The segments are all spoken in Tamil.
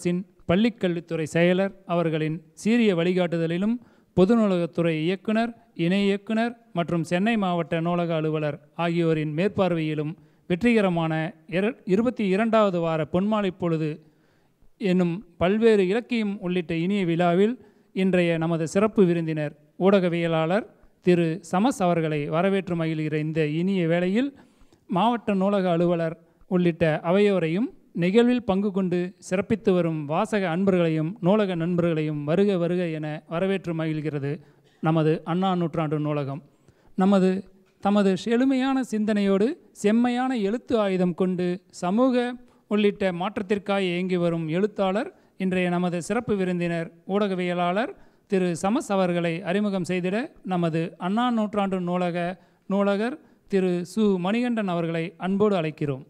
அரசின் பள்ளிக்கல்வித்துறை செயலர் அவர்களின் சீரிய வழிகாட்டுதலிலும் பொது நூலகத்துறை இயக்குனர் இணை இயக்குனர் மற்றும் சென்னை மாவட்ட நூலக அலுவலர் ஆகியோரின் மேற்பார்வையிலும் வெற்றிகரமான இருபத்தி இரண்டாவது வார பொன்மாலை பொழுது என்னும் பல்வேறு இலக்கியம் உள்ளிட்ட இனிய விழாவில் இன்றைய நமது சிறப்பு விருந்தினர் ஊடகவியலாளர் திரு சமஸ் அவர்களை வரவேற்று மகிழ்கிற இந்த இனிய வேளையில் மாவட்ட நூலக அலுவலர் உள்ளிட்ட அவையோரையும் நிகழ்வில் பங்கு கொண்டு சிறப்பித்து வரும் வாசக அன்பர்களையும் நூலக நண்பர்களையும் வருக வருக என வரவேற்று மகிழ்கிறது நமது அண்ணா நூற்றாண்டு நூலகம். நமது தமது செழுமையான சிந்தனையோடு செம்மையான எழுத்து ஆயுதம் கொண்டு சமூக உள்ளிட்ட மாற்றத்திற்காக இயங்கி வரும் எழுத்தாளர் இன்றைய நமது சிறப்பு விருந்தினர் ஊடகவியலாளர் திரு சமஸ் அவர்களை அறிமுகம் செய்திட நமது அண்ணா நூற்றாண்டு நூலக நூலகர் திரு சு மணிகண்டன் அவர்களை அன்போடு அழைக்கிறோம்.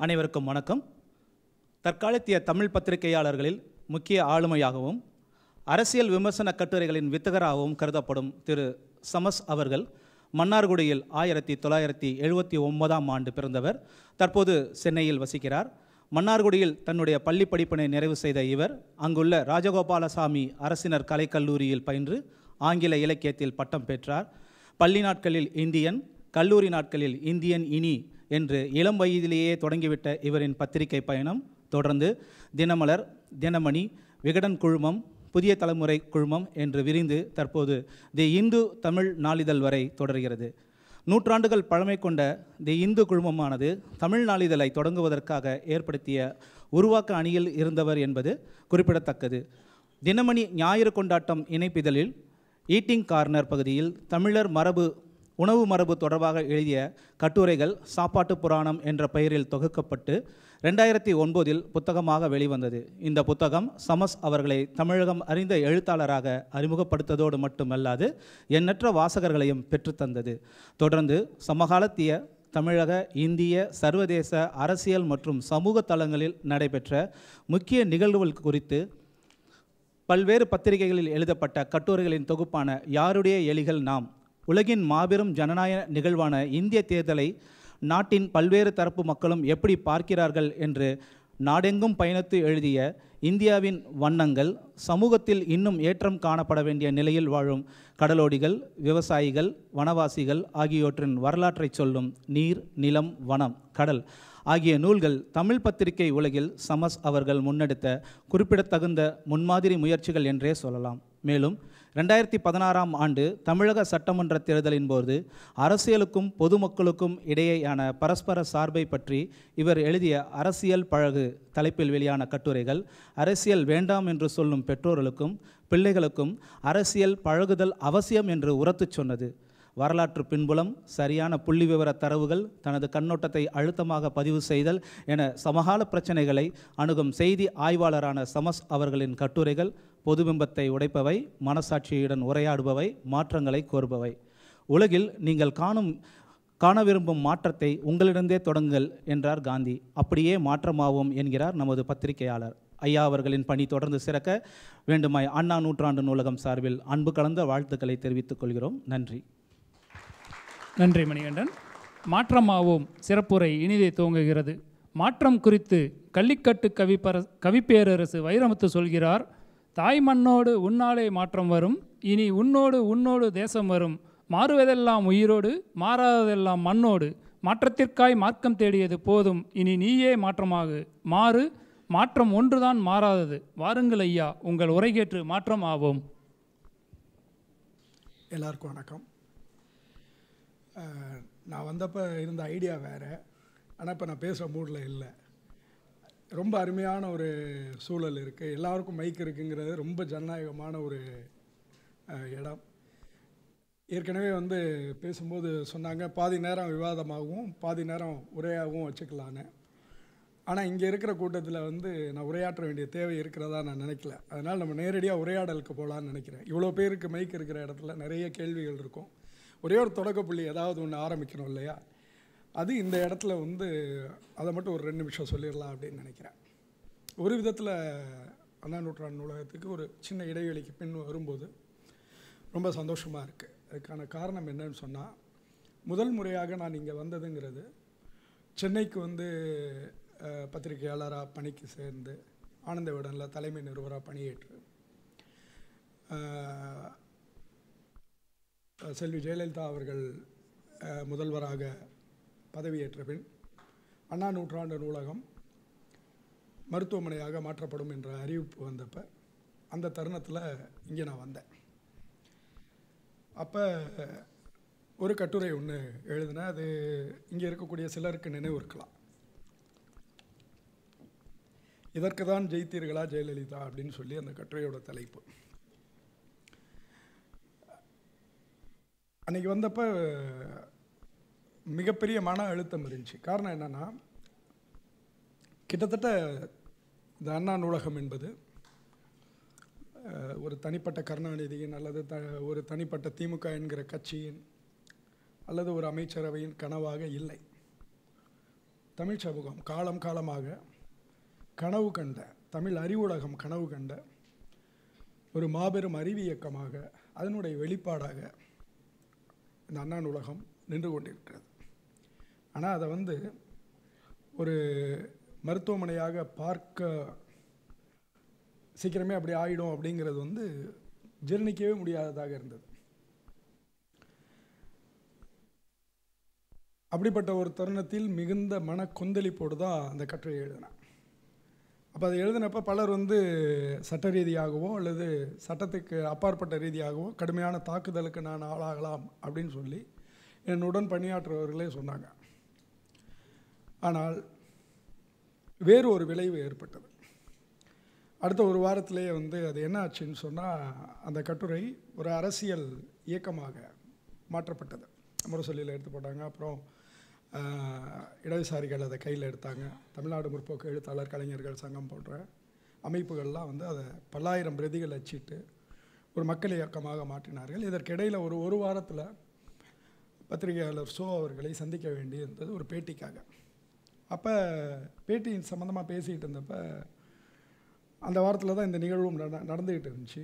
அனைவருக்கும் வணக்கம். தற்காலத்திய தமிழ் பத்திரிகையாளர்களில் முக்கிய ஆளுமையாகவும் அரசியல் விமர்சன கட்டுரைகளின் வித்தகராகவும் கருதப்படும் திரு. சமஸ் அவர்கள் மன்னார்குடியில் ஆயிரத்தி தொள்ளாயிரத்தி எழுபத்தி ஒன்பதாம் ஆண்டு பிறந்தவர் தற்போது சென்னையில் வசிக்கிறார். மன்னார்குடியில் தன்னுடைய பள்ளி படிப்பினை நிறைவு செய்த இவர் அங்குள்ள ராஜகோபாலசாமி அரசினர் கலைக்கல்லூரியில் பயின்று ஆங்கில இலக்கியத்தில் பட்டம் பெற்றார். பள்ளி நாட்களில் இந்தியன் கல்லூரி நாட்களில் இந்தியன் இனி என்று இளம் வயதிலேயே தொடங்கிவிட்ட இவரின் பத்திரிகை பயணம் தொடர்ந்து தினமலர் தினமணி விகடன் குழுமம் புதிய தலைமுறை குழுமம் என்று விரிந்து தற்போது தி இந்து தமிழ் நாளிதழ் வரை தொடர்கிறது. நூற்றாண்டுகள் பழமை கொண்ட தி இந்து குழுமமானது தமிழ் நாளிதழை தொடங்குவதற்காக ஏற்படுத்திய உருவாக்க அணியில் இருந்தவர் என்பது குறிப்பிடத்தக்கது. தினமணி ஞாயிறு கொண்டாட்டம் இணைப்பிதழில் ஈட்டிங் கார்னர் பகுதியில் தமிழர் மரபு உணவு மரபு தொடர்பாக எழுதிய கட்டுரைகள் சாப்பாட்டு புராணம் என்ற பெயரில் தொகுக்கப்பட்டு ரெண்டாயிரத்தி ஒன்பதில் புத்தகமாக வெளிவந்தது. இந்த புத்தகம் சமஸ் அவர்களை தமிழகம் அறிந்த எழுத்தாளராக அறிமுகப்படுத்ததோடு மட்டுமல்லாது எண்ணற்ற வாசகர்களையும் பெற்றுத்தந்தது. தொடர்ந்து சமகாலத்திய தமிழக இந்திய சர்வதேச அரசியல் மற்றும் சமூக தளங்களில் நடைபெற்ற முக்கிய நிகழ்வுகள் குறித்து பல்வேறு பத்திரிகைகளில் எழுதப்பட்ட கட்டுரைகளின் தொகுப்பான யாருடைய எலிகள் நாம்? உலகின் மாபெரும் ஜனநாயக நிகழ்வான இந்திய தேர்தலை நாட்டின் பல்வேறு தரப்பு மக்களும் எப்படி பார்க்கிறார்கள் என்று நாடெங்கும் பயணித்து எழுதிய இந்தியாவின் வண்ணங்கள் சமூகத்தில் இன்னும் ஏற்றம் காணப்பட வேண்டிய நிலையில் வாழும் கடலோடிகள் விவசாயிகள் வனவாசிகள் ஆகியோற்றின் வரலாற்றை சொல்லும் நீர் நிலம் வனம் கடல் ஆகிய நூல்கள் தமிழ் பத்திரிகை உலகில் சமஸ் அவர்கள் முன்னெடுத்த குறிப்பிடத்தகுந்த முன்மாதிரி முயற்சிகள் என்றே சொல்லலாம். மேலும் ரெண்டாயிரத்தி பதினாறாம் ஆண்டு தமிழக சட்டமன்ற தேர்தலின் போது அரசியலுக்கும் பொதுமக்களுக்கும் இடையேயான பரஸ்பர சார்பை பற்றி இவர் எழுதிய அரசியல் பழகு தலைப்பில் வெளியான கட்டுரைகள் அரசியல் வேண்டாம் என்று சொல்லும் பெற்றோர்களுக்கும் பிள்ளைகளுக்கும் அரசியல் பழகுதல் அவசியம் என்று உரத்துச் சொன்னது. வரலாற்று பின்புலம் சரியான புள்ளி விவர தரவுகள் தனது கண்ணோட்டத்தை அழுத்தமாக பதிவு செய்தல் என சமகால பிரச்சனைகளை அணுகும் செய்தி ஆய்வாளரான சமஸ் அவர்களின் கட்டுரைகள் பொதுபிம்பத்தை உடைப்பவை மனசாட்சியுடன் உரையாடுபவை மாற்றங்களை கோருபவை. உலகில் நீங்கள் காணும் காண விரும்பும் மாற்றத்தை உங்களிடந்தே தொடங்குங்கள் என்றார் காந்தி. அப்படியே மாற்றமாவோம் என்கிறார் நமது பத்திரிகையாளர். ஐயா அவர்களின் பணி தொடர்ந்து சிறக்க வேண்டுமாய் அண்ணா நூற்றாண்டு நூலகம் சார்பில் அன்பு கலந்த வாழ்த்துக்களை தெரிவித்துக் கொள்கிறோம். நன்றி. நன்றி மணிகண்டன். மாற்றமாவோம் சிறப்புரை இனிதே துவங்குகிறது. மாற்றம் குறித்து கள்ளிக்கட்டு கவிப்பர கவிப்பேரரசு வைரமுத்து சொல்கிறார் தாய் மண்ணோடு உன்னாலே மாற்றம் வரும். இனி உன்னோடு உன்னோடு தேசம் வரும். மாறுவதெல்லாம் உயிரோடு மாறாததெல்லாம் மண்ணோடு. மாற்றத்திற்காய் மார்க்கம் தேடியது போதும். இனி நீயே மாற்றமாகு. மாறு மாற்றம் ஒன்றுதான் மாறாதது. வாருங்கள் ஐயா உங்கள் உரைகேற்று மாற்றம் ஆவோம். எல்லாருக்கும் வணக்கம். நான் வந்தப்போ இருந்த ஐடியா வேறு. ஆனால் இப்போ நான் பேசுகிற மூடில் இல்லை. ரொம்ப அருமையான ஒரு சூழல் இருக்குது எல்லாருக்கும் மைக் இருக்குங்கிறது ரொம்ப ஜனநாயகமான ஒரு இடம். ஏற்கனவே வந்து பேசும்போது சொன்னாங்க பாதி நேரம் விவாதமாகவும் பாதி நேரம் உரையாகவும் வச்சுக்கலான்னு. ஆனால் இங்கே இருக்கிற கூட்டத்தில் வந்து நான் உரையாற்ற வேண்டிய தேவை இருக்கிறதா நான் நினைக்கல. அதனால் நம்ம நேரடியாக உரையாடலுக்கு போகலான்னு நினைக்கிறேன். இவ்வளோ பேருக்கு மைக் இருக்கிற இடத்துல நிறைய கேள்விகள் இருக்கும். ஒரே ஒரு தொடக்க புள்ளி ஏதாவது ஒன்று ஆரம்பிக்கணும் இல்லையா? அது இந்த இடத்துல வந்து அதை மட்டும் ஒரு ரெண்டு நிமிஷம் சொல்லிடலாம் அப்படின்னு நினைக்கிறேன். ஒரு விதத்தில் அண்ணா நூற்றாண்டு நூலகத்துக்கு ஒரு சின்ன இடைவெளிக்கு பின் வரும்போது ரொம்ப சந்தோஷமாக இருக்குது அதுக்கான காரணம் என்னன்னு சொன்னால் முதல் முறையாக நான் இங்கே வந்ததுங்கிறது சென்னைக்கு வந்து பத்திரிகையாளராக பணிக்கு சேர்ந்து ஆனந்த விடனில் தலைமை நிறுவராக பணியேற்று செல்வி ஜெயலலிதா அவர்கள் முதல்வராக பதவியேற்ற பின் அண்ணா நூற்றாண்டு நூலகம் மருத்துவமனையாக மாற்றப்படும் என்ற அறிவிப்பு வந்தப்போ அந்த தருணத்தில் இங்கே நான் வந்தேன். அப்போ ஒரு கட்டுரை ஒன்று எழுதினேன். அது இங்கே இருக்கக்கூடிய சிலருக்கு நினைவு இருக்கலாம் இதற்கு தான் ஜெயித்தீர்களா ஜெயலலிதா அப்படின்னு சொல்லி அந்த கட்டுரையோட தலைப்பு. அன்னைக்கு வந்தப்போ மிகப்பெரிய மன அழுத்தம் இருந்துச்சு. காரணம் என்னென்னா கிட்டத்தட்ட இந்த அண்ணா நூலகம் என்பது ஒரு தனிப்பட்ட கருணாநிதியின் அல்லது த ஒரு தனிப்பட்ட திமுக என்கிற கட்சியின் அல்லது ஒரு அமைச்சரவையின் கனவாக இல்லை. தமிழ் சமூகம் காலம் காலமாக கனவு கண்ட தமிழ் அறிவுலகம் கனவு கண்ட ஒரு மாபெரும் அறிவு இயக்கமாக அதனுடைய வெளிப்பாடாக இந்த அண்ணா நூலகம் நின்று கொண்டிருக்கிறது. ஆனால் அதை வந்து ஒரு மருத்துவமனையாக பார்க்க சீக்கிரமே அப்படி ஆகிடும் அப்படிங்கிறது வந்து ஜீர்ணிக்கவே முடியாததாக இருந்தது. அப்படிப்பட்ட ஒரு தருணத்தில் மிகுந்த மன கொந்தளிப்போடு தான் அந்த கட்டுரையை எழுதினேன். அப்போ அதை எழுதினப்போ பலர் வந்து சட்ட ரீதியாகவோ அல்லது சட்டத்துக்கு அப்பாற்பட்ட ரீதியாகவோ கடுமையான தாக்குதலுக்கு நான் ஆளாகலாம் அப்படின்னு சொல்லி என்னுடன் பணியாற்றுபவர்களே சொன்னாங்க. ஆனால் வேறு ஒரு விளைவு ஏற்பட்டது. அடுத்த ஒரு வாரத்திலேயே வந்து அது என்ன ஆச்சுன்னு சொன்னால் அந்த கட்டுரை ஒரு அரசியல் இயக்கமாக மாற்றப்பட்டது. முரசொல்லியில் எடுத்து போட்டாங்க. அப்புறம் இடதுசாரிகள் அதை கையில் எடுத்தாங்க. தமிழ்நாடு முற்போக்கு எழுத்தாளர் கலைஞர்கள் சங்கம் போன்ற அமைப்புகள்லாம் வந்து அதை பல்லாயிரம் பிரதிகள் அச்சிட்டு ஒரு மக்கள் இயக்கமாக மாற்றினார்கள். இதற்கிடையில் ஒரு ஒரு வாரத்தில் பத்திரிகையாளர் சோ அவர்களை சந்திக்க வேண்டியிருந்தது ஒரு பேட்டிக்காக. அப்போ பேட்டியின் சம்மந்தமாக பேசிகிட்டு இருந்தப்ப அந்த வாரத்தில் தான் இந்த நிகழ்வும் நட நடந்துக்கிட்டு இருந்துச்சு.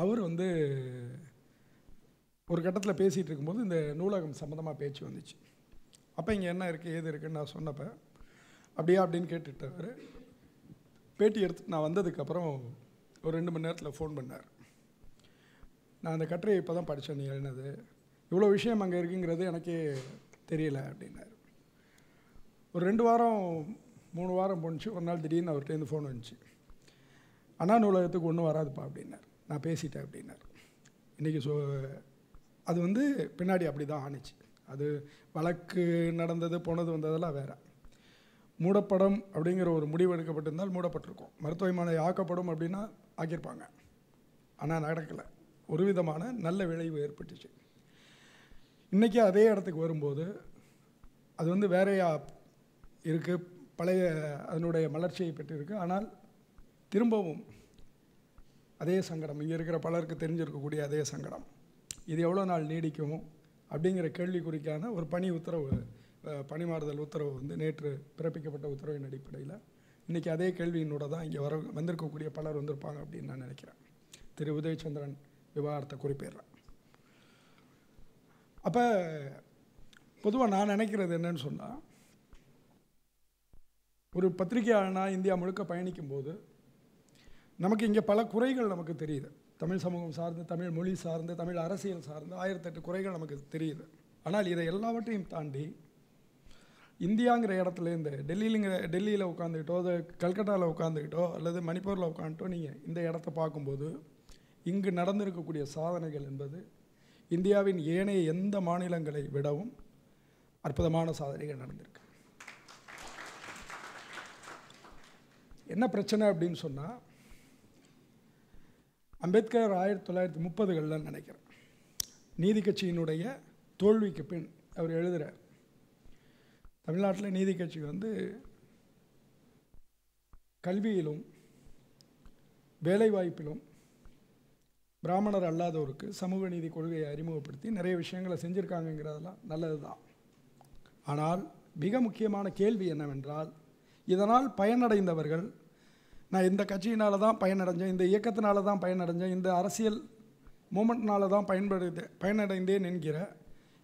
அவர் வந்து ஒரு கட்டத்தில் பேசிகிட்டு இருக்கும்போது இந்த நூலகம் சம்மந்தமாக பேச்சு வந்துச்சு. அப்போ இங்கே என்ன இருக்குது ஏது இருக்குன்னு நான் சொன்னப்போ அப்படியா? அப்படின்னு கேட்டுட்டவர் பேட்டி எடுத்து நான் வந்ததுக்கப்புறம் ஒரு ரெண்டு மணி நேரத்தில் ஃபோன் பண்ணார். நான் அந்த கட்டுரையை இப்போ தான் படித்தேன் நீ எழுதினது. இவ்வளோ விஷயம் அங்கே இருக்குங்கிறது எனக்கே தெரியல அப்படின்னாரு. ஒரு ரெண்டு வாரம் மூணு வாரம் போணுச்சு. ஒரு நாள் திடீர்னு அவர்கிட்டேருந்து ஃபோன் வந்துச்சு. அண்ணா நூலகத்துக்கு ஒன்றும் வராதுப்பா அப்படின்னார். நான் பேசிட்டேன் அப்படின்னார். இன்றைக்கி ஸோ அது வந்து பின்னாடி அப்படி தான் ஆணுச்சு. அது வழக்கு நடந்தது போனது வந்ததெல்லாம் வேற. மூடப்படம் அப்படிங்கிற ஒரு முடிவு எடுக்கப்பட்டிருந்தால் மூடப்பட்டிருக்கும். மருத்துவமனை ஆக்கப்படும் அப்படின்னா ஆக்கியிருப்பாங்க. ஆனால் நடக்கலை. ஒரு விதமான நல்ல விளைவு ஏற்பட்டுச்சு. இன்றைக்கி அதே இடத்துக்கு வரும்போது அது வந்து வேறையா இருக்குது பழைய அதனுடைய மலர்ச்சியை பெற்றிருக்கு. ஆனால் திரும்பவும் அதே சங்கடம் இங்கே இருக்கிற பலருக்கு தெரிஞ்சிருக்கக்கூடிய அதே சங்கடம். இது எவ்வளோ நாள் நீடிக்கும் அப்படிங்கிற கேள்விக்குறிக்கான ஒரு பணி உத்தரவு பணிமாறுதல் உத்தரவு வந்து நேற்று பிறப்பிக்கப்பட்ட உத்தரவின் அடிப்படையில். இன்றைக்கி அதே கேள்வியினோட தான் இங்கே வர வந்திருக்கக்கூடிய பலர் வந்திருப்பாங்க அப்படின்னு நான் நினைக்கிறேன். திரு. உதயச்சந்திரன் விவகாரத்தை குறிப்பிடுறேன் அப்போ பொதுவாக நான் நினைக்கிறது என்னன்னு சொன்னால் ஒரு பத்திரிகையாளனாக இந்தியா முழுக்க பயணிக்கும்போது நமக்கு இங்கே பல குறைகள் நமக்கு தெரியுது. தமிழ் சமூகம் சார்ந்து தமிழ் மொழி சார்ந்து தமிழ் அரசியல் சார்ந்து ஆயிரத்தெட்டு குறைகள் நமக்கு தெரியுது. ஆனால் இதை எல்லாவற்றையும் தாண்டி இந்தியாங்கிற இடத்துல இருந்து டெல்லியிலுங்கிற டெல்லியில் உட்காந்துக்கிட்டோ அது கல்கட்டாவில் உட்காந்துக்கிட்டோ அல்லது மணிப்பூரில் உட்காந்துட்டோ நீங்கள் இந்த இடத்த பார்க்கும்போது இங்கு நடந்திருக்கக்கூடிய சாதனைகள் என்பது இந்தியாவின் ஏனைய எந்த மாநிலங்களை விடவும் அற்புதமான சாதனைகள் நடந்திருக்கு. என்ன பிரச்சனை அப்படின்னு சொன்னால் அம்பேத்கர் ஆயிரத்தி தொள்ளாயிரத்தி முப்பதுகளில் நினைக்கிறேன். நீதி கட்சியினுடைய தோல்விக்கு பின் அவர் எழுதுகிறார் தமிழ்நாட்டில் நீதி கட்சி வந்து கல்வியிலும் வேலைவாய்ப்பிலும் பிராமணர் அல்லாதோருக்கு சமூக நீதி கொள்கையை அறிமுகப்படுத்தி நிறைய விஷயங்களை செஞ்சுருக்காங்கங்கிறதெல்லாம் நல்லது தான் ஆனால் மிக முக்கியமான கேள்வி என்னவென்றால் இதனால் பயனடைந்தவர்கள் நான் இந்த கட்சியினால தான் பயனடைஞ்சேன் இந்த இயக்கத்தினால தான் பயனடைஞ்சேன் இந்த அரசியல் மூமெண்ட்னால தான் பயன்படுது பயனடைந்தேன் என்கிற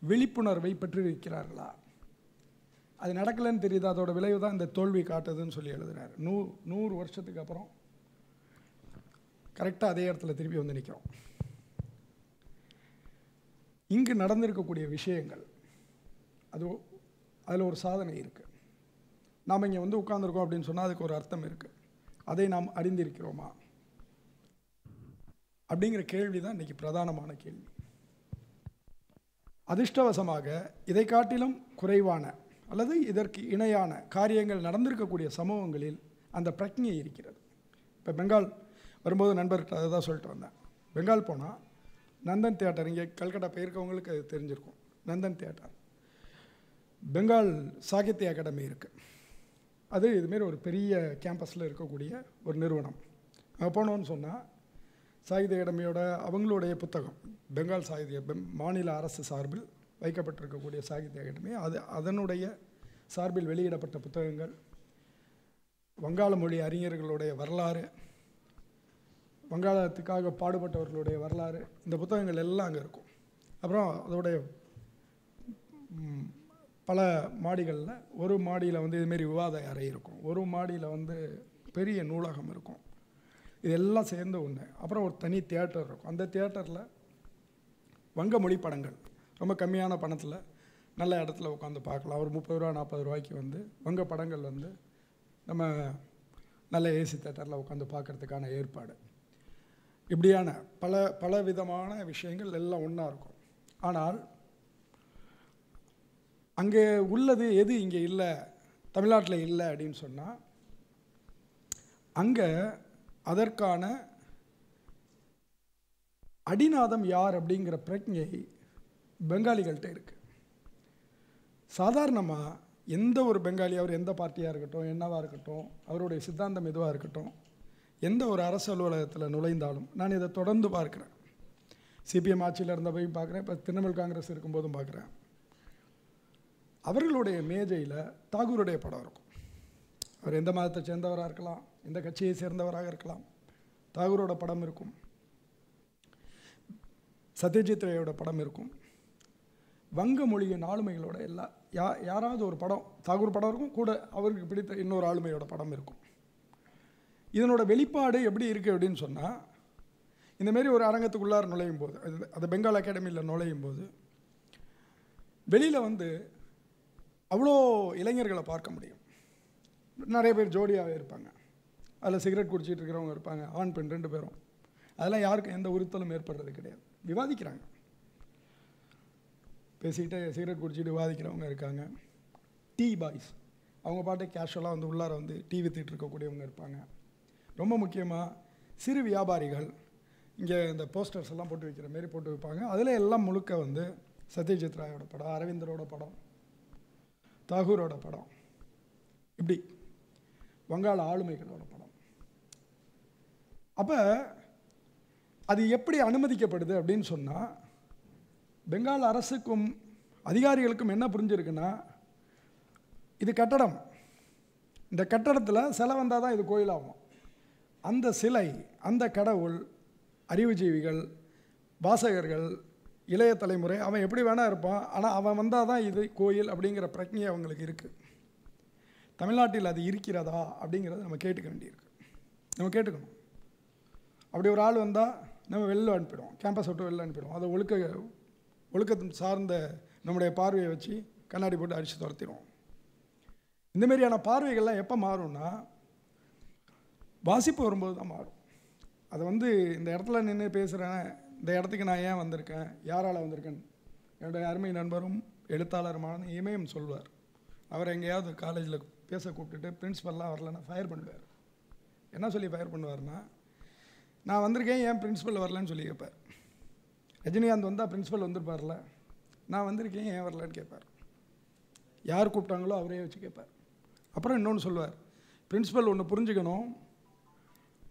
விழிப்புணர்வை பெற்றிருக்கிறார்களா? அது நடக்கலைன்னு தெரியுது? அதோட விளைவு தான் இந்த தோல்வி காட்டுதுன்னு சொல்லி எழுதுறாரு. நூ நூறு வருஷத்துக்கு அப்புறம் கரெக்டாக அதே இடத்துல திருப்பி வந்து நிற்கிறோம் இங்கு நடந்திருக்கக்கூடிய விஷயங்கள் அது அதில் ஒரு சாதனை இருக்குது நாம் இங்கே வந்து உட்காந்துருக்கோம் அப்படின்னு சொன்னால் அதுக்கு ஒரு அர்த்தம் இருக்குது அதை நாம் அறிந்திருக்கிறோமா? அப்படிங்கிற கேள்வி தான் இன்றைக்கி பிரதானமான கேள்வி. அதிர்ஷ்டவசமாக இதை காட்டிலும் குறைவான அல்லது இதற்கு இணையான காரியங்கள் நடந்திருக்கக்கூடிய சமூகங்களில் அந்த பிரக்ஞை இருக்கிறது. இப்போ பெங்கால் வரும்போது நண்பர்கிட்ட அதை தான் சொல்லிட்டு வந்தேன். பெங்கால் போனால் நந்தன் தியேட்டர் இங்கே கல்கட்டா போயிருக்கவங்களுக்கு அது தெரிஞ்சிருக்கும். நந்தன் தியேட்டர். பெங்கால் சாகித்ய அகாடமி இருக்குது அது இதுமாரி ஒரு பெரிய கேம்பஸில் இருக்கக்கூடிய ஒரு நிறுவனம். அங்கே போனோன்னு சொன்னால் சாகித்ய அகாடமியோட அவங்களுடைய புத்தகம் பெங்கால் சாகித்ய பெம்- மாநில அரசு சார்பில் வைக்கப்பட்டிருக்கக்கூடிய சாகித்ய அகாடமி அது அதனுடைய சார்பில் வெளியிடப்பட்ட புத்தகங்கள் வங்காள மொழி அறிஞர்களுடைய வரலாறு வங்காளத்துக்காக பாடுபட்டவர்களுடைய வரலாறு இந்த புத்தகங்கள் எல்லாம் அங்கே இருக்கும். அப்புறம் அதோடைய பல மாடிகளில் ஒரு மாடியில் வந்து இதுமாரி விவாத அறை இருக்கும். ஒரு மாடியில் வந்து பெரிய நூலகம் இருக்கும். இதெல்லாம் சேர்ந்து ஒன்று அப்புறம் ஒரு தனி தியேட்டர் இருக்கும். அந்த தியேட்டரில் வங்க மொழி படங்கள். ரொம்ப கம்மியான பணத்தில் நல்ல இடத்துல உட்காந்து பார்க்கலாம். ஒரு முப்பது ரூபா நாற்பது ரூபாய்க்கு வந்து வங்க படங்கள் வந்து நம்ம நல்ல ஏசி தேட்டரில் உட்காந்து பார்க்கறதுக்கான ஏற்பாடு. இப்படியான பல பல விதமான விஷயங்கள் எல்லாம் ஒன்றா இருக்கும். ஆனால் அங்கே உள்ளது எது இங்கே இல்லை? தமிழ்நாட்டில் இல்லை அப்படின்னு சொன்னால் அங்கே அதற்கான அடிநாதம் யார் அப்படிங்கிற பிரஜை பெங்காலிகள்கிட்ட இருக்குது சாதாரணமாக எந்த ஒரு பெங்காலி அவர் எந்த பார்ட்டியாக இருக்கட்டும் என்னவாக இருக்கட்டும் அவருடைய சித்தாந்தம் எதுவாக இருக்கட்டும் எந்த ஒரு அரசு அலுவலகத்தில் நுழைந்தாலும் நான் இதை தொடர்ந்து பார்க்குறேன். சிபிஎம் ஆட்சியில் இருந்த போய் பார்க்குறேன் இப்போ திரிணாமுல் காங்கிரஸ் இருக்கும்போதும் பார்க்குறேன். அவர்களுடைய மேஜையில் தாகூருடைய படம் இருக்கும். அவர் எந்த மதத்தை சேர்ந்தவராக இருக்கலாம் எந்த கட்சியை சேர்ந்தவராக இருக்கலாம் தாகூரோட படம் இருக்கும். சத்யஜித் ரேயோட படம் இருக்கும். வங்க மொழியின் ஆளுமைகளோட எல்லா யா யாராவது ஒரு படம் தாகூர் படம் இருக்கும் கூட அவருக்கு பிடித்த இன்னொரு ஆளுமையோட படம் இருக்கும். இதனோட வெளிப்பாடு எப்படி இருக்குது அப்படின்னு சொன்னால் இந்தமாரி ஒரு அரங்கத்துக்குள்ளார் நுழையும் போது அது அது பெங்கால் அகாடமியில் நுழையும் போது வெளியில் வந்து அவ்வளோ இளைஞர்களை பார்க்க முடியும். நிறைய பேர் ஜோடியாகவே இருப்பாங்க. அதில் சிகரெட் குடிச்சிட்டு இருக்கிறவங்க இருப்பாங்க. ஆண் பெண் ரெண்டு பேரும். அதெல்லாம் யாருக்கும் எந்த உறுத்தலும் ஏற்படுறது கிடையாது. விவாதிக்கிறாங்க. பேசிக்கிட்டு சிகரெட் குடிச்சிட்டு விவாதிக்கிறவங்க இருக்காங்க. டீ பாய்ஸ் அவங்க பாட்டு கேஷுவலாக வந்து உள்ளார வந்து டீ வித்துட்டு இருக்கக்கூடியவங்க இருப்பாங்க. ரொம்ப முக்கியமாக சிறு வியாபாரிகள் இங்கே இந்த போஸ்டர்ஸ் எல்லாம் போட்டு வைக்கிற மாரி போட்டு வைப்பாங்க. அதில் எல்லாம் முழுக்க வந்து சத்யஜித் ராயோட படம் அரவிந்தரோட படம் தாகூரோட படம். இப்படி வங்காள ஆளுமைகளோட படம். அப்போ அது எப்படி அனுமதிக்கப்படுது அப்படின்னு சொன்னால் பெங்கால் அரசுக்கும் அதிகாரிகளுக்கும் என்ன புரிஞ்சிருக்குன்னா இது கட்டடம். இந்த கட்டடத்தில் சிலை வந்தால் தான் இது கோயிலாகும். அந்த சிலை அந்த கடவுள் அறிவுஜீவிகள் வாசகர்கள் இளைய தலைமுறை அவன் எப்படி வேணால் இருப்பான் ஆனால் அவன் வந்தால் தான் இது கோயில் அப்படிங்கிற பிரக்ஞை அவங்களுக்கு இருக்குது தமிழ்நாட்டில் அது இருக்கிறதா அப்படிங்கிறத நம்ம கேட்டுக்க வேண்டியிருக்கு. நம்ம கேட்டுக்கணும். அப்படி ஒரு ஆள் வந்தால் நம்ம வெளில அனுப்பிடுவோம். கேம்பஸ் விட்டு வெளில அனுப்பிடுவோம். அதை ஒழுக்க ஒழுக்கத்தை சார்ந்த நம்முடைய பார்வையை வச்சு கண்ணாடி போட்டு அடித்து துரத்திடுவோம். இந்த மாதிரியான பார்வைகள்லாம் எப்போ மாறும்னா வாசிப்பு வரும்போது தான் மாறும். அதை வந்து இந்த இடத்துல நின்று பேசுகிறேன் இந்த இடத்துக்கு நான் ஏன் வந்திருக்கேன்? யாரால் வந்திருக்கேன்? என்னுடைய அருமை நண்பரும் எழுத்தாளருமான இமயம் சொல்வார். அவர் எங்கேயாவது காலேஜில் பேச கூப்பிட்டுட்டு பிரின்ஸிபல்லாம் வரலன்னா ஃபயர் பண்ணுவார். என்ன சொல்லி ஃபயர் பண்ணுவார்னா நான் வந்திருக்கேன் ஏன் பிரின்ஸிபல் வரலன்னு சொல்லி கேட்பார். ரஜினிகாந்த் வந்தால் பிரின்ஸிபல் வந்திருப்பார்ல. நான் வந்திருக்கேன் ஏன் வரலன்னு கேட்பார். யார் கூப்பிட்டாங்களோ அவரே வச்சு கேட்பார். அப்புறம் இன்னொன்று சொல்லுவார் பிரின்ஸிபல் ஒன்று புரிஞ்சுக்கணும்.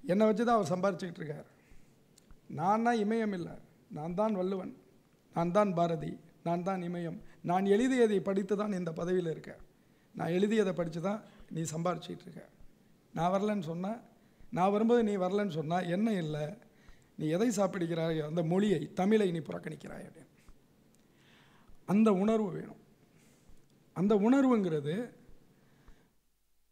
என்னை வச்சு தான் அவர் சம்பாரிச்சுக்கிட்டு இருக்கார். நான்னா இமயம் இல்லை நான் தான் வள்ளுவன். நான் தான் பாரதி. நான் தான் இமயம். நான் எழுதியதை படித்து தான் இந்த பதவியில் இருக்கேன் நான் எழுதியதை படித்து தான் நீ சம்பாரிச்சிட்டு இருக்க. நான் வரலன்னு சொன்னால் நான் வரும்போது நீ வரலன்னு சொன்னால் என்ன இல்லை? நீ எதை சாப்பிடுகிறாய் அந்த மொழியை தமிழை நீ புறக்கணிக்கிறாய் அப்படின்னு. அந்த உணர்வு வேணும். அந்த உணர்வுங்கிறது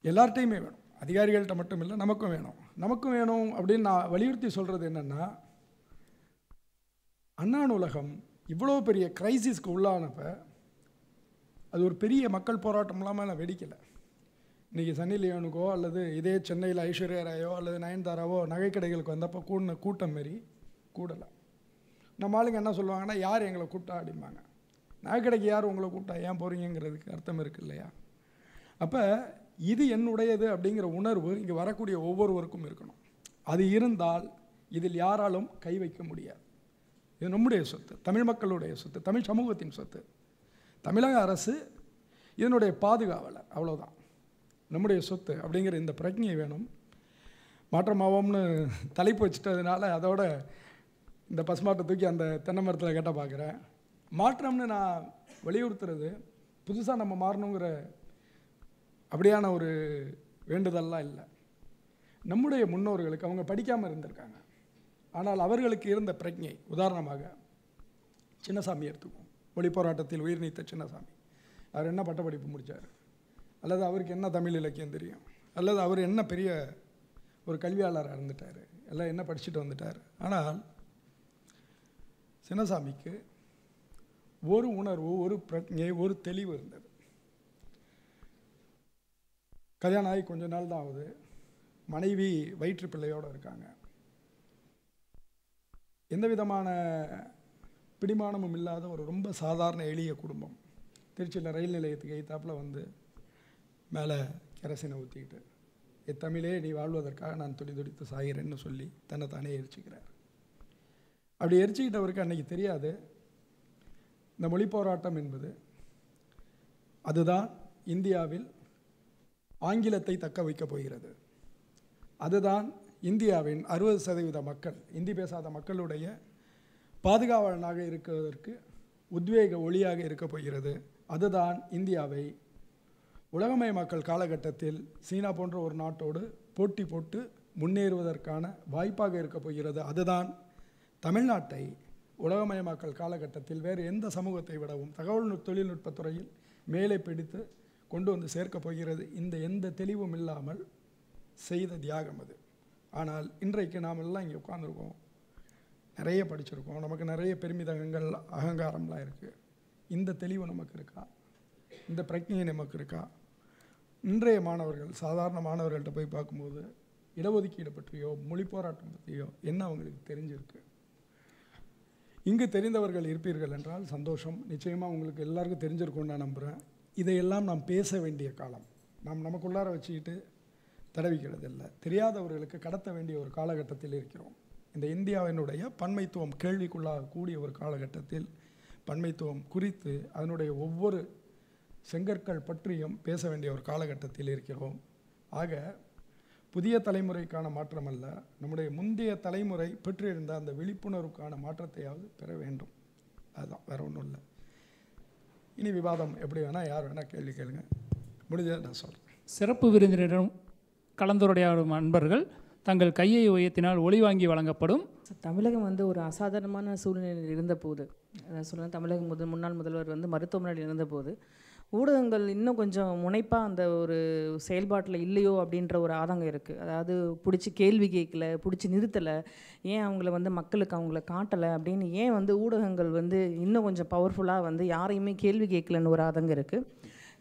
எல்லார்ட்டையுமே வேணும். அதிகாரிகள்கிட்ட மட்டும் இல்லை நமக்கும் வேணும். நமக்கும் வேணும் அப்படின்னு நான் வலியுறுத்தி சொல்கிறது என்னென்னா அண்ணா நூலகம் இவ்வளோ பெரிய கிரைசிஸ்க்கு உள்ளானப்ப அது ஒரு பெரிய மக்கள் போராட்டம் இல்லாமல் நான் வெடிக்கலை. இன்றைக்கி சன்னி லியோனுக்கோ அல்லது இதே சென்னையில் ஐஸ்வர்யா ராயோ அல்லது நயன்தாராவோ நகைக்கடைகளுக்கு வந்தப்போ கூடின கூட்டம் மாரி கூடலை. நம்ம ஆளுங்க என்ன சொல்லுவாங்கன்னா யார் எங்களை கூட்டா அப்படிம்பாங்க. நகைக்கடைக்கு யார் உங்களை கூட்டா ஏன் போகிறீங்கிறதுக்கு அர்த்தம் இருக்கு இல்லையா? அப்போ இது என்னுடையது அப்படிங்கிற உணர்வு இங்கே வரக்கூடிய ஒவ்வொருவருக்கும் இருக்கணும். அது இருந்தால் இதில் யாராலும் கை வைக்க முடியாது. இது நம்முடைய சொத்து தமிழ் மக்களுடைய சொத்து தமிழ் சமூகத்தின் சொத்து. தமிழக அரசு இதனுடைய பாதுகாவலை அவ்வளோதான் நம்முடைய சொத்து அப்படிங்கிற இந்த பிரஜையை வேணும். மாற்றமாவோம்னு தலைப்பு வச்சுட்டதுனால அதோட இந்த பசுமாட்டை தூக்கி அந்த தென்னை மரத்தில் கேட்ட பார்க்குறேன் மாற்றம்னு நான் வலியுறுத்துறது புதுசாக நம்ம மாறணுங்கிற அப்படியான ஒரு வேண்டுதல்லாம் இல்லை. நம்முடைய முன்னோர்களுக்கு அவங்க படிக்காமல் இருந்திருக்காங்க. ஆனால் அவர்களுக்கு இருந்த பிரஜை உதாரணமாக சின்னசாமி எடுத்துக்குவோம். மொழி போராட்டத்தில் உயிர் நீத்த சின்னசாமி. அவர் என்ன பட்டப்படிப்பு முடித்தார் அல்லது அவருக்கு என்ன தமிழ் இலக்கியம் தெரியும்? அல்லது அவர் என்ன பெரிய ஒரு கல்வியாளராக இருந்துட்டார்? எல்லாம் என்ன படிச்சுட்டு வந்துட்டார்? ஆனால் சின்னசாமிக்கு ஒரு உணர்வு ஒரு பிரஜை ஒரு தெளிவு இருந்தது. கல்யாணம் ஆகி கொஞ்ச நாள் தான் ஆகுது. மனைவி வயிற்று பிள்ளையோடு இருக்காங்க. எந்த விதமான பிடிமானமும் இல்லாத ஒரு ரொம்ப சாதாரண எளிய குடும்பம். திருச்சியில் ரயில் நிலையத்துக்கு எய்த்தாப்பில் வந்து மேலே கெரசினை ஊற்றிக்கிட்டு என் தமிழே நீ வாழ்வதற்காக நான் துடி துடித்து சாகிறேன்னு சொல்லி தன்னை தானே எரிச்சிக்கிறார். அப்படி எரிச்சிக்கிட்டவருக்கு அன்னைக்கு தெரியாது. இந்த மொழி போராட்டம் என்பது அதுதான் இந்தியாவில் ஆங்கிலத்தை தக்க வைக்கப் போகிறது. அதுதான் இந்தியாவின் அறுபது சதவீத மக்கள் இந்தி பேசாத மக்களுடைய பாதுகாவலனாக இருக்கிறதற்கு உத்வேக ஒளியாக இருக்கப் போகிறது. அதுதான் இந்தியாவை உலகமயமாக்கல் காலகட்டத்தில் சீனா போன்ற ஒரு நாட்டோடு போட்டி போட்டு முன்னேறுவதற்கான வாய்ப்பாக இருக்கப் போகிறது. அதுதான் தமிழ்நாட்டை உலகமயமாக்கல் காலகட்டத்தில் வேறு எந்த சமூகத்தை விடவும் தகவல் நுட்- தொழில்நுட்பத் துறையில் மேலே பிடித்து கொண்டு வந்து சேர்க்கப் போகிறது. இந்த எந்த தெளிவும் இல்லாமல் செய்த தியாகம் அது. ஆனால் இன்றைக்கு நாம் எல்லாம் இங்கே உட்காந்துருக்கோம் நிறைய படிச்சிருக்கோம். நமக்கு நிறைய பெருமிதகங்கள் அகங்காரம்லாம் இருக்குது இந்த தெளிவு நமக்கு இருக்கா? இந்த பிரஜை நமக்கு இருக்கா? இன்றைய மாணவர்கள் சாதாரண மாணவர்கள்ட்ட போய் பார்க்கும்போது இடஒதுக்கீடு பற்றியோ மொழி போராட்டம் பற்றியோ என்ன அவங்களுக்கு தெரிஞ்சிருக்கு? இங்கு தெரிந்தவர்கள் இருப்பீர்கள் என்றால் சந்தோஷம். நிச்சயமாக உங்களுக்கு எல்லாருக்கும் தெரிஞ்சிருக்கும்னு நான் நம்புகிறேன் இதையெல்லாம் நாம் பேச வேண்டிய காலம். நாம் நமக்குள்ளார வச்சுக்கிட்டு தடவிக்கிறது இல்லை தெரியாதவர்களுக்கு கடத்த வேண்டிய ஒரு காலகட்டத்தில் இருக்கிறோம். இந்த இந்தியாவினுடைய பன்மைத்துவம் கேள்விக்குள்ளாக கூடிய ஒரு காலகட்டத்தில் பன்மைத்துவம் குறித்து அதனுடைய ஒவ்வொரு செங்கற்கள் பற்றியும் பேச வேண்டிய ஒரு காலகட்டத்தில் இருக்கிறோம். ஆக புதிய தலைமுறைக்கான மாற்றம் அல்ல நம்முடைய முந்தைய தலைமுறை பெற்றிருந்த அந்த விழிப்புணர்வுக்கான மாற்றத்தையாவது பெற வேண்டும். அதுதான் வேற ஒன்றும் இல்லை. இனி விவாதம் எப்படி வேணால் யார் வேணால் கேள்வி கேளுங்க. முடிஞ்சதை நான் சொல்கிறேன் சிறப்பு விருந்தினரிடம் கலந்துரையாடும் அன்பர்கள் தங்கள் கையை உயர்த்தினால் ஒளி வாங்கி வழங்கப்படும். தமிழகம் வந்து ஒரு அசாதாரணமான சூழ்நிலையில் இருந்தபோது அதாவது சொல்லணும் தமிழக முதல் முன்னாள் முதல்வர் வந்து மருத்துவமனையில் இருந்தபோது ஊடகங்கள் இன்னும் கொஞ்சம் முனைப்பாக அந்த ஒரு செயல்பாட்டில் இல்லையோ அப்படின்ற ஒரு ஆதங்கம் இருக்குது அதாவது பிடிச்சி கேள்வி கேட்கல பிடிச்சி நிறுத்தலை ஏன் அவங்கள வந்து மக்களுக்கு அவங்கள காட்டலை அப்படின்னு ஏன் வந்து ஊடகங்கள் வந்து இன்னும் கொஞ்சம் பவர்ஃபுல்லாக வந்து யாரையுமே கேள்வி கேட்கலன்னு ஒரு ஆதங்கம் இருக்குது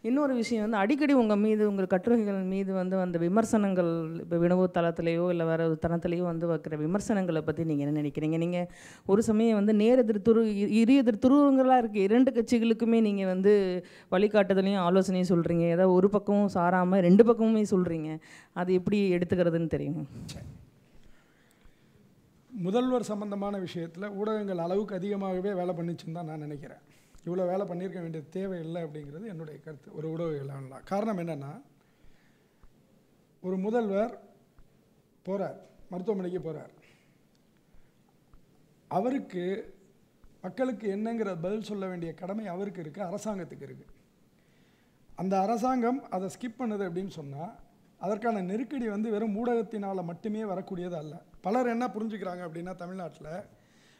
இன்னொரு விஷயம் வந்து அடிக்கடி உங்கள் மீது உங்கள் கட்டுரைகள் மீது வந்து அந்த விமர்சனங்கள் இப்போ வினவு தளத்திலேயோ இல்லை வேறு ஒரு தளத்திலேயோ வந்து வைக்கிற விமர்சனங்களை பற்றி நீங்கள் என்ன நினைக்கிறீங்க? நீங்கள் ஒரு சமயம் வந்து நேர் எதிர் துரு இரு எதிர் துருவங்களாக இருக்குது இரண்டு கட்சிகளுக்குமே நீங்கள் வந்து வழிகாட்டுதலையும் ஆலோசனையும் சொல்கிறீங்க ஏதாவது ஒரு பக்கமும் சாராமல் ரெண்டு பக்கமுமே சொல்கிறீங்க அது எப்படி எடுத்துக்கிறதுன்னு தெரியும்? முதல்வர் சம்பந்தமான விஷயத்தில் ஊடகங்கள் அளவுக்கு அதிகமாகவே வேலை பண்ணிச்சுன்னு தான் நான் நினைக்கிறேன். இவ்வளோ வேலை பண்ணியிருக்க வேண்டிய தேவை இல்லை அப்படிங்கிறது என்னுடைய கருத்து ஒரு ஊடகங்களால் காரணம் என்னென்னா ஒரு முதல்வர் போகிறார் மருத்துவமனைக்கு போகிறார் அவருக்கு மக்களுக்கு என்னங்கிற பதில் சொல்ல வேண்டிய கடமை அவருக்கு இருக்குது அரசாங்கத்துக்கு இருக்குது அந்த அரசாங்கம் அதை ஸ்கிப் பண்ணுது அப்படின்னு சொன்னால் அதற்கான நெருக்கடி வந்து வெறும் ஊடகத்தினால் மட்டுமே வரக்கூடியது அல்ல. பலர் என்ன புரிஞ்சுக்கிறாங்க அப்படின்னா தமிழ்நாட்டில்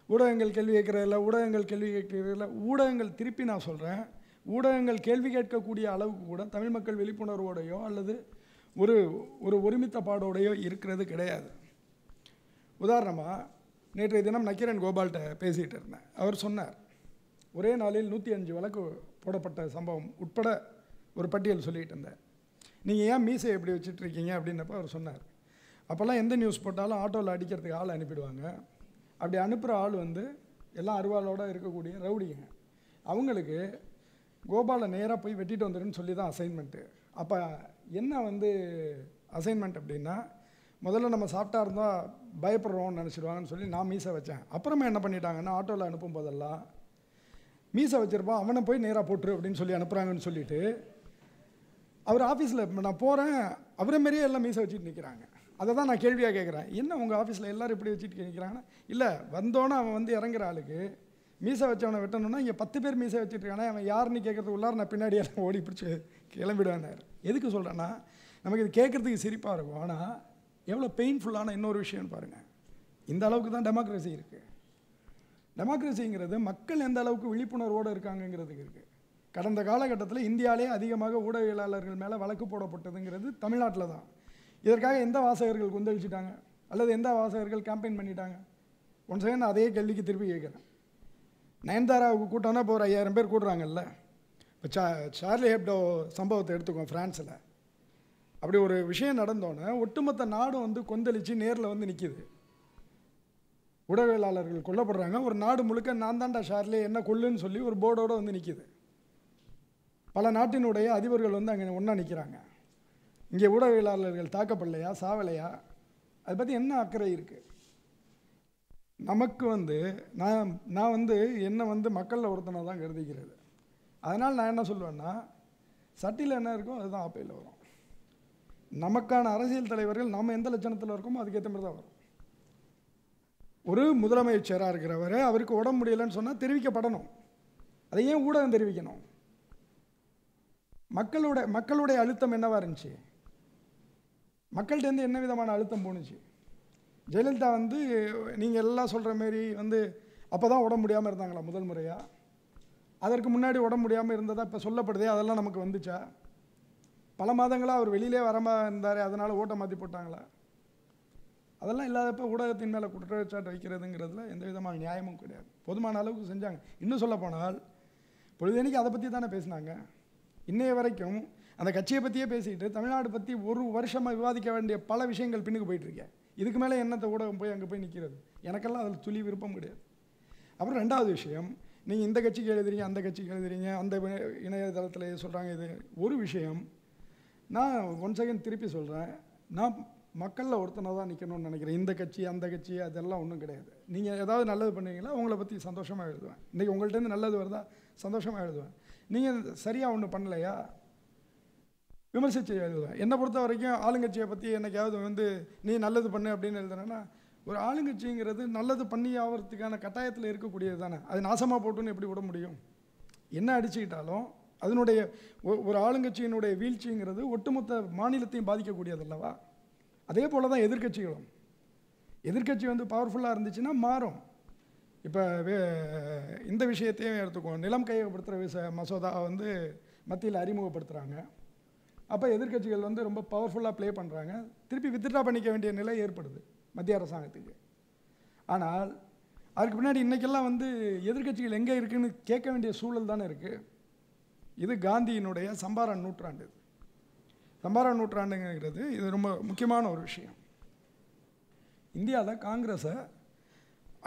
ஊடகங்கள் கேள்வி கேட்குறதில்ல ஊடகங்கள் கேள்வி கேட்குறதில்ல ஊடகங்கள் திருப்பி நான் சொல்கிறேன் ஊடகங்கள் கேள்வி கேட்கக்கூடிய அளவுக்கு கூட தமிழ் மக்கள் விழிப்புணர்வோடையோ அல்லது ஒரு ஒரு ஒருமித்த பாடோடையோ இருக்கிறது கிடையாது. உதாரணமாக நேற்றைய தினம் நக்கீரன் கோபால்கிட்ட பேசிகிட்டு இருந்தேன். அவர் சொன்னார் ஒரே நாளில் நூற்றி அஞ்சு வழக்கு போடப்பட்ட சம்பவம் உட்பட ஒரு பட்டியல் சொல்லிகிட்டு இருந்தேன். நீங்கள் ஏன் மீசை எப்படி வச்சுட்ருக்கீங்க அப்படின்னப்ப அவர் சொன்னார் அப்போல்லாம் எந்த நியூஸ் போட்டாலும் ஆட்டோவில் அடிக்கிறதுக்கு ஆள் அனுப்பிடுவாங்க. அப்படி அனுப்புகிற ஆள் வந்து எல்லாம் அருவாளோடு இருக்கக்கூடிய ரவுடிங்க. அவங்களுக்கு கோபாலை நேராக போய் வெட்டிட்டு வந்துடுன்னு சொல்லி தான் அசைன்மெண்ட்டு அப்போ என்ன வந்து அசைன்மெண்ட் அப்படின்னா முதல்ல நம்ம சாப்பிட்டா இருந்தால் பயப்படுறோம்னு நினச்சிடுவாங்கன்னு சொல்லி நான் மீசை வச்சேன். அப்புறமா என்ன பண்ணிட்டாங்கன்னா ஆட்டோவில் அனுப்பும் போதெல்லாம் மீசை வச்சிருப்பான் அவனை போய் நேராக போட்டுரு அப்படின்னு சொல்லி அனுப்புகிறாங்கன்னு சொல்லிட்டு அவர் ஆஃபீஸில் நான் போகிறேன் அவரை மாரியே எல்லாம் மீசை வச்சுட்டு நிற்கிறாங்க அதை தான் நான் கேள்வியாக கேட்குறேன் என்ன உங்கள் ஆஃபீஸில் எல்லாரும் இப்படி வச்சுட்டு கேட்குறாங்கன்னா இல்லை வந்தோன்னே அவன் வந்து இறங்குற ஆளுக்கு மீசை வச்சவனை வெட்டணும்னா இங்கே பத்து பேர் மீசை வச்சுட்டு இருக்கானே அவன் யாருன்னு கேட்குறது உள்ளார நான் பின்னாடி எல்லாம் ஓடி பிடிச்சி கிளம்பிடுவேன்னார் எதுக்கு சொல்கிறேன்னா நமக்கு இது கேட்குறதுக்கு சிரிப்பாக இருக்கும். ஆனால் எவ்வளோ பெயின்ஃபுல்லான இன்னொரு விஷயம்னு பாருங்கள் இந்த அளவுக்கு தான் டெமோக்ரஸி இருக்குது டெமோக்ரஸிங்கிறது மக்கள் எந்த அளவுக்கு விழிப்புணர்வோடு இருக்காங்கங்கிறதுக்கு இருக்குது கடந்த காலகட்டத்தில் இந்தியாவிலே அதிகமாக ஊடகவியலாளர்கள் மேலே வழக்கு போடப்பட்டதுங்கிறது தமிழ்நாட்டில் தான். இதற்காக எந்த வாசகர்கள் கொந்தளிச்சிட்டாங்க அல்லது எந்த வாசகர்கள் கேம்பெயின் பண்ணிட்டாங்க? ஒன் செகண்ட் அதே கேள்விக்கு திருப்பி கேட்குறேன். நயன்தாராவுக்கு கூட்டம்னா இப்போ ஒரு ஐயாயிரம் பேர் கூடுறாங்கல்ல? இப்போ சா சார்லி ஹெப்டோ சம்பவத்தை எடுத்துக்கோ ஃப்ரான்ஸில் அப்படி ஒரு விஷயம் நடந்தோன்னே ஒட்டுமொத்த நாடும் வந்து கொந்தளித்து நேரில் வந்து நிற்கிது ஊடகவியலாளர்கள் கொல்லப்படுறாங்க. ஒரு நாடு முழுக்க நான் தாண்டா ஷார்லே என்ன கொல்லுன்னு சொல்லி ஒரு போர்டோடு வந்து நிற்கிது பல நாட்டினுடைய அதிபர்கள் வந்து அங்கே ஒன்றா நிற்கிறாங்க இங்கே ஊடகவியலாளர்கள் தாக்கப்படலையா சாவலையா? அதை பற்றி என்ன அக்கறை இருக்குது நமக்கு வந்து நான் நான் வந்து என்னை வந்து மக்களில் ஒருத்தனை தான் கருதிக்கிறது. அதனால் நான் என்ன சொல்லுவேன்னா சட்டியில் என்ன இருக்கோ அதுதான் ஆப்பையில் வரும். நமக்கான அரசியல் தலைவர்கள் நம்ம எந்த லட்சணத்தில் இருக்கோமோ அதுக்கேற்ற மாதிரி தான் வரும். ஒரு முதலமைச்சராக இருக்கிறவர் அவருக்கு உடம்பு முடியலைன்னு சொன்னால் தெரிவிக்கப்படணும். அதை ஏன் ஊடகம் தெரிவிக்கணும்? மக்களோட மக்களுடைய அழுத்தம் என்னவாக இருந்துச்சு? மக்கள்கிட்டேருந்து என்ன விதமான அழுத்தம் போணுச்சு? ஜெயலலிதா வந்து நீங்கள் எல்லாம் சொல்கிற மாரி வந்து அப்போ தான் உடம்பு முடியாமல் இருந்தாங்களா முதல் முறையாக அதற்கு முன்னாடி உடம்பு முடியாமல் இருந்ததா இப்போ சொல்லப்படுதே அதெல்லாம் நமக்கு வந்துச்சா? பல மாதங்களாக அவர் வெளியிலே வராமல் இருந்தார் அதனால் ஓட்டை மாற்றி போட்டாங்களா? அதெல்லாம் இல்லாதப்போ ஊடகத்தின் மேலே குற்றச்சாட்டு வைக்கிறதுங்கிறதுல எந்த விதமான நியாயமும் கிடையாது. போதுமான அளவுக்கு செஞ்சாங்க. இன்னும் சொல்ல போனால் பொழுதேனைக்கு அதை பற்றி தானே பேசினாங்க. இன்றைய வரைக்கும் அந்த கட்சியை பற்றியே பேசிக்கிட்டு தமிழ்நாடு பற்றி ஒரு வருஷமாக விவாதிக்க வேண்டிய பல விஷயங்கள் பின்னுக்கு போயிட்டுருக்கேன் இதுக்கு மேலே என்னத்தை ஊடகம் போய் அங்கே போய் நிற்கிறது எனக்கெல்லாம் அதில் துளி விருப்பம் கிடையாது. அப்புறம் ரெண்டாவது விஷயம் நீங்கள் இந்த கட்சிக்கு எழுதுறீங்க அந்த கட்சிக்கு எழுதுறீங்க அந்த இணையதளத்தில் சொல்கிறாங்க இது. ஒரு விஷயம் நான் ஒன் செகண்ட் திருப்பி சொல்கிறேன் நான் மக்களில் ஒருத்தனை தான் நிற்கணும்னு நினைக்கிறேன். இந்த கட்சி அந்த கட்சி அதெல்லாம் ஒன்றும் கிடையாது. நீங்கள் ஏதாவது நல்லது பண்ணுவீங்களா? உங்களை பற்றி சந்தோஷமாக எழுதுவேன். இன்றைக்கி உங்கள்கிட்டருந்து நல்லது வருதா? சந்தோஷமாக எழுதுவேன். நீங்கள் சரியாக ஒன்று பண்ணலையா? விமர்சித்து எழுதுவேன் என்னை பொறுத்த வரைக்கும் ஆளுங்கட்சியை பற்றி என்னைக்காவது வந்து நீ நல்லது பண்ணு அப்படின்னு எழுதுனேன்னா ஒரு ஆளுங்கட்சிங்கிறது நல்லது பண்ணி ஆகிறதுக்கான கட்டாயத்தில் இருக்கக்கூடியது தானே. அது நாசமாக போட்டுன்னு எப்படி விட முடியும்? என்ன அடிச்சுக்கிட்டாலும் அதனுடைய ஒரு ஆளுங்கட்சியினுடைய வீழ்ச்சிங்கிறது ஒட்டுமொத்த மாநிலத்தையும் பாதிக்கக்கூடியது அல்லவா? அதே போல தான் எதிர்க்கட்சிகளும். எதிர்க்கட்சி வந்து பவர்ஃபுல்லாக இருந்துச்சுன்னா மாறும். இப்போ இந்த விஷயத்தையும் எடுத்துக்குவோம். நிலம் கையகப்படுத்துகிற விச மசோதா வந்து மத்தியில் அறிமுகப்படுத்துகிறாங்க அப்போ எதிர்க்கட்சிகள் வந்து ரொம்ப பவர்ஃபுல்லாக ப்ளே பண்ணுறாங்க திருப்பி வித்ட்ரா பண்ணிக்க வேண்டிய நிலை ஏற்படுது மத்திய அரசாங்கத்துக்கு. ஆனால் அதுக்கு பின்னாடி இன்றைக்கெல்லாம் வந்து எதிர்க்கட்சிகள் எங்கே இருக்குதுன்னு கேட்க வேண்டிய சூழல் தானே இருக்குது இது காந்தியினுடைய சம்பாரன் நூற்றாண்டு. இது. சம்பாரன் நூற்றாண்டுங்கிறது இது ரொம்ப முக்கியமான ஒரு விஷயம். இந்தியாவில் காங்கிரஸை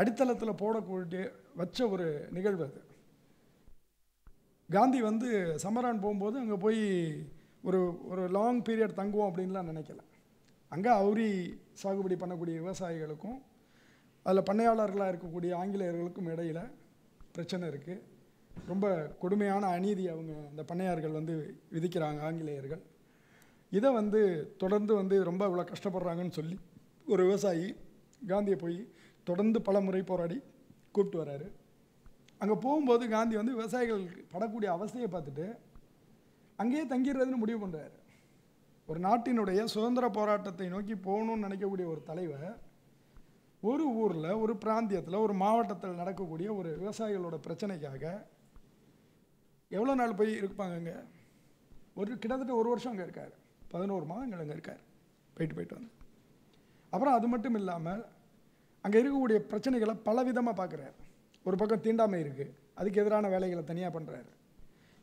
அடித்தளத்தில் போடக்கூடிய வச்ச ஒரு நிகழ்வு அது. காந்தி வந்து சமரான் போகும்போது அங்கே போய் ஒரு ஒரு லாங் பீரியட் தங்குவோம் அப்படின்லாம் நினைக்கல. அங்கே அவுரி சாகுபடி பண்ணக்கூடிய விவசாயிகளுக்கும் அதில் பண்ணையாளர்களாக இருக்கக்கூடிய ஆங்கிலேயர்களுக்கும் இடையில் பிரச்சனை இருக்குது ரொம்ப கொடுமையான அநீதி அவங்க அந்த பண்ணையார்கள் வந்து விதிக்கிறாங்க ஆங்கிலேயர்கள். இதை வந்து தொடர்ந்து வந்து ரொம்ப இவ்வளோ கஷ்டப்படுறாங்கன்னு சொல்லி ஒரு விவசாயி காந்தியை போய் தொடர்ந்து பல முறை போராடி கூப்பிட்டு வராரு. அங்கே போகும்போது காந்தி வந்து விவசாயிகள் படக்கூடிய அவஸ்தையை பார்த்துட்டு அங்கேயே தங்கிடுறதுன்னு முடிவு பண்ணுறாரு ஒரு நாட்டினுடைய சுதந்திர போராட்டத்தை நோக்கி போகணும்னு நினைக்கக்கூடிய ஒரு தலைவர் ஒரு ஊரில் ஒரு பிராந்தியத்தில் ஒரு மாவட்டத்தில் நடக்கக்கூடிய ஒரு விவசாயிகளோட பிரச்சனைக்காக எவ்வளோ நாள் போய் இருப்பாங்க அங்கே ஒரு கிட்டத்தட்ட ஒரு வருஷம் அங்கே இருக்கார். பதினோரு மாதங்கள் அங்கே இருக்கார். போயிட்டு போயிட்டு வந்து. அப்புறம் அது மட்டும் இல்லாமல் அங்கே இருக்கக்கூடிய பிரச்சனைகளை பலவிதமாக பார்க்குறாரு ஒரு பக்கம் தீண்டாமை இருக்குது அதுக்கு எதிரான வேலைகளை தனியாக பண்ணுறாரு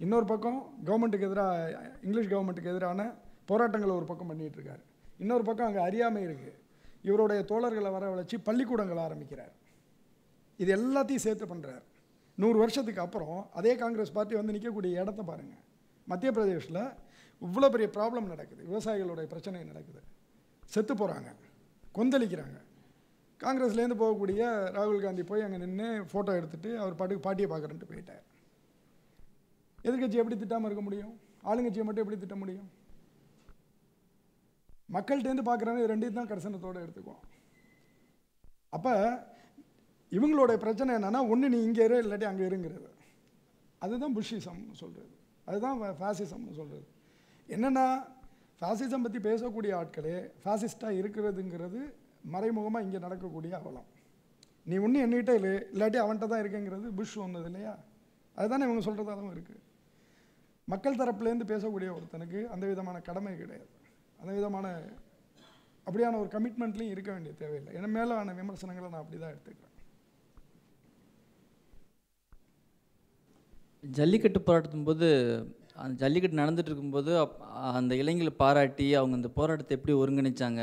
இன்னொரு பக்கம் கவர்மெண்ட்டுக்கு எதிராக இங்கிலீஷ் கவர்மெண்ட்டுக்கு எதிரான போராட்டங்களை ஒரு பக்கம் பண்ணிகிட்ருக்காரு இன்னொரு பக்கம் அங்கே அறியாமை இருக்குது இவருடைய தோழர்களை வரவழைச்சி பள்ளிக்கூடங்களை ஆரம்பிக்கிறார். இது எல்லாத்தையும் சேர்த்து பண்ணுறார் நூறு வருஷத்துக்கு அப்புறம் அதே காங்கிரஸ் பார்ட்டி வந்து நிற்கக்கூடிய இடத்த பாருங்கள் மத்திய பிரதேஷில் இவ்வளோ பெரிய ப்ராப்ளம் நடக்குது. விவசாயிகளுடைய பிரச்சனை நடக்குது. செத்து போகிறாங்க கொந்தளிக்கிறாங்க. காங்கிரஸ்லேருந்து போகக்கூடிய ராகுல் காந்தி போய் அங்கே நின்று ஃபோட்டோ எடுத்துகிட்டு அவர் பாட்டுக்கு பாட்டியை பார்க்குறேன்ட்டு போயிட்டார். எதிர்கட்சி எப்படி திட்டாமல் இருக்க முடியும்? ஆளுங்கட்சியை மட்டும் எப்படி திட்ட முடியும்? மக்கள்கிட்டேருந்து பார்க்குறாங்க ரெண்டையும் தான் கரிசனத்தோடு எடுத்துக்குவோம் அப்போ இவங்களோட பிரச்சனை என்னென்னா ஒன்று நீ இங்கே இரு இல்லாட்டி அங்கே இருங்கிறது. அதுதான் புஷிசம்னு சொல்கிறது அதுதான் ஃபேசிசம்னு சொல்கிறது என்னென்னா ஃபேசிசம் பற்றி பேசக்கூடிய ஆட்களே ஃபேசிஸ்டாக இருக்கிறதுங்கிறது மறைமுகமாக இங்கே நடக்கக்கூடிய அவலம். நீ ஒன்று என்கிட்ட இல்லை இல்லாட்டி அவன்கிட்ட தான் இருக்கேங்கிறது புஷ் ஒன்றது இல்லையா? அதுதானே இவங்க சொல்கிறதாகவும் இருக்குது மக்கள் தரப்புலேருந்து பேசக்கூடிய ஒருத்தனுக்கு அந்த விதமான கடமை கிடையாது. அந்த விதமான அப்படியான ஒரு கமிட்மெண்ட்லையும் இருக்க வேண்டிய தேவையில்லை. என் மேலான விமர்சனங்களை நான் அப்படி தான் எடுத்துக்கிறேன். ஜல்லிக்கட்டு போராட்டத்தின் போது அந்த ஜல்லிக்கட்டு நடந்துட்டு இருக்கும்போது அந்த இளைஞர்களை பாராட்டி அவங்க அந்த போராட்டத்தை எப்படி ஒருங்கிணைச்சாங்க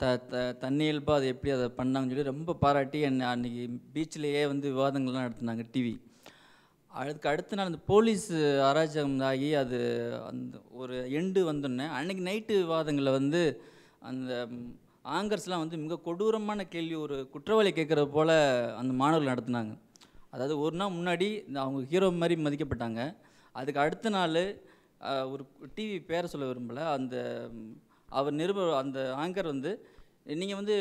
த த தன்னியல்பாக அதை எப்படி அதை பண்ணாங்கன்னு சொல்லி ரொம்ப பாராட்டி என்னை அன்றைக்கி பீச்சிலேயே வந்து விவாதங்கள்லாம் நடத்தினாங்க டிவி அதுக்கு அடுத்த நாள் அந்த போலீஸ் அராஜகம் ஆகி அது அந்த ஒரு எண்டு வந்தோடனே அன்னைக்கு நைட்டு விவாதங்களில் வந்து அந்த ஆங்கர்ஸ்லாம் வந்து மிக கொடூரமான கேள்வி ஒரு குற்றவாளி கேட்குறது போல் அந்த மாணவர்கள் நடத்துனாங்க. அதாவது ஒரு நாள் முன்னாடி இந்த அவங்க ஹீரோ மாதிரி மதிக்கப்பட்டாங்க. அதுக்கு அடுத்த நாள் ஒரு டிவி பேரை சொல்ல விரும்பல. அந்த அவர் நிருபர் அந்த ஆங்கர் வந்து நீங்கள் வந்து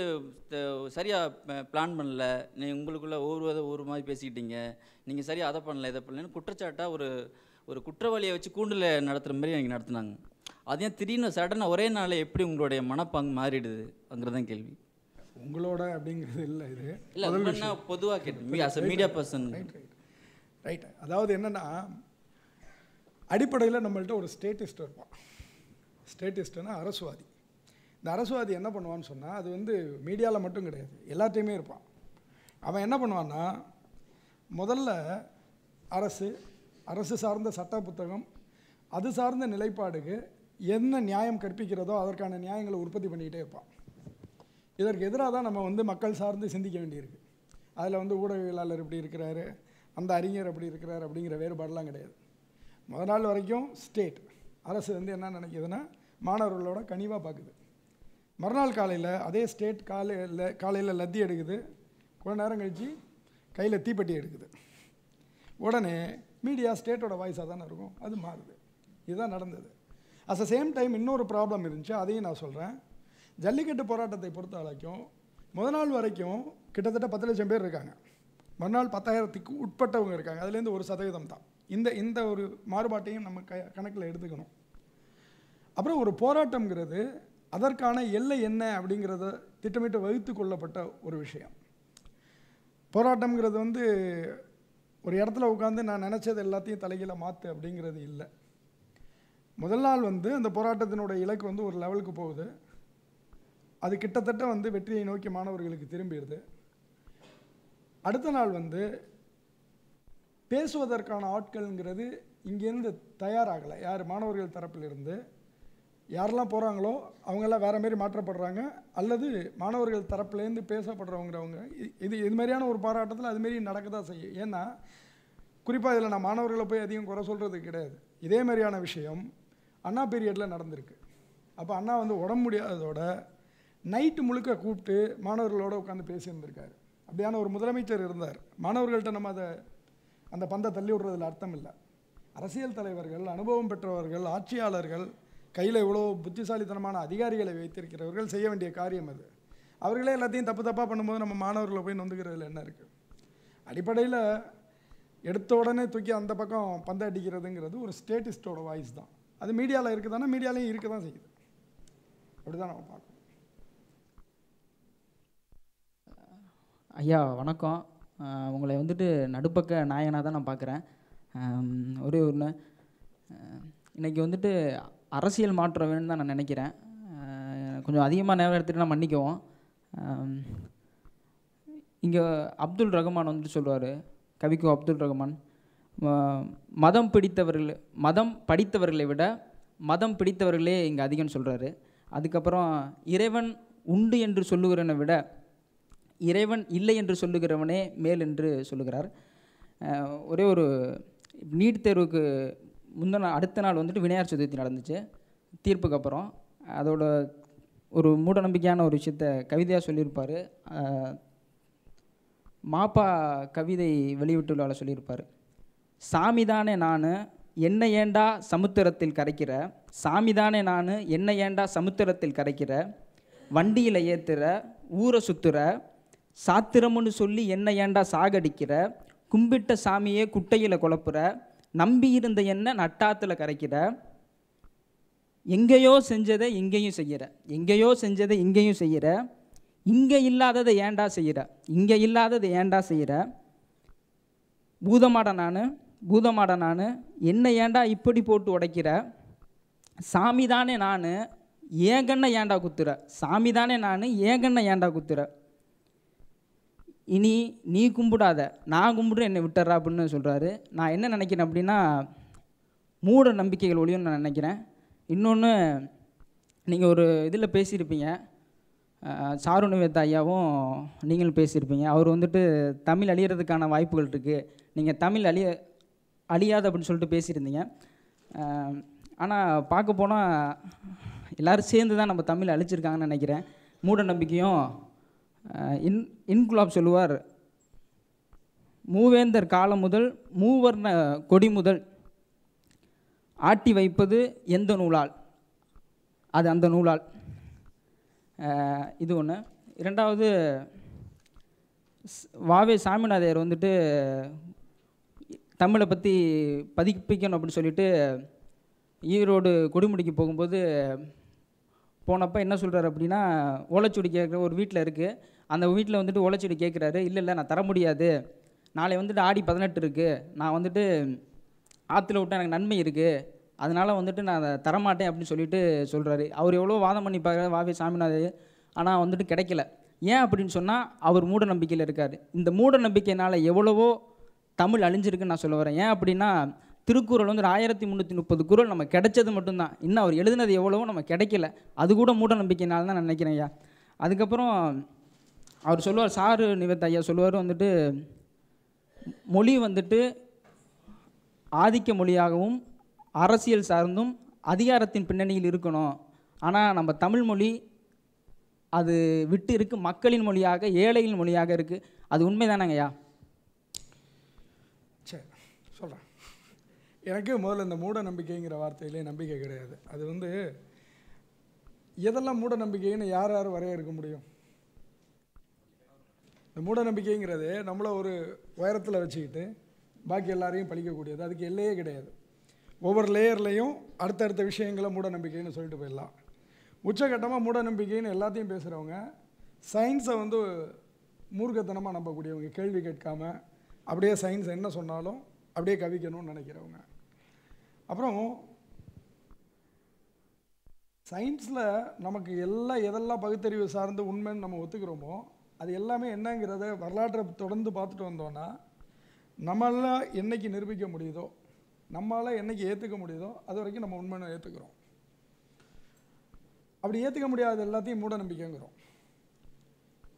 சரியாக பிளான் பண்ணல. நீ உங்களுக்குள்ளே ஒவ்வொரு ஒரு மாதிரி பேசிக்கிட்டீங்க. நீங்கள் சரியாக அதை பண்ணல இதை பண்ணலன்னு குற்றச்சாட்டாக ஒரு ஒரு குற்றவாளியை வச்சு கூண்டில் நடத்துகிற மாதிரி எனக்கு நடத்துனாங்க. அதையும் திடீர்னு சடனாக ஒரே நாளில் எப்படி உங்களுடைய மனப்பாங்கு மாறிடுதுங்கிறது தான் கேள்வி. உங்களோட அப்படிங்கிறது இல்லை இது. இல்லை பொதுவாக கேட்டேன். As media person right right right அதாவது என்னென்னா அடிப்படையில் நம்மள்ட்ட ஒரு ஸ்டேட்டிஸ்ட் இருப்பான். ஸ்டேட்டிஸ்ட்னா அரசுவாதி. இந்த அரசுவாதி என்ன பண்ணுவான்னு சொன்னால் அது வந்து மீடியாவில் மட்டும் கிடையாது. எல்லாத்தையுமே இருப்பான். அவன் என்ன பண்ணுவான்னா முதல்ல அரசு அரசு சார்ந்த சட்ட புத்தகம் அது சார்ந்த நிலைப்பாடுக்கு என்ன நியாயம் கற்பிக்கிறதோ அதற்கான நியாயங்களை உற்பத்தி பண்ணிக்கிட்டே இருப்பான். இதற்கு எதிராக தான் நம்ம வந்து மக்கள் சார்ந்து சிந்திக்க வேண்டியிருக்கு. அதில் வந்து ஊடகவியலாளர் இப்படி இருக்கிறாரு அந்த அறிஞர் அப்படி இருக்கிறார் அப்படிங்கிற வேறுபாடெலாம் கிடையாது. முத நாள் வரைக்கும் ஸ்டேட் அரசு வந்து என்ன நினைக்குதுன்னா மாணவர்களோட கனிவாக பார்க்குது மறுநாள் காலையில் அதே ஸ்டேட் காலையில் காலையில் லத்தி எடுக்குது. கொஞ்ச நேரம் கழித்து கையில் தீப்பெட்டி எடுக்குது. உடனே மீடியா ஸ்டேட்டோட வாய்ஸாக தானே இருக்கும். அது மாறுது. இதுதான் நடந்தது. அட் த சேம் டைம் இன்னொரு ப்ராப்ளம் இருந்துச்சு. அதையும் நான் சொல்கிறேன் ஜல்லிக்கட்டு போராட்டத்தை பொறுத்த வரைக்கும் முத நாள் வரைக்கும் கிட்டத்தட்ட பத்து லட்சம் பேர் இருக்காங்க. மறுநாள் பத்தாயிரத்துக்கு உட்பட்டவங்க இருக்காங்க. அதுலேருந்து ஒரு சதவீதம் தான். இந்த இந்த ஒரு மாறுபாட்டையும் நம்ம க கணக்கில் எடுத்துக்கணும். அப்புறம் ஒரு போராட்டம்ங்கிறது அதற்கான எல்லை என்ன அப்படிங்கிறத திட்டமிட்டு வகுத்து கொள்ளப்பட்ட ஒரு விஷயம். போராட்டம்ங்கிறது வந்து ஒரு இடத்துல உட்காந்து நான் நினச்சது எல்லாத்தையும் தலைகீழ மாற்று அப்படிங்கிறது இல்லை. முதல் நாள் வந்து அந்த போராட்டத்தினுடைய இலக்கு வந்து ஒரு லெவலுக்கு போகுது. அது கிட்டத்தட்ட வந்து வெற்றியை நோக்கி மாணவர்களுக்கு திரும்பிடுது. அடுத்த நாள் வந்து பேசுவதற்கான ஆட்கள்ங்கிறது இங்கேருந்து தயாராகலை. யார்? மாணவர்கள் தரப்பிலிருந்து. யாரெல்லாம் போகிறாங்களோ அவங்கெல்லாம் வேறு மாரி மாற்றப்படுறாங்க. அல்லது மாணவர்கள் தரப்புலேருந்து பேசப்படுறவங்கிறவங்க இது இது மாதிரியான ஒரு போராட்டத்தில் அதுமாரி நடக்க தான் செய்யும் ஏன்னா குறிப்பாக இதில் நான் மாணவர்களை போய் அதிகம் குறை சொல்கிறது கிடையாது. இதே மாதிரியான விஷயம் அண்ணா பீரியடில் நடந்திருக்கு. அப்போ அண்ணா வந்து உடம்பு முடியாததோட நைட்டு முழுக்க கூப்பிட்டு மாணவர்களோட உட்காந்து பேசியிருந்திருக்காரு. அப்படியான ஒரு முதலமைச்சர் இருந்தார். மாணவர்கள்ட்ட நம்ம அதை அந்த பந்தை தள்ளி விடுறதுல அர்த்தம் இல்லை. அரசியல் தலைவர்கள் அனுபவம் பெற்றவர்கள் ஆட்சியாளர்கள் கையில் இவ்வளோ புத்திசாலித்தனமான அதிகாரிகளை வைத்திருக்கிறவர்கள் செய்ய வேண்டிய காரியம் அது. அவர்களே எல்லாத்தையும் தப்பு தப்பாக பண்ணும்போது நம்ம மாணவர்களை போய் நொந்துக்கிறதுல என்ன இருக்குது அடிப்படையில் எடுத்த உடனே தூக்கி அந்த பக்கம் பந்தை அடிக்கிறதுங்கிறது ஒரு ஸ்டேட்டிஸ்டோட வாய்ஸ் தான். அது மீடியாவில் இருக்குதானா மீடியாலையும் இருக்க தான் செய்யுது. அப்படி தான் நம்ம பார்க்கணும். ஐயா வணக்கம். உங்களை வந்துட்டு நடுப்பக்க நாயனாக தான் நான் பார்க்குறேன். ஒரே ஒன்று இன்றைக்கி வந்துட்டு அரசியல் மாற்றம் வேணும்னு தான் நான் நினைக்கிறேன். கொஞ்சம் அதிகமாக நேரம் எடுத்துகிட்டு நான் மன்னிக்கவும் இங்கே அப்துல் ரஹ்மான் வந்துட்டு சொல்லுவார் கவிக்கோ அப்துல் ரஹ்மான் மதம் பிடித்தவர்கள் மதம் படித்தவர்களை விட மதம் பிடித்தவர்களே இங்கே அதிகம்னு சொல்கிறாரு அதுக்கப்புறம் இறைவன் உண்டு என்று சொல்லுகிறவனை விட இறைவன் இல்லை என்று சொல்லுகிறவனே மேல் என்று சொல்லுகிறார். ஒரே ஒரு நீட் தேர்வுக்கு முந்தின நாள் அடுத்த நாள் வந்துட்டு விநாயகர் சதுர்த்தி நடந்துச்சு. தீர்ப்புக்கு அப்புறம். அதோட ஒரு மூடநம்பிக்கையான ஒரு விஷயத்த கவிதையாக சொல்லியிருப்பார். மாப்பா கவிதை வெளியிட்டுள்ளால சொல்லியிருப்பார். சாமிதானே நான் என்ன ஏண்டா சமுத்திரத்தில் கரைக்கிற? சாமிதானே நான் என்ன ஏண்டா சமுத்திரத்தில் கரைக்கிற? வண்டியில் ஏற்றுற ஊரை சுற்றுற சாத்திரம்னு சொல்லி என்ன ஏண்டா சாகடிக்கிற? கும்பிட்ட சாமியே குட்டையில் குழப்புற? நம்பி இருந்த என்ன? நட்டாத்தில் கரைக்கிற. எங்கேயோ செஞ்சதை இங்கேயும் செய்கிற எங்கேயோ செஞ்சதை இங்கேயும் செய்கிற இங்கே இல்லாததை ஏன்டா செய்கிற இங்கே இல்லாததை ஏன்டா செய்கிற பூதமாட நான் பூதமாட நான் என்ன ஏன்டா இப்படி போட்டு உடைக்கிற? சாமி தானே நான் ஏங்கண்ண ஏன்டா குத்துற? சாமி தானே நான் ஏங்கண்ண ஏன்டா குத்துற? இனி நீ கும்பிடாத நான் கும்பிடு என்னை விட்டுறா அப்படின்னு சொல்கிறாரு நான் என்ன நினைக்கிறேன் அப்படின்னா மூட நம்பிக்கைகள் ஒழியும்னு நான் நினைக்கிறேன். இன்னொன்று நீங்கள் ஒரு இதில் பேசியிருப்பீங்க. அஹ், ஐயாவும் நீங்களும் பேசியிருப்பீங்க. அவர் வந்துட்டு தமிழ் அழியறதுக்கான வாய்ப்புகள் இருக்குது நீங்கள் தமிழ் அழிய அழியாது அப்படின்னு சொல்லிட்டு பேசியிருந்தீங்க. ஆனால் பார்க்க போனால் எல்லோரும் சேர்ந்து தான் நம்ம தமிழ் அழிச்சிருக்காங்கன்னு நினைக்கிறேன். மூட நம்பிக்கையும் இன் இன்குலாப் சொல்லுவார் மூவேந்தர் காலம் முதல் மூவர்ண கொடி முதல் ஆட்டி வைப்பது எந்த நூலால்? அது அந்த நூலால். இது ஒன்று இரண்டாவது வாவே சாமிநாதையர் வந்துட்டு தமிழை பற்றி பதிப்பிக்கணும் அப்படின்னு சொல்லிட்டு ஈரோடு கொடுமுடிக்கு போகும்போது போனப்போ என்ன சொல்கிறாரு அப்படின்னா ஓலைச்சுடி கேட்குற ஒரு வீட்டில் இருக்குது அந்த வீட்டில் வந்துட்டு ஓலைச்சுடி கேட்குறாரு. இல்லை இல்லை நான் தர முடியாது. நாளை வந்துட்டு ஆடி பதினெட்டு இருக்குது நான் வந்துட்டு ஆற்றுல விட்டால் எனக்கு நன்மை இருக்குது அதனால் வந்துட்டு நான் அதை தரமாட்டேன் அப்படின்னு சொல்லிட்டு சொல்கிறாரு அவர் எவ்வளோ வாதம் பண்ணி பார்க்குறாரு வாவே சாமிநாதர் ஆனால் வந்துட்டு கிடைக்கல. ஏன் அப்படின்னு சொன்னால் அவர் மூட நம்பிக்கையில் இருக்கார். இந்த மூட நம்பிக்கையினால் எவ்வளவோ தமிழ் அழிஞ்சிருக்குன்னு நான் சொல்ல வரேன். ஏன் அப்படின்னா திருக்குறள் வந்து ஒரு ஆயிரத்தி முந்நூற்றி முப்பது குரல் நம்ம கிடைச்சது மட்டும்தான். இன்னும் அவர் எழுதினது எவ்வளவோ நம்ம கிடைக்கல. அது கூட மூட நம்பிக்கைனால தான் நான் நினைக்கிறேன் ஐயா. அதுக்கப்புறம் அவர் சொல்லுவார் சாரு நிவேத் ஐயா சொல்லுவார் வந்துட்டு மொழி வந்துட்டு ஆதிக்க மொழியாகவும் அரசியல் சார்ந்தும் அதிகாரத்தின் பின்னணியில் இருக்கணும். ஆனால் நம்ம தமிழ் மொழி அது விட்டு இருக்கு. மக்களின் மொழியாக ஏழையின் மொழியாக இருக்குது அது உண்மைதானங்கய்யா சரி சொல்கிறேன் எனக்கு முதல்ல இந்த மூட நம்பிக்கைங்கிற வார்த்தையிலே நம்பிக்கை கிடையாது. அது வந்து எதெல்லாம் மூட நம்பிக்கைன்னு யார் யார் வரையறுக்க முடியும்? இந்த மூட நம்பிக்கைங்கிறது நம்மளை ஒரு உயரத்தில் வச்சுக்கிட்டு பாக்கி எல்லாரையும் பழிக்கக்கூடியது அதுக்கு எல்லையே கிடையாது. ஒவ்வொரு லேயர்லேயும் அடுத்தடுத்த விஷயங்களை மூட நம்பிக்கைன்னு சொல்லிட்டு போயிடலாம். உச்சகட்டமாக மூட நம்பிக்கைன்னு எல்லாத்தையும் பேசுகிறவங்க சயின்ஸை வந்து மூர்க்கத்தனமாக நம்பக்கூடியவங்க. கேள்வி கேட்காம அப்படியே சயின்ஸ் என்ன சொன்னாலும் அப்படியே கவிக்கணும்னு நினைக்கிறவங்க. அப்புறம் சயின்ஸில் நமக்கு எல்லாம் எதெல்லாம் பகுத்தறிவு சார்ந்து உண்மைன்னு நம்ம ஒத்துக்கிறோமோ அது எல்லாமே என்னங்கிறத வரலாற்றை தொடர்ந்து பார்த்துட்டு வந்தோன்னா நம்மளால் என்னைக்கு நிரூபிக்க முடியுதோ நம்மளால் என்னைக்கு ஏற்றுக்க முடியுதோ அது வரைக்கும் நம்ம உண்மைன்னு ஏற்றுக்கிறோம் அப்படி ஏற்றுக்க முடியாத எல்லாத்தையும் மூட நம்பிக்கைங்கிறோம்.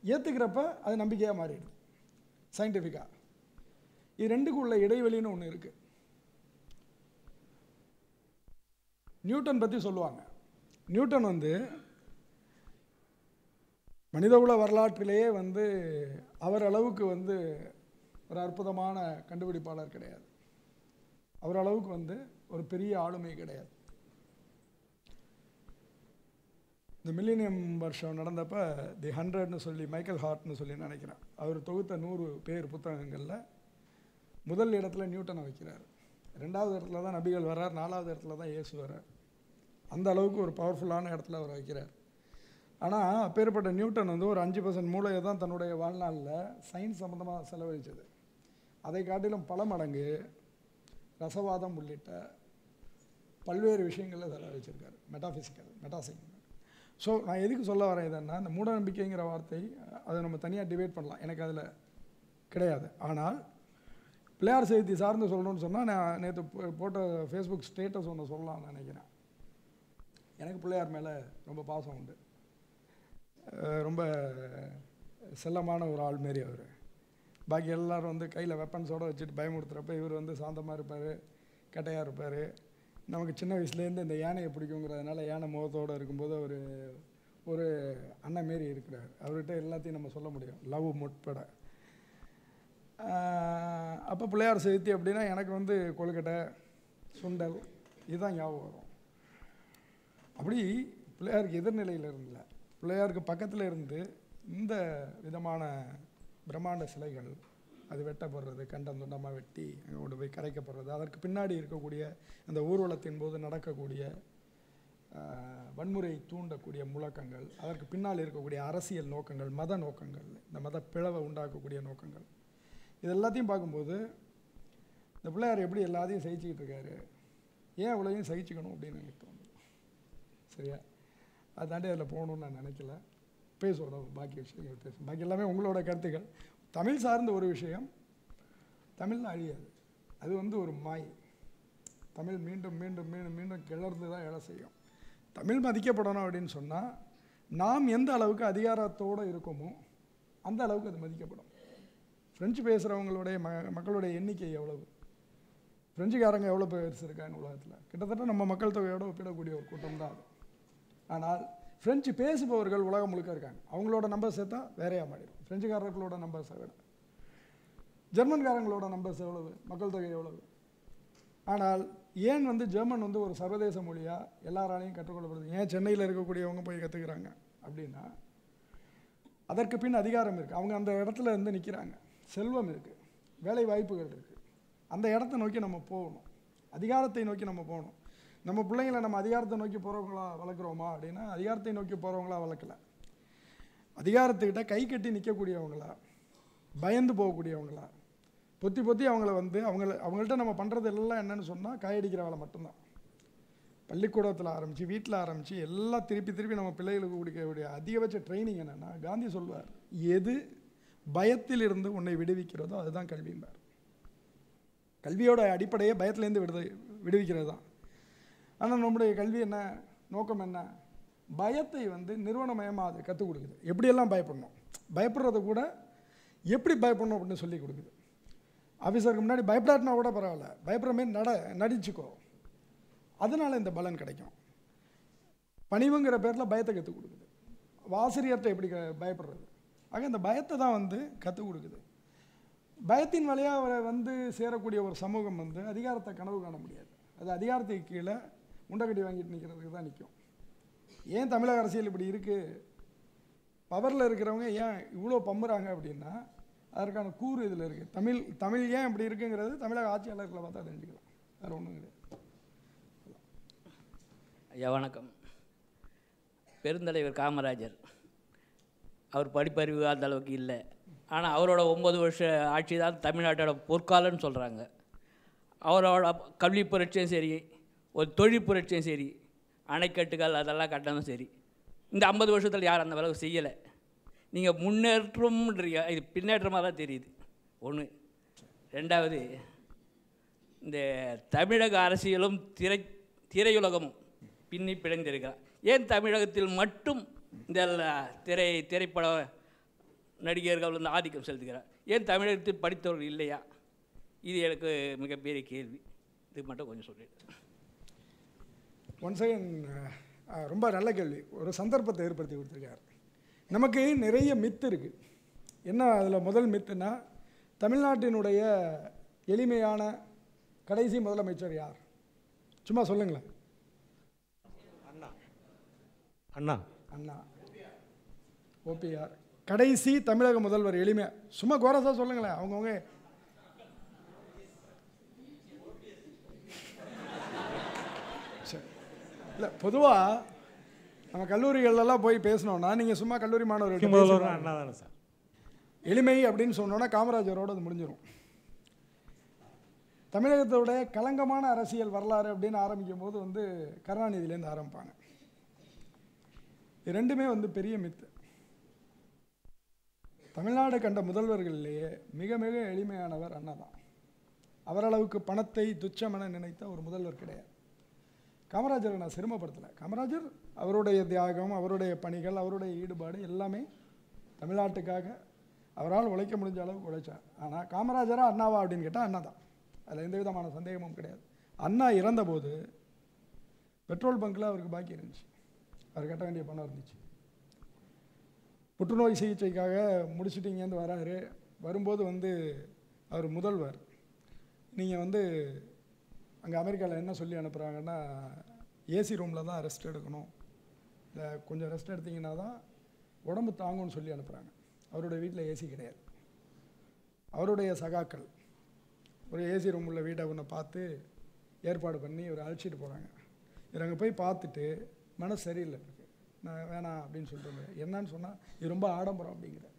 ஏற்றுக்கிறப்ப அது நம்பிக்கையாக மாறிடுது. சயின்டிஃபிக்காக இது ரெண்டுக்கும் உள்ள இடைவெளின்னு ஒன்று இருக்குது நியூட்டன் பற்றி சொல்லுவாங்க. நியூட்டன் வந்து மனிதகுல வரலாற்றிலேயே வந்து அவர் அளவுக்கு வந்து ஒரு அற்புதமான கண்டுபிடிப்பாளர் கிடையாது. அவர் அளவுக்கு வந்து ஒரு பெரிய ஆளுமை கிடையாது. இந்த மில்லினியம் வருஷம் நடந்தப்ப தி ஹண்ட்ரட்னு சொல்லி மைக்கேல் ஹார்ட்னு சொல்லி நினைக்கிறேன். அவர் தொகுத்த நூறு பேர் புத்தகங்களில் முதல் இடத்துல நியூட்டனை வைக்கிறார். ரெண்டாவது இடத்துல தான் நபிகள் வரார் நாலாவது இடத்துல தான் இயேசு வர்றார். அந்த அளவுக்கு ஒரு பவர்ஃபுல்லான இடத்துல அவர் வைக்கிறார். ஆனால் அப்பேற்பட்ட நியூட்டன் வந்து ஒரு அஞ்சு பர்சன்ட் மூளையை தான் தன்னுடைய வாழ்நாளில் சயின்ஸ் சம்மந்தமாக செலவழிச்சது. அதை காட்டிலும் பல மடங்கு ரசவாதம் உள்ளிட்ட பல்வேறு விஷயங்களில் செலவழிச்சிருக்கார் மெட்டாஃபிசிக்கல் மெட்டாசைன் ஸோ நான் எதுக்கு சொல்ல வரேன் இதென்னா இந்த மூடநம்பிக்கைங்கிற வார்த்தை அதை நம்ம தனியாக டிபேட் பண்ணலாம். எனக்கு அதில் கிடையாது. ஆனால் பிள்ளையார் செய்தி சார்ந்து சொல்லணும்னு சொன்னால் நான் நேற்று போட்ட ஃபேஸ்புக் ஸ்டேட்டஸ் ஒன்று சொல்லலாம்னு நினைக்கிறேன். எனக்கு பிள்ளையார் மேலே ரொம்ப பாசம் உண்டு. ரொம்ப செல்லமான ஒரு ஆள் மாரி அவர். பாக்கி எல்லோரும் வந்து கையில் வெப்பன்ஸோடு வச்சுட்டு பயமுறுத்துறப்ப இவர் வந்து சாந்தமாக இருப்பார் கட்டையாக இருப்பார். நமக்கு சின்ன வயசுலேருந்து இந்த யானையை பிடிக்குங்கிறதுனால யானை முகத்தோடு இருக்கும்போது அவர் ஒரு அண்ணன் மாரி இருக்கிறார். அவர்கிட்ட எல்லாத்தையும் நம்ம சொல்ல முடியும். லவ் முட்பட அப்போ பிள்ளையார் சேர்த்தி அப்படின்னா எனக்கு வந்து கொழுக்கட்டை சுண்டல் இதுதான் ஞாபகம் வரும். அப்படி பிள்ளையாருக்கு எதிர்நிலையில் இருந்தல பிள்ளையாருக்கு பக்கத்தில் இருந்து இந்த விதமான பிரம்மாண்ட சிலைகள் அது வெட்டப்படுறது கண்டம் துண்டமாக வெட்டி அங்கே கொண்டு போய் கரைக்கப்படுறது அதற்கு பின்னாடி இருக்கக்கூடிய அந்த ஊர்வலத்தின் போது நடக்கக்கூடிய வன்முறையை வன்முறை தூண்டக்கூடிய முழக்கங்கள் அதற்கு பின்னால் இருக்கக்கூடிய அரசியல் நோக்கங்கள் மத நோக்கங்கள் இந்த மத பிளவை உண்டாக்கக்கூடிய நோக்கங்கள் இது எல்லாத்தையும் பார்க்கும்போது இந்த பிள்ளையார் எப்படி எல்லாத்தையும் சகிச்சுக்கிட்டு இருக்காரு? ஏன் அவ்வளோதையும் சகிச்சுக்கணும் அப்படின்னு நினைப்போம்? சரியா? அதாண்டி அதில் போகணும்னு நான் நினைக்கல. பேசுவோம் பாக்கி விஷயங்கள் பேசுவோம் பாக்கி எல்லாமே உங்களோட கருத்துக்கள் தமிழ் சார்ந்த ஒரு விஷயம் தமிழ் அழியாது. அது வந்து ஒரு மாய். தமிழ் மீண்டும் மீண்டும் மீண்டும் மீண்டும் கிளர்ந்து தான் வேலை செய்யும். தமிழ் மதிக்கப்படணும் அப்படின்னு சொன்னால் நாம் எந்த அளவுக்கு அதிகாரத்தோடு இருக்கோமோ அந்த அளவுக்கு அது மதிக்கப்படும். ஃப்ரெஞ்சு பேசுகிறவங்களுடைய ம மக்களுடைய எண்ணிக்கை எவ்வளவு? ஃப்ரெஞ்சுக்காரங்க எவ்வளோ பேர் இருக்காங்க உலகத்தில்? கிட்டத்தட்ட நம்ம மக்கள் தொகையோடு ஒப்பிடக்கூடிய ஒரு கூட்டம் தான் அது. ஆனால் ஃப்ரெஞ்சு பேசுபவர்கள் உலகம் முழுக்க இருக்காங்க. அவங்களோட நம்பர் சேர்த்தா வேறையாக மாறிடும். ஃப்ரெஞ்சுக்காரர்களோட நம்பர்ஸ் விட. ஜெர்மன்காரங்களோட நம்பர்ஸ் எவ்வளவு? மக்கள் தொகை எவ்வளவு? ஆனால் ஏன் வந்து ஜெர்மன் வந்து ஒரு சர்வதேச மொழியாக எல்லாராலையும் கற்றுக்கொள்ளப்படுது ஏன் சென்னையில் இருக்கக்கூடியவங்க போய் கற்றுக்குறாங்க அப்படின்னா அதற்கு பின் அதிகாரம் இருக்குது அவங்க அந்த இடத்துல இருந்து நிற்கிறாங்க செல்வம் இருக்குது வேலை வாய்ப்புகள் இருக்குது அந்த இடத்த நோக்கி நம்ம போகணும். அதிகாரத்தை நோக்கி நம்ம போகணும். நம்ம பிள்ளைங்களை நம்ம அதிகாரத்தை நோக்கி போகிறவங்களா வளர்க்குறோமா அப்படின்னா அதிகாரத்தை நோக்கி போகிறவங்களா வளர்க்கல. அதிகாரத்துக்கிட்ட கை கட்டி நிற்கக்கூடியவங்களா பயந்து போகக்கூடியவங்களா பொத்தி பொத்தி அவங்கள வந்து அவங்கள அவங்கள்ட்ட நம்ம பண்ணுறது எல்லாம் என்னென்னு சொன்னால் காயடிக்கிற வேலை மட்டும்தான். பள்ளிக்கூடத்தில் ஆரம்பித்து வீட்டில் ஆரம்பித்து எல்லாம் திருப்பி திருப்பி நம்ம பிள்ளைகளுக்கு கொடுக்கக்கூடிய அதிகபட்ச ட்ரைனிங் என்னென்னா காந்தி சொல்வார் எது பயத்தில் இருந்து உன்னை விடுவிக்கிறதோ அதுதான் கல்விம்பார். கல்வியோட அடிப்படையே பயத்திலேருந்து விடுத விடுவிக்கிறது தான் ஆனால் நம்முடைய கல்வி என்ன? நோக்கம் என்ன? பயத்தை வந்து நிறுவனமயமாக அது கற்றுக் கொடுக்குது. எப்படியெல்லாம் பயப்படணும்? பயப்படுறத கூட எப்படி பயப்படணும் அப்படின்னு சொல்லி கொடுக்குது. ஆஃபீஸருக்கு முன்னாடி பயப்படாட்டினா கூட பரவாயில்ல. பயப்படுற மாதிரி நட நடிச்சுக்கோ. அதனால் இந்த பலன் கிடைக்கும். பணிவுங்கிற பேரில் பயத்தை கற்றுக் கொடுக்குது. ஆசிரியர்கிட்ட எப்படி க- பயப்படுறது? ஆக இந்த பயத்தை தான் வந்து கற்றுக் கொடுக்குது. பயத்தின் வழியாக அவரை வந்து சேரக்கூடிய ஒரு சமூகம் வந்து அதிகாரத்தை கனவு காண முடியாது. அது அதிகாரத்துக்கு கீழே முண்டக்கட்டி வாங்கிட்டு நிற்கிறதுக்கு தான் நிற்கும் ஏன் தமிழக அரசியல் இப்படி இருக்குது பவரில் இருக்கிறவங்க ஏன் இவ்வளோ பம்புறாங்க அப்படின்னா அதற்கான கூறு இதில் இருக்குது தமிழ் தமிழ் ஏன் இப்படி இருக்குங்கிறது தமிழக ஆட்சியாளர்களை பார்த்தா தெரிஞ்சுக்கலாம். வேறு ஒன்றும் கிடையாது. ஐயா வணக்கம். பெருந்தலைவர் காமராஜர். அவர் படிப்பறிவு அந்த அளவுக்கு இல்லை. ஆனால் அவரோட ஒம்பது வருஷ ஆட்சி தான் தமிழ்நாட்டோட பொற்காலம்னு சொல்கிறாங்க அவரோட கல்வி புரட்சியும் சரி ஒரு தொழில் புரட்சியும் சரி அணைக்கட்டுகள் அதெல்லாம் கட்டணும் சரி இந்த ஐம்பது வருஷத்தில் யாரும் அந்த அளவுக்கு செய்யலை. நீங்கள் முன்னேற்றம்ன்றீங்க இது பின்னேற்றமாக தான் தெரியுது. ஒன்று ரெண்டாவது இந்த தமிழக அரசியலும் திரை திரையுலகமும் பின்னி பிழைந்திருக்கிறான் ஏன் தமிழகத்தில் மட்டும் இந்த திரை திரைப்பட நடிகர்கள் வந்து ஆதிக்கம் செலுத்துகிறார்? ஏன் தமிழகத்தில் படித்தவர்கள் இல்லையா? இது எனக்கு மிகப்பெரிய கேள்வி. இது மட்டும் கொஞ்சம் சொல்லிடுறேன் ஒன் செகண்ட் ரொம்ப நல்ல கேள்வி. ஒரு சந்தர்ப்பத்தை ஏற்படுத்தி கொடுத்துருக்காரு. நமக்கு நிறைய மித்து இருக்குது என்ன அதில் முதல் மித்துனா தமிழ்நாட்டினுடைய எளிமையான கடைசி முதலமைச்சர் யார்? சும்மா சொல்லுங்களேன். அண்ணா. அண்ணா. ஓபிஆர் கடைசி தமிழக முதல்வர் எளிமை. சும்மா கோரஸா சொல்லுங்களேன். அவங்கவுங்க இல்லை பொதுவாக நம்ம கல்லூரிகள்லாம் போய் பேசினோம்னா நீங்கள் சும்மா கல்லூரி மாணவர்கள் அண்ணா தானே சார். எளிமை அப்படின்னு சொன்னோன்னா காமராஜரோட அது முடிஞ்சிடும் தமிழகத்தோட களங்கமான அரசியல் வரலாறு அப்படின்னு ஆரம்பிக்கும் போது வந்து கருணாநிதியிலேருந்து ஆரம்பிப்பாங்க. இது ரெண்டுமே வந்து பெரிய மித்து. தமிழ்நாடு கண்ட முதல்வர்களிலேயே மிக மிக எளிமையானவர் அண்ணா தான் அவரளவுக்கு பணத்தை துச்சமென நினைத்த ஒரு முதல்வர் கிடையாது. காமராஜரை நான் சிரமப்படுத்தலை. காமராஜர் அவருடைய தியாகம் அவருடைய பணிகள் அவருடைய ஈடுபாடு எல்லாமே தமிழ்நாட்டுக்காக அவரால் உழைக்க முடிஞ்ச அளவுக்கு உழைச்சார். ஆனால் காமராஜரா அண்ணாவா அப்படின்னு கேட்டால் அண்ணா தான். அதில் எந்த விதமான சந்தேகமும் கிடையாது. அண்ணா இறந்தபோது பெட்ரோல் பங்க்கில் அவருக்கு பாக்கி இருந்துச்சு. அவர் கட்ட வேண்டிய பணம் இருந்துச்சு. புற்றுநோய் சிகிச்சைக்காக முடிச்சுட்டு இங்கேருந்து வராரு. வரும்போது வந்து அவர் முதல்வர். நீங்கள் வந்து அங்கே அமெரிக்காவில் என்ன சொல்லி அனுப்புகிறாங்கன்னா ஏசி ரூமில் தான் ரெஸ்ட் எடுக்கணும். இல்லை கொஞ்சம் ரெஸ்ட் எடுத்தீங்கன்னா தான் உடம்பு தாங்கும்னு சொல்லி அனுப்புகிறாங்க அவருடைய வீட்டில் ஏசி கிடையாது. அவருடைய சகாக்கள் ஒரு ஏசி ரூம் உள்ள வீட்டை ஒன்று பார்த்து ஏற்பாடு பண்ணி இவர் அழைச்சிட்டு போகிறாங்க இவர் அங்கே போய் பார்த்துட்டு மனசு சரியில்லை. இருக்கு நான் வேணாம் அப்படின்னு சொல்லிட்டு என்னன்னு சொன்னால் இது ரொம்ப ஆடம்பரம் அப்படிங்கிற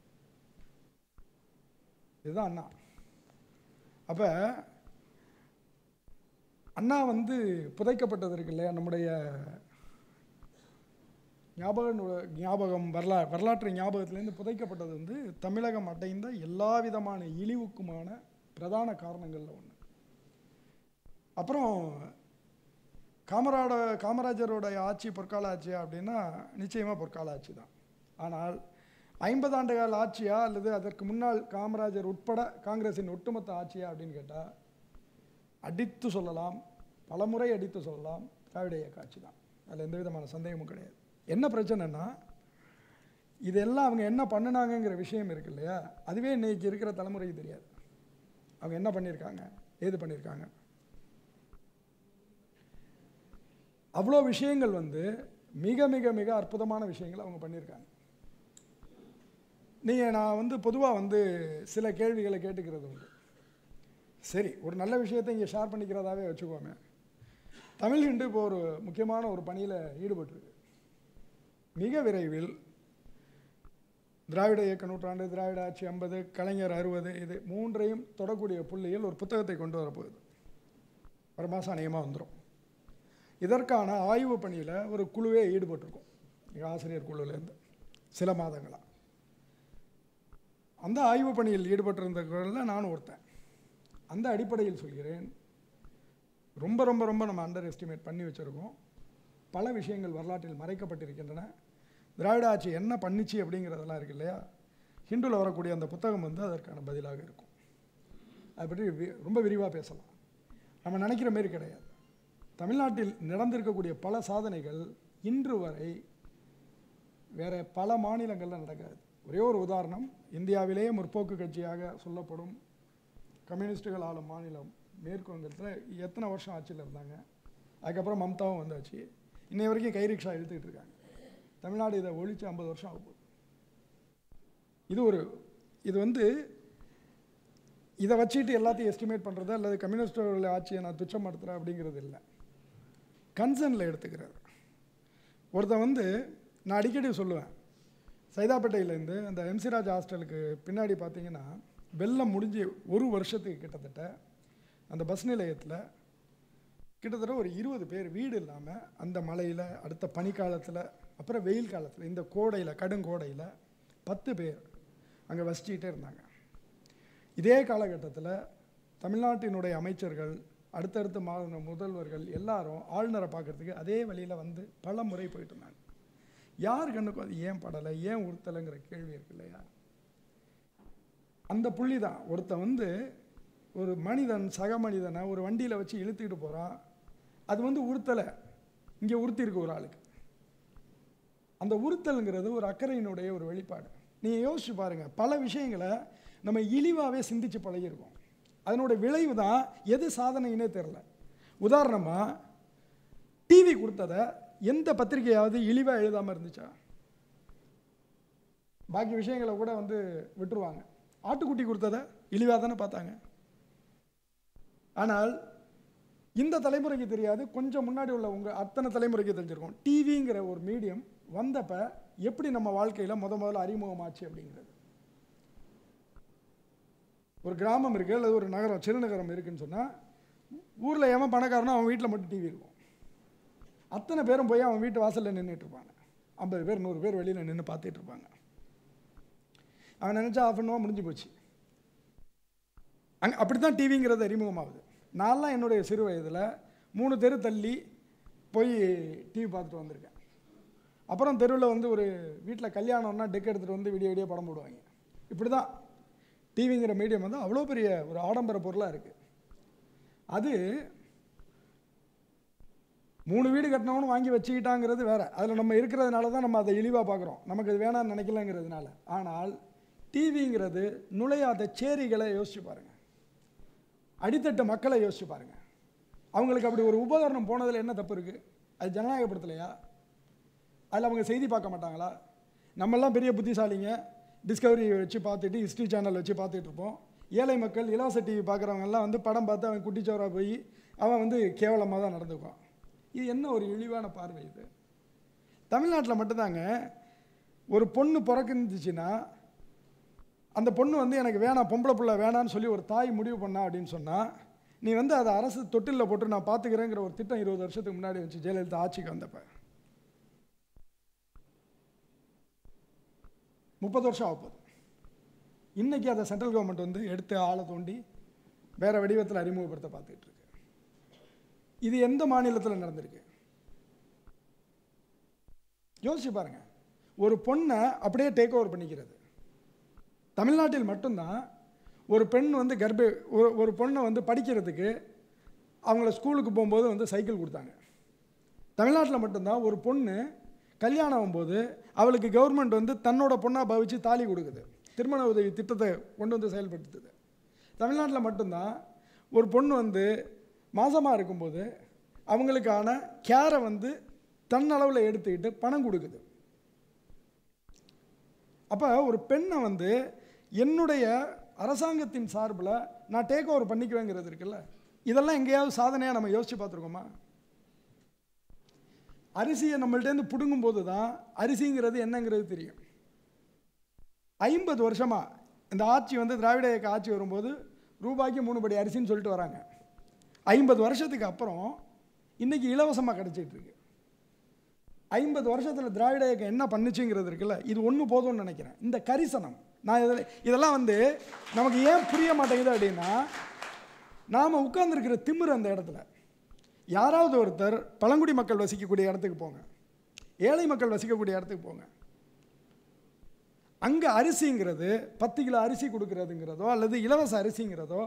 இதுதான் அண்ணா. அப்போ அண்ணா வந்து புதைக்கப்பட்டது இருக்கு இல்லையா? நம்முடைய ஞாபக ஞாபகம் வரலா வரலாற்று ஞாபகத்திலேருந்து புதைக்கப்பட்டது வந்து தமிழகம் அடைந்த எல்லா விதமான இழிவுக்குமான பிரதான காரணங்களில் ஒன்று அப்புறம் காமராட காமராஜருடைய ஆட்சி பொற்கால ஆட்சியா அப்படின்னா நிச்சயமாக பொற்கால ஆட்சி தான். ஆனால் ஐம்பதாண்டு கால ஆட்சியா அல்லது அதற்கு முன்னால் காமராஜர் உட்பட காங்கிரஸின் ஒட்டுமொத்த ஆட்சியா அப்படின்னு கேட்டால் அடித்து சொல்லலாம் பலமுறை அடித்து சொல்லலாம் திராவிட இயக்க ஆட்சி தான். அதில் எந்த விதமான சந்தேகமும் கிடையாது. என்ன பிரச்சனைன்னா இதெல்லாம் அவங்க என்ன பண்ணினாங்கங்கிற விஷயம் இருக்கு இல்லையா? அதுவே இன்னைக்கு இருக்கிற தலைமுறைக்கு தெரியாது. அவங்க என்ன பண்ணியிருக்காங்க ஏது பண்ணியிருக்காங்க அவ்வளோ விஷயங்கள் வந்து மிக மிக மிக அற்புதமான விஷயங்கள் அவங்க பண்ணியிருக்காங்க நீங்கள் நான் வந்து பொதுவாக வந்து சில கேள்விகளை கேட்டுக்கிறது உண்டு. சரி ஒரு நல்ல விஷயத்தை இங்கே ஷேர் பண்ணிக்கிறதாவே வச்சுக்கோமே. தமிழ் ஹிண்டு இப்போ ஒரு முக்கியமான ஒரு பணியில் ஈடுபட்டிருக்கு. மிக விரைவில் திராவிட இயக்க நூற்றாண்டு திராவிட ஆட்சி ஐம்பது கலைஞர் அறுபது இது மூன்றையும் தொடக்கூடிய புள்ளியில் ஒரு புத்தகத்தை கொண்டு வரப்போகுது ஒரு மாதம் அநேகமாக வந்துடும் இதற்கான ஆய்வு பணியில் ஒரு குழுவே ஈடுபட்டிருக்கும். எங்கள் ஆசிரியர் குழுவிலேருந்து சில மாதங்களாக அந்த ஆய்வு பணியில் ஈடுபட்டிருந்தவர்களில் நானும் ஒருத்தன். அந்த அடிப்படையில் சொல்கிறேன். ரொம்ப ரொம்ப ரொம்ப நம்ம அண்டர் எஸ்டிமேட் பண்ணி வச்சுருக்கோம். பல விஷயங்கள் வரலாற்றில் மறைக்கப்பட்டிருக்கின்றன. திராவிட ஆட்சி என்ன பண்ணிச்சு அப்படிங்கிறதெல்லாம் இருக்கு இல்லையா? ஹிந்துவில் வரக்கூடிய அந்த புத்தகம் வந்து அதற்கான பதிலாக இருக்கும். அதை பற்றி வி- ரொம்ப விரிவாக பேசலாம். நம்ம நினைக்கிற மாரி கிடையாது. தமிழ்நாட்டில் நடந்திருக்கக்கூடிய பல சாதனைகள் இன்று வரை வேறு பல மாநிலங்களில் நடக்காது. ஒரே ஒரு உதாரணம் இந்தியாவிலேயே முற்போக்கு கட்சியாக சொல்லப்படும் கம்யூனிஸ்ட்டுகள் ஆளும் மாநிலம் மேற்கு வங்கத்தில் எத்தனை வருஷம் ஆட்சியில் இருந்தாங்க? அதுக்கப்புறம் மம்தாவும் வந்தாச்சு. இன்னை வரைக்கும் கை ரிக்ஷா இழுத்துக்கிட்டு இருக்காங்க. தமிழ்நாடு இதை ஒழித்து ஐம்பது வருஷம் ஆகும் இது ஒரு இது வந்து இதை வச்சுட்டு எல்லாத்தையும் எஸ்டிமேட் பண்ணுறது அல்லது கம்யூனிஸ்டோட ஆட்சியை நான் துச்சப்படுத்துகிறேன் அப்படிங்கிறது இல்லை. கன்சர்னில் எடுத்துக்கிறார். ஒருத்தன் வந்து நான் அடிக்கடி சொல்லுவேன். சைதாப்பேட்டையிலேருந்து அந்த எம்சிராஜ் ஹாஸ்டலுக்கு பின்னாடி பார்த்தீங்கன்னா வெள்ளம் முடிஞ்சு ஒரு வருஷத்துக்கு கிட்டத்தட்ட அந்த பஸ் நிலையத்தில் கிட்டத்தட்ட ஒரு இருபது பேர் வீடு இல்லாமல் அந்த மழையில் அடுத்த பனிக்காலத்தில் அப்புறம் வெயில் காலத்தில் இந்த கோடையில் கடுங்கோடையில் பத்து பேர் அங்கே வசிச்சுக்கிட்டே இருந்தாங்க. இதே காலகட்டத்தில் தமிழ்நாட்டினுடைய அமைச்சர்கள் அடுத்தடுத்து மாநில முதல்வர்கள் எல்லாரும் ஆளுநரை பார்க்கறதுக்கு அதே வழியில் வந்து பல முறை போயிட்டு இருந்தாங்க. யார் கண்ணுக்கும் அது ஏன் படலை ஏன் உறுத்தலைங்கிற கேள்வி இருக்கு இல்லையா? அந்த புள்ளி தான் ஒருத்தன் வந்து ஒரு மனிதன் சக மனிதனை ஒரு வண்டியில் வச்சு இழுத்துக்கிட்டு போகிறான் அது வந்து உறுத்தலை. இங்கே உறுத்திருக்கு ஒரு ஆளுக்கு. அந்த உறுத்தலுங்கிறது ஒரு அக்கறையினுடைய ஒரு வெளிப்பாடு. நீங்கள் யோசிச்சு பாருங்கள் பல விஷயங்களை நம்ம இழிவாகவே சிந்திச்சு பழகியிருக்கோம். அதனோட விளைவு தான் எது சாதனைன்னே தெரில உதாரணமாக டிவி கொடுத்ததை எந்த பத்திரிகையாவது இழிவாக எழுதாமல் இருந்துச்சா? பாக்கி விஷயங்களை கூட வந்து விட்டுருவாங்க. ஆட்டுக்குட்டி கொடுத்ததை இழிவாக தானே பார்த்தாங்க. ஆனால் இந்த தலைமுறைக்கு தெரியாது. கொஞ்சம் முன்னாடி உள்ள உங்கள் அத்தனை தலைமுறைக்கு தெரிஞ்சிருக்கோம். டிவிங்கிற ஒரு மீடியம் வந்தப்போ எப்படி நம்ம வாழ்க்கையில் முத முதல்ல அறிமுகமாச்சு அப்படிங்கிறது. ஒரு கிராமம் இருக்குது அல்லது ஒரு நகரம் சிறுநகரம் இருக்குன்னு சொன்னால் ஊரில் எவன் பணக்காரனோ அவன் வீட்டில் மட்டும் டிவி இருக்கும். அத்தனை பேரும் போய் அவன் வீட்டு வாசலில் நின்றுட்டு இருப்பாங்க. ஐம்பது பேர் நூறு பேர் வெளியில் நின்று பார்த்துட்டு இருப்பாங்க. அவன் நினச்சா ஆஃப் பண்ணுவான் முடிஞ்சு போச்சு. அங்கே அப்படி தான் டிவிங்கிறது அறிமுகமாகுது. நான்லாம் என்னுடைய சிறு வயதில் மூணு தெரு தள்ளி போய் டிவி பார்த்துட்டு வந்திருக்கேன். அப்புறம் தெருவில் வந்து ஒரு வீட்டில் கல்யாணம்னா டெக் எடுத்துகிட்டு வந்து விடிய விடிய படம் போடுவாங்க. இப்படி தான் டிவிங்கிற மீடியம் வந்து அவ்வளோ பெரிய ஒரு ஆடம்பர பொருளாக இருக்குது அது மூணு வீடு கட்டினவனும் வாங்கி வச்சுக்கிட்டாங்கிறது வேறு. அதில் நம்ம இருக்கிறதுனால தான் நம்ம அதை இழிவாக பார்க்குறோம். நமக்கு அது வேணாம்னு நினைக்கலங்கிறதுனால. ஆனால் டிவிங்கிறது நுழையாத சேரிகளை யோசிச்சு பாருங்கள் அடித்தட்டு மக்களை யோசிச்சு பாருங்க. அவங்களுக்கு அப்படி ஒரு உபகரணம் போனதில் என்ன தப்பு இருக்குது அது ஜனநாயகப்படுத்தலையா அதில் அவங்க செய்தி பார்க்க மாட்டாங்களா? நம்மெல்லாம் பெரிய புத்திசாலிங்க. டிஸ்கவரி வச்சு பார்த்துட்டு ஹிஸ்ட்ரி சேனல் வச்சு பார்த்துட்டு இருப்போம். ஏழை மக்கள் இலவச டிவி பார்க்குறவங்கெல்லாம் வந்து படம் பார்த்து அவன் குட்டிச்சோரா போய் அவன் வந்து கேவலமாக தான் நடந்துக்குவான். இது என்ன ஒரு இழிவான பார்வை இது? தமிழ்நாட்டில் மட்டும்தாங்க. ஒரு பொண்ணு பிறக்குந்துச்சுன்னா அந்த பொண்ணு வந்து எனக்கு வேணாம் பொம்பளை பிள்ளை வேணான்னு சொல்லி ஒரு தாய் முடிவு பண்ணா அப்படின்னு சொன்னால் நீ வந்து அதை அரசு தொட்டிலில் போட்டு நான் பார்த்துக்கிறேங்கிற ஒரு திட்டம் இருபது வருஷத்துக்கு முன்னாடி வச்சு ஜெயலலிதா ஆட்சிக்கு வந்தப்ப. முப்பது வருஷம் ஆகப்போகுது இன்றைக்கி அதை சென்ட்ரல் கவர்மெண்ட் வந்து எடுத்து ஆளை தோண்டி வேறு வடிவத்தில் அறிமுகப்படுத்த பார்த்துக்கிட்டு இருக்கு. இது எந்த மாநிலத்தில் நடந்திருக்கு? யோசிச்சு பாருங்கள் ஒரு பொண்ணை அப்படியே டேக் ஓவர் பண்ணிக்கிறது. தமிழ்நாட்டில் மட்டும்தான் ஒரு பெண் வந்து கர்ப்ப ஒரு ஒரு பொண்ணை வந்து படிக்கிறதுக்கு அவங்கள ஸ்கூலுக்கு போகும்போது வந்து சைக்கிள் கொடுத்தாங்க. தமிழ்நாட்டில் மட்டும்தான் ஒரு பொண்ணு கல்யாணம் ஆகும்போது அவளுக்கு கவர்மெண்ட் வந்து தன்னோட பொண்ணாக பாவித்து தாலி கொடுக்குது. திருமண உதவி திட்டத்தை கொண்டு வந்து செயல்படுத்துது. தமிழ்நாட்டில் மட்டும்தான் ஒரு பொண்ணு வந்து மாசமாக இருக்கும்போது அவங்களுக்கான கேரை வந்து தன்னளவில் எடுத்துக்கிட்டு பணம் கொடுக்குது. அப்போ ஒரு பெண்ணை வந்து என்னுடைய அரசாங்கத்தின் சார்பில் நான் டேக் ஓவர் பண்ணிக்குவேங்கிறது இருக்குல்ல? இதெல்லாம் எங்கேயாவது சாதனையாக நம்ம யோசித்து பார்த்துருக்கோமா? அரிசியை நம்மள்டேருந்து பிடுங்கும் போது தான் அரிசிங்கிறது என்னங்கிறது தெரியும். ஐம்பது வருஷமாக இந்த ஆட்சி வந்து திராவிட இயக்க ஆட்சி வரும்போது ரூபாய்க்கு மூணு படி அரிசின்னு சொல்லிட்டு வராங்க. ஐம்பது வருஷத்துக்கு அப்புறம் இன்னைக்கு இலவசமாக கிடச்சிட்டு இருக்கு. ஐம்பது வருஷத்தில் திராவிட இயக்கம் என்ன பண்ணுச்சுங்கிறது இருக்குல்ல? இது ஒன்று போதும்னு நினைக்கிறேன். இந்த கரிசனம். நான் இதில் இதெல்லாம் வந்து நமக்கு ஏன் புரிய மாட்டேங்குது அப்படின்னா நாம் உட்கார்ந்துருக்கிற திமிர் அந்த இடத்துல. யாராவது ஒருத்தர் பழங்குடி மக்கள் வசிக்கக்கூடிய இடத்துக்கு போங்க. ஏழை மக்கள் வசிக்கக்கூடிய இடத்துக்கு போங்க. அங்கே அரிசிங்கிறது பத்து கிலோ அரிசி கொடுக்குறதுங்கிறதோ அல்லது இலவச அரிசிங்கிறதோ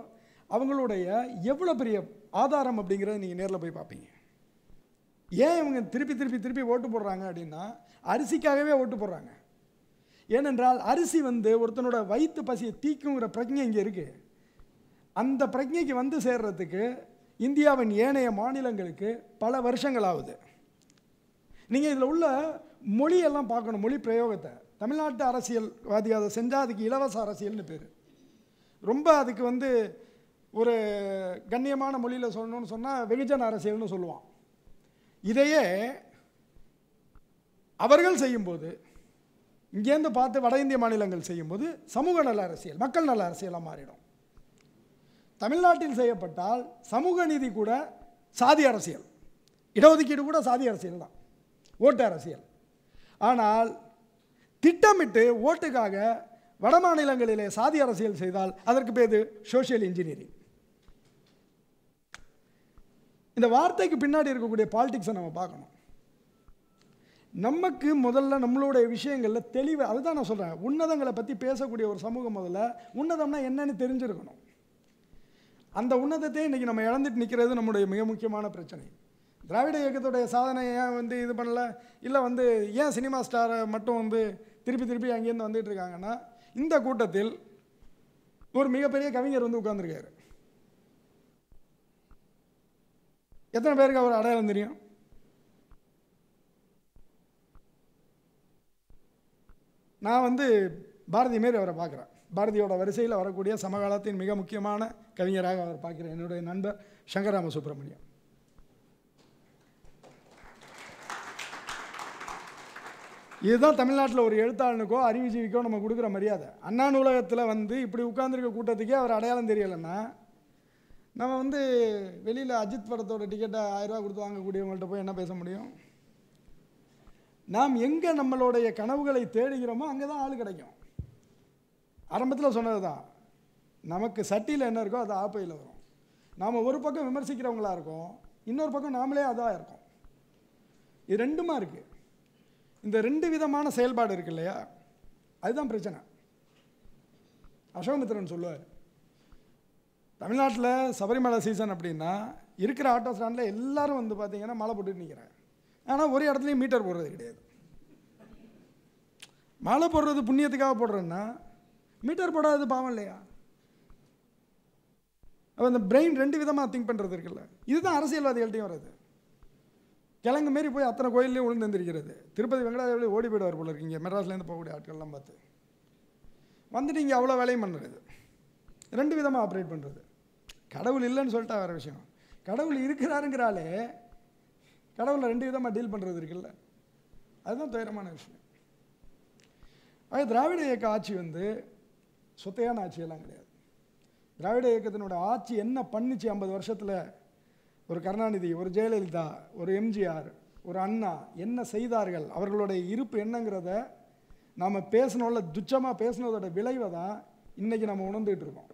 அவங்களுடைய எவ்வளோ பெரிய ஆதாரம் அப்படிங்கிறத நீங்கள் நேரில் போய் பார்ப்பீங்க. ஏன் இவங்க திருப்பி திருப்பி திருப்பி ஓட்டு போடுறாங்க அப்படின்னா அரிசிக்காகவே ஓட்டு போடுறாங்க. ஏனென்றால் அரிசி வந்து ஒருத்தனோட வயிற்று பசியை தீக்குங்கிற பிரஜை இங்கே இருக்குது அந்த பிரஜைக்கு வந்து சேர்றதுக்கு இந்தியாவின் ஏனைய மாநிலங்களுக்கு பல வருஷங்கள் ஆகுது நீங்கள் இதில் உள்ள மொழியெல்லாம் பார்க்கணும் மொழி பிரயோகத்தை. தமிழ்நாட்டு அரசியல்வாதி அதை செஞ்சால் அதுக்கு இலவச அரசியல்னு பேர். ரொம்ப அதுக்கு வந்து ஒரு கண்ணியமான மொழியில் சொல்லணும்னு சொன்னால் வெகுஜன அரசியல்னு சொல்லுவான். இதையே அவர்கள் செய்யும்போது இங்கேருந்து பார்த்து வட இந்திய மாநிலங்கள் செய்யும்போது சமூக நல அரசியல் மக்கள் நல அரசியலாக மாறிடும். தமிழ்நாட்டில் செய்யப்பட்டால் சமூக நீதி கூட சாதி அரசியல். இடஒதுக்கீடு கூட சாதி அரசியல் தான். ஓட்டு அரசியல். ஆனால் திட்டமிட்டு ஓட்டுக்காக வட மாநிலங்களிலே சாதி அரசியல் செய்தால் அதற்கு பேர் சோஷியல் இன்ஜினியரிங் இந்த வார்த்தைக்கு பின்னாடி இருக்கக்கூடிய பாலிடிக்ஸை நம்ம பார்க்கணும். நமக்கு முதல்ல நம்மளுடைய விஷயங்களில் தெளிவு அதுதான் நான் சொல்கிறேன் உன்னதங்களை பற்றி பேசக்கூடிய ஒரு சமூகம் முதல்ல உன்னதம்னா என்னன்னு தெரிஞ்சிருக்கணும். அந்த உன்னதத்தை இன்றைக்கி நம்ம இழந்துட்டு நிற்கிறது நம்முடைய மிக முக்கியமான பிரச்சனை. திராவிட இயக்கத்துடைய சாதனை ஏன் வந்து இது பண்ணல? இல்லை வந்து ஏன் சினிமா ஸ்டாரை மட்டும் வந்து திருப்பி திருப்பி அங்கேருந்து வந்துட்டு இருக்காங்கன்னா இந்த கூட்டத்தில் ஒரு மிகப்பெரிய கவிஞர் வந்து உட்காந்துருக்காரு எத்தனை பேருக்கு அவர் அடையாளம் தெரியும்? நான் வந்து பாரதி மாரி அவரை பார்க்குறேன். பாரதியோட வரிசையில் வரக்கூடிய சமகாலத்தின் மிக முக்கியமான கவிஞராக அவர் பார்க்கிறேன். என்னுடைய நண்பர் சங்கராம சுப்பிரமணியம் இதுதான் தமிழ்நாட்டில் ஒரு எழுத்தாளனுக்கோ அறிவுஜீவிக்கோ நம்ம கொடுக்குற மரியாதை. அண்ணா நூலகத்தில் வந்து இப்படி உட்காந்துருக்க கூட்டத்துக்கே அவர் அடையாளம் தெரியலைன்னா நம்ம வந்து வெளியில் அஜித் படத்தோட டிக்கெட்டை ஆயிரரூவா கொடுத்து வாங்கக்கூடியவங்கள்ட்ட போய் என்ன பேச முடியும்? நாம் எங்கே நம்மளுடைய கனவுகளை தேடுகிறோமோ அங்கே தான் ஆள் கிடைக்கும். ஆரம்பத்தில் சொன்னது தான் நமக்கு சட்டியில் என்ன இருக்கோ அது ஆப்பையில் வரும். நாம் ஒரு பக்கம் விமர்சிக்கிறவங்களா இருக்கும் இன்னொரு பக்கம் நாமளே அதாக இருக்கும். இது ரெண்டுமா இருக்குது இந்த ரெண்டு விதமான செயல்பாடு இருக்கு இல்லையா? அதுதான் பிரச்சனை. அசோகமித்திரன் சொல்லுவார் தமிழ்நாட்டில் சபரிமலை சீசன் அப்படின்னா இருக்கிற ஆட்டோ ஸ்டாண்டில் எல்லோரும் வந்து பார்த்தீங்கன்னா மாலை போட்டுட்டு நிற்கிறாங்க ஆனால் ஒரு இடத்துலையும் மீட்டர் போடுறது கிடையாது. மாலை போடுறது புண்ணியத்துக்காக போடுறேன்னா மீட்டர் போடாதது பாவம் இல்லையா? அப்போ இந்த பிரெயின் ரெண்டு விதமாக திங்க் பண்ணுறது இருக்குல்ல. இதுதான் அரசியல்வாதிகள்ட்டையும் வருது கிழங்கு மாரி போய் அத்தனை கோயில்லையும் விழுந்து எந்திரிக்கிறது. திருப்பதி வெங்கடாஜலி ஓடி போயிடுவார் போல இருக்கீங்க மெட்ராஸ்லேருந்து போகக்கூடிய ஆட்கள்லாம் பார்த்து. வந்துட்டு இங்கே அவ்வளோ வேலையும் பண்ணுறது ரெண்டு விதமாக ஆப்ரேட் பண்ணுறது கடவுள் இல்லைன்னு சொல்லிட்டா வேறு விஷயம். கடவுள் இருக்கிறாருங்கிறாலே கடவுளை ரெண்டு விதமாக டீல் பண்ணுறது இருக்குல்ல. அதுதான் துயரமான விஷயம். ஆக திராவிட இயக்க ஆட்சி வந்து சொத்தையான ஆட்சியெல்லாம் கிடையாது. திராவிட இயக்கத்தினோட ஆட்சி என்ன பண்ணிச்சு ஐம்பது வருஷத்தில்? ஒரு கருணாநிதி ஒரு ஜெயலலிதா ஒரு எம்ஜிஆர் ஒரு அண்ணா என்ன செய்தார்கள்? அவர்களுடைய இருப்பு என்னங்கிறத நாம் பேசணும்ல துச்சமாக பேசுனதோட விளைவை தான் இன்றைக்கி நம்ம உணர்ந்துகிட்டு இருக்கோம்.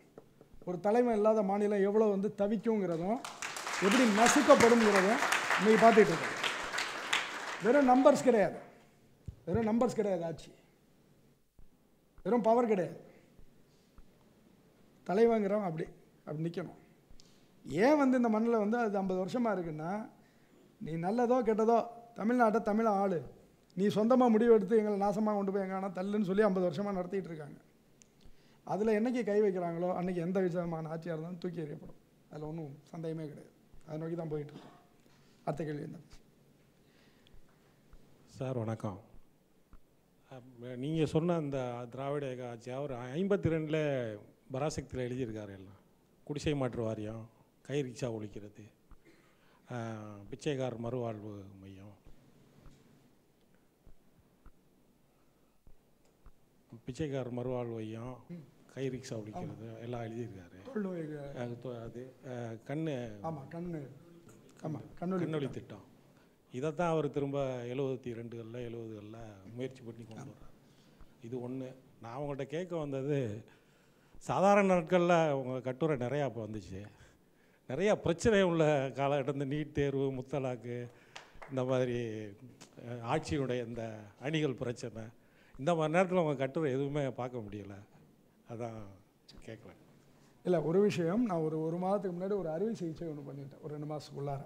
ஒரு தலைமை இல்லாத மாநிலம் எவ்வளோ வந்து தவிக்குங்கிறதும் எப்படி நசுக்கப்படுங்கிறதும் நீ பார்த்துட்டு இருக்கோம் வெறும் நம்பர்ஸ் கிடையாது. வெறும் நம்பர்ஸ் கிடையாது ஆட்சி. வெறும் பவர் கிடையாது. தலைவங்கிறவன் அப்படி அப்படி நிற்கணும் ஏன் வந்து இந்த மண்ணில் வந்து அது ஐம்பது வருஷமாக இருக்குன்னா நீ நல்லதோ கெட்டதோ தமிழ்நாட்டை தமிழை ஆள். நீ சொந்தமாக முடிவு எடுத்து எங்களை நாசமாக கொண்டு போய் எங்கன்னா தள்ளுன்னு சொல்லி ஐம்பது வருஷமாக நடத்திட்டு இருக்காங்க. அதில் என்னைக்கு கை வைக்கிறாங்களோ அன்றைக்கி எந்த விதமான ஆட்சியாக இருந்தாலும் தூக்கி எறியப்படும். அதில் ஒன்றும் சந்தேகமே கிடையாது. அதை நோக்கி தான் போயிட்டுருக்கோம் அடுத்த கேள்வி என்ன சார் வணக்கம். நீங்கள் சொன்ன அந்த திராவிட இயக்க ஆட்சி அவர் ஐம்பத்தி ரெண்டில் பராசக்தியில் எழுதியிருக்காரு எல்லாம். குடிசை மாற்று வாரியம் கை ரிக்ஷா ஒழிக்கிறது பிச்சைக்கார் மறுவாழ்வு மையம். பிச்சைக்கார் மறுவாழ்வு மையம் கை ரிக்ஷா ஒழிக்கிறது எல்லாம் எழுதியிருக்காரு. அது கண்ணு. ஆமாம் கண்ணு. ஆமாம் கண்ணொலி கண்ணொளி திட்டம். இதைத்தான் அவர் திரும்ப எழுபத்தி ரெண்டுகளில் எழுபதுகளில் முயற்சி பண்ணி கொண்டு வர்றார். இது ஒன்று நான் உங்கள்கிட்ட கேட்க வந்தது சாதாரண நாட்களில் உங்கள் கட்டுரை நிறையா இப்போ வந்துச்சு. நிறையா பிரச்சனை உள்ள காலகட்டம் இந்த நீட் தேர்வு முத்தலாக்கு இந்த மாதிரி ஆட்சியினுடைய இந்த அணிகள் பிரச்சனை. இந்த மாதிரி நேரத்தில் உங்கள் கட்டுரை எதுவுமே பார்க்க முடியல. அதான் கேட்குறேன். இல்லை ஒரு விஷயம் நான் ஒரு ஒரு மாதத்துக்கு முன்னாடி ஒரு அறுவை சிகிச்சை ஒன்று பண்ணிட்டேன். ஒரு ரெண்டு மாதத்துக்குள்ளார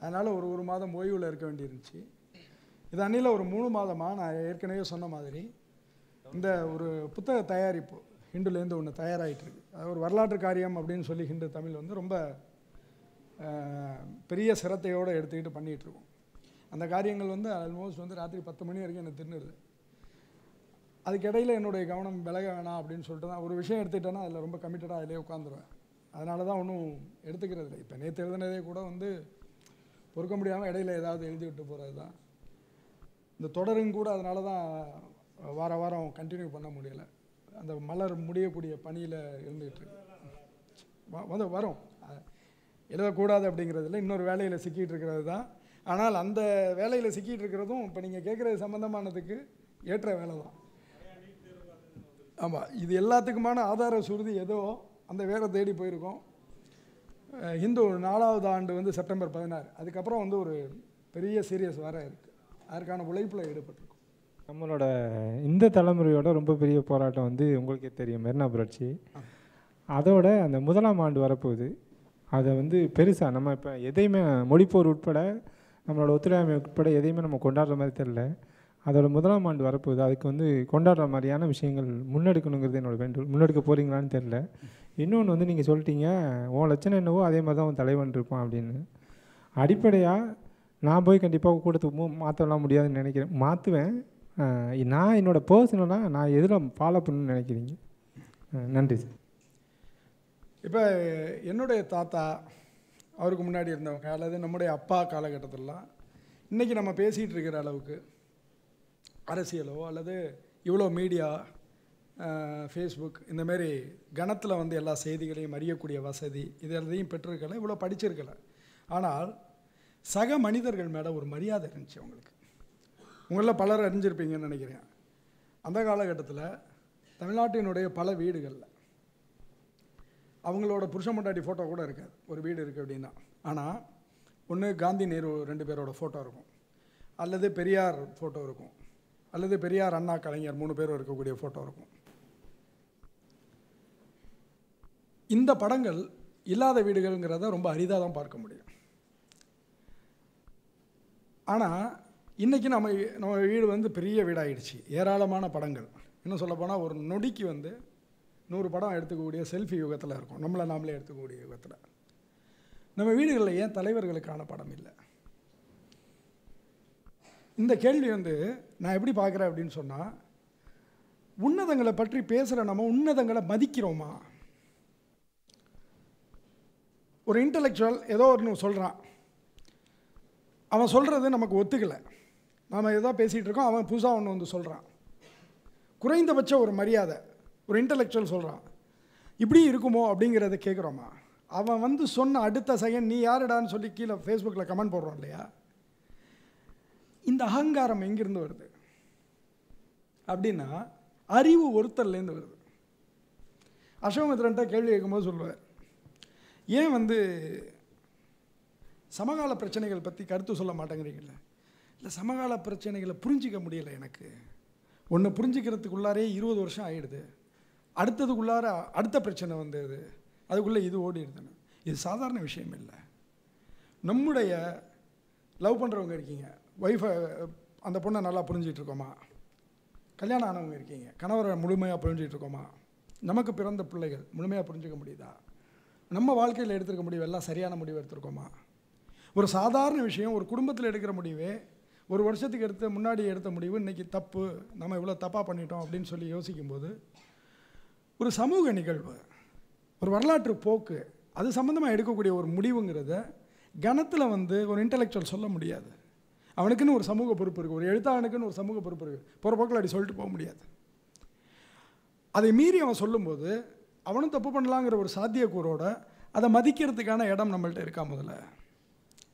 அதனால் ஒரு ஒரு மாதம் ஓய்வில் இருக்க வேண்டியிருந்துச்சு. இது அன்னியில் ஒரு மூணு மாதமாக நான் ஏற்கனவே சொன்ன மாதிரி இந்த ஒரு புத்தக தயாரிப்பு ஹிண்டுலேருந்து ஒன்று தயாராகிட்டு இருக்கு. அது ஒரு வரலாற்று காரியம் அப்படின்னு சொல்லி ஹிண்டு தமிழ் வந்து ரொம்ப பெரிய சிரத்தையோடு எடுத்துக்கிட்டு பண்ணிகிட்ருக்கோம் அந்த காரியங்கள் வந்து ஆல்மோஸ்ட் வந்து ராத்திரி பத்து மணி வரைக்கும் எனக்கு தின்னுடுது அதுக்கு இடையில என்னுடைய கவனம் விலக வேணாம் அப்படின்னு சொல்லிட்டு தான் ஒரு விஷயம் எடுத்துக்கிட்டேன்னா அதில் ரொம்ப கமிட்டடாக அதிலே உட்காந்துருவேன் அதனால தான் ஒன்றும் எடுத்துக்கிறது இல்லை. இப்போ நேற்று எழுதினதே கூட வந்து பொறுக்க முடியாமல் இடையில ஏதாவது எழுதி விட்டு போகிறது தான். இந்த தொடரும் கூட அதனால தான் வார வாரம் கண்டினியூ பண்ண முடியலை. அந்த மலர் முடியக்கூடிய பணியில் இருந்துகிட்டு இருக்கு. வ- வந்து வரும். எழுதக்கூடாது அப்படிங்கிறதுல இன்னொரு வேலையில் சிக்கிட்டு இருக்கிறது தான். ஆனால் அந்த வேலையில் சிக்கிட்டு இருக்கிறதும் இப்போ நீங்கள் கேட்குறது சம்மந்தமானதுக்கு ஏற்ற வேலை தான். ஆமாம் இது எல்லாத்துக்குமான ஆதார சுருதி ஏதோ அந்த வேலை தேடி போயிருக்கோம். ஹிந்து நாலாவது ஆண்டு வந்து செப்டம்பர் பதினாறு. அதுக்கப்புறம் வந்து ஒரு பெரிய சீரியஸ் வர இருக்குது அதற்கான உழைப்பில் ஈடுபட்டிருக்கோம். நம்மளோட இந்த தலைமுறையோட ரொம்ப பெரிய போராட்டம் வந்து உங்களுக்கே தெரியும் மெரினா புரட்சி. அதோட அந்த முதலாம் ஆண்டு வரப்போகுது. அதை வந்து பெருசாக நம்ம இப்போ எதையுமே மொழிப்போர் உட்பட நம்மளோட ஒத்துழையாமை உட்பட எதையுமே நம்ம கொண்டாடுற மாதிரி தெரில அதோட முதலாம் ஆண்டு வரப்போகுது. அதுக்கு வந்து கொண்டாடுற மாதிரியான விஷயங்கள் முன்னெடுக்கணுங்கிறது என்னோட வேண்டுகோள் முன்னெடுக்க போகிறீங்களான்னு தெரில இன்னொன்று வந்து நீங்கள் சொல்லிட்டீங்க உன் லட்சணம் என்னவோ அதே மாதிரி தான் உன் தலைவன் இருப்பான் அப்படின்னு. அடிப்படையாக நான் போய் கண்டிப்பாக கூட்டத்துக்கு மாற்றலாம் முடியாதுன்னு நினைக்கிறேன். மாற்றுவேன் நான் என்னோடய பர்சனலாக நான் எதில் ஃபாலோ பண்ணணும்னு நினைக்கிறீங்க? நன்றி சார். இப்போ என்னுடைய தாத்தா அவருக்கு முன்னாடி இருந்தவங்க அல்லது நம்முடைய அப்பா காலகட்டத்திலலாம் இன்றைக்கி நம்ம பேசிகிட்டு இருக்கிற அளவுக்கு அரசியலோ அல்லது இவ்வளோ மீடியா ஃபேஸ்புக் இந்தமாரி கணத்தில் வந்து எல்லா செய்திகளையும் அறியக்கூடிய வசதி இது எல்லாத்தையும் பெற்றிருக்கல இவ்வளோ படிச்சிருக்கல. ஆனால் சக மனிதர்கள் மேலே ஒரு மரியாதை இருந்துச்சு அவங்களுக்கு. உங்களில் பலர் அறிஞ்சிருப்பீங்கன்னு நினைக்கிறேன். அந்த காலகட்டத்தில் தமிழ்நாட்டினுடைய பல வீடுகளில் அவங்களோட புருஷன் மண்டாட்டி ஃபோட்டோ கூட இருக்காது. ஒரு வீடு இருக்குது அப்படின்னா. ஆனால் ஒன்று காந்தி நேரு ரெண்டு பேரோட ஃபோட்டோ இருக்கும். அல்லது பெரியார் ஃபோட்டோ இருக்கும். அல்லது பெரியார் அண்ணா கலைஞர் மூணு பேரும் இருக்கக்கூடிய ஃபோட்டோ இருக்கும். இந்த படங்கள் இல்லாத வீடுகள்ங்கிறத ரொம்ப அரிதாக தான் பார்க்க முடியும். ஆனால் இன்றைக்கி நம்ம நம்ம வீடு வந்து பெரிய வீடாகிடுச்சு ஏராளமான படங்கள். இன்னும் சொல்லப்போனால் ஒரு நொடிக்கு வந்து நூறு படம் எடுத்துக்கக்கூடிய செல்ஃபி யுகத்தில் இருக்கும். நம்மளை நாமளே எடுத்துக்கக்கூடிய யுகத்தில். நம்ம வீடுகளில் ஏன் தலைவர்களுக்கான படம் இல்லை? இந்த கேள்வி வந்து நான் எப்படி பார்க்குறேன் அப்படின்னு சொன்னால் உன்னதங்களை பற்றி பேசுகிற நம்ம உன்னதங்களை மதிக்கிறோமா? ஒரு இன்டலெக்சுவல் ஏதோ ஒன்று சொல்கிறான் அவன் சொல்கிறது நமக்கு ஒத்துக்கலை. நாம் எதோ பேசிகிட்டு இருக்கோம் அவன் புதுசாக ஒன்று வந்து சொல்கிறான் குறைந்தபட்ச ஒரு மரியாதை ஒரு இன்டலெக்சுவல் சொல்கிறான் இப்படி இருக்குமோ அப்படிங்கிறத கேட்குறோமா அவன் வந்து சொன்ன அடுத்த செகண்ட் நீ யாருடான்னு சொல்லி கீழே ஃபேஸ்புக்கில் கமெண்ட் போடுறோம் இல்லையா? இந்த அகங்காரம் எங்கேருந்து வருது? அப்படின்னா அறிவு ஒருத்தர்லேருந்து வருது. அசோகமித்ரன்ட்ட கேள்வி கேட்கும்போது சொல்லுவார் ஏன் வந்து சமகால பிரச்சனைகள் பற்றி கருத்து சொல்ல மாட்டேங்கிறீங்கள இல்லை சமகால பிரச்சனைகளை புரிஞ்சிக்க முடியல எனக்கு. ஒன்று புரிஞ்சிக்கிறதுக்குள்ளாரே இருபது வருஷம் ஆகிடுது அடுத்ததுக்குள்ளார அடுத்த பிரச்சனை வந்தது. அதுக்குள்ளே இது ஓடிடுதுன்னு. இது சாதாரண விஷயம் இல்லை. நம்முடைய லவ் பண்ணுறவங்க இருக்கீங்க. ஒய்ஃபை அந்த பொண்ணை நல்லா புரிஞ்சிகிட்ருக்கோமா கல்யாணம் ஆனவங்க இருக்கீங்க. கணவரை முழுமையாக புரிஞ்சிட்டு இருக்கோமா? நமக்கு பிறந்த பிள்ளைகள் முழுமையாக புரிஞ்சிக்க முடியுதா? நம்ம வாழ்க்கையில் எடுத்திருக்க முடிவு எல்லாம் சரியான முடிவு எடுத்திருக்கோமா? ஒரு சாதாரண விஷயம் ஒரு குடும்பத்தில் எடுக்கிற முடிவே ஒரு வருஷத்துக்கு எடுத்த முன்னாடி எடுத்த முடிவு இன்றைக்கி தப்பு நம்ம இவ்வளோ தப்பாக பண்ணிட்டோம் அப்படின்னு சொல்லி யோசிக்கும்போது ஒரு சமூக நிகழ்வு ஒரு வரலாற்று போக்கு அது சம்மந்தமாக எடுக்கக்கூடிய ஒரு முடிவுங்கிறத கணத்தில் வந்து ஒரு இன்டலெக்சுவல் சொல்ல முடியாது. அவனுக்குன்னு ஒரு சமூக பொறுப்பு இருக்குது ஒரு எழுத்தாளனுக்குன்னு ஒரு சமூக பொறுப்பு இருக்குது போகிற போக்கில் அப்படி சொல்லிட்டு போக முடியாது. அதை மீறி அவன் சொல்லும்போது அவனும் தப்பு பண்ணலாங்கிற ஒரு சாத்தியக்கூறோட அதை மதிக்கிறதுக்கான இடம் நம்மள்ட்ட இருக்கா முதல்ல?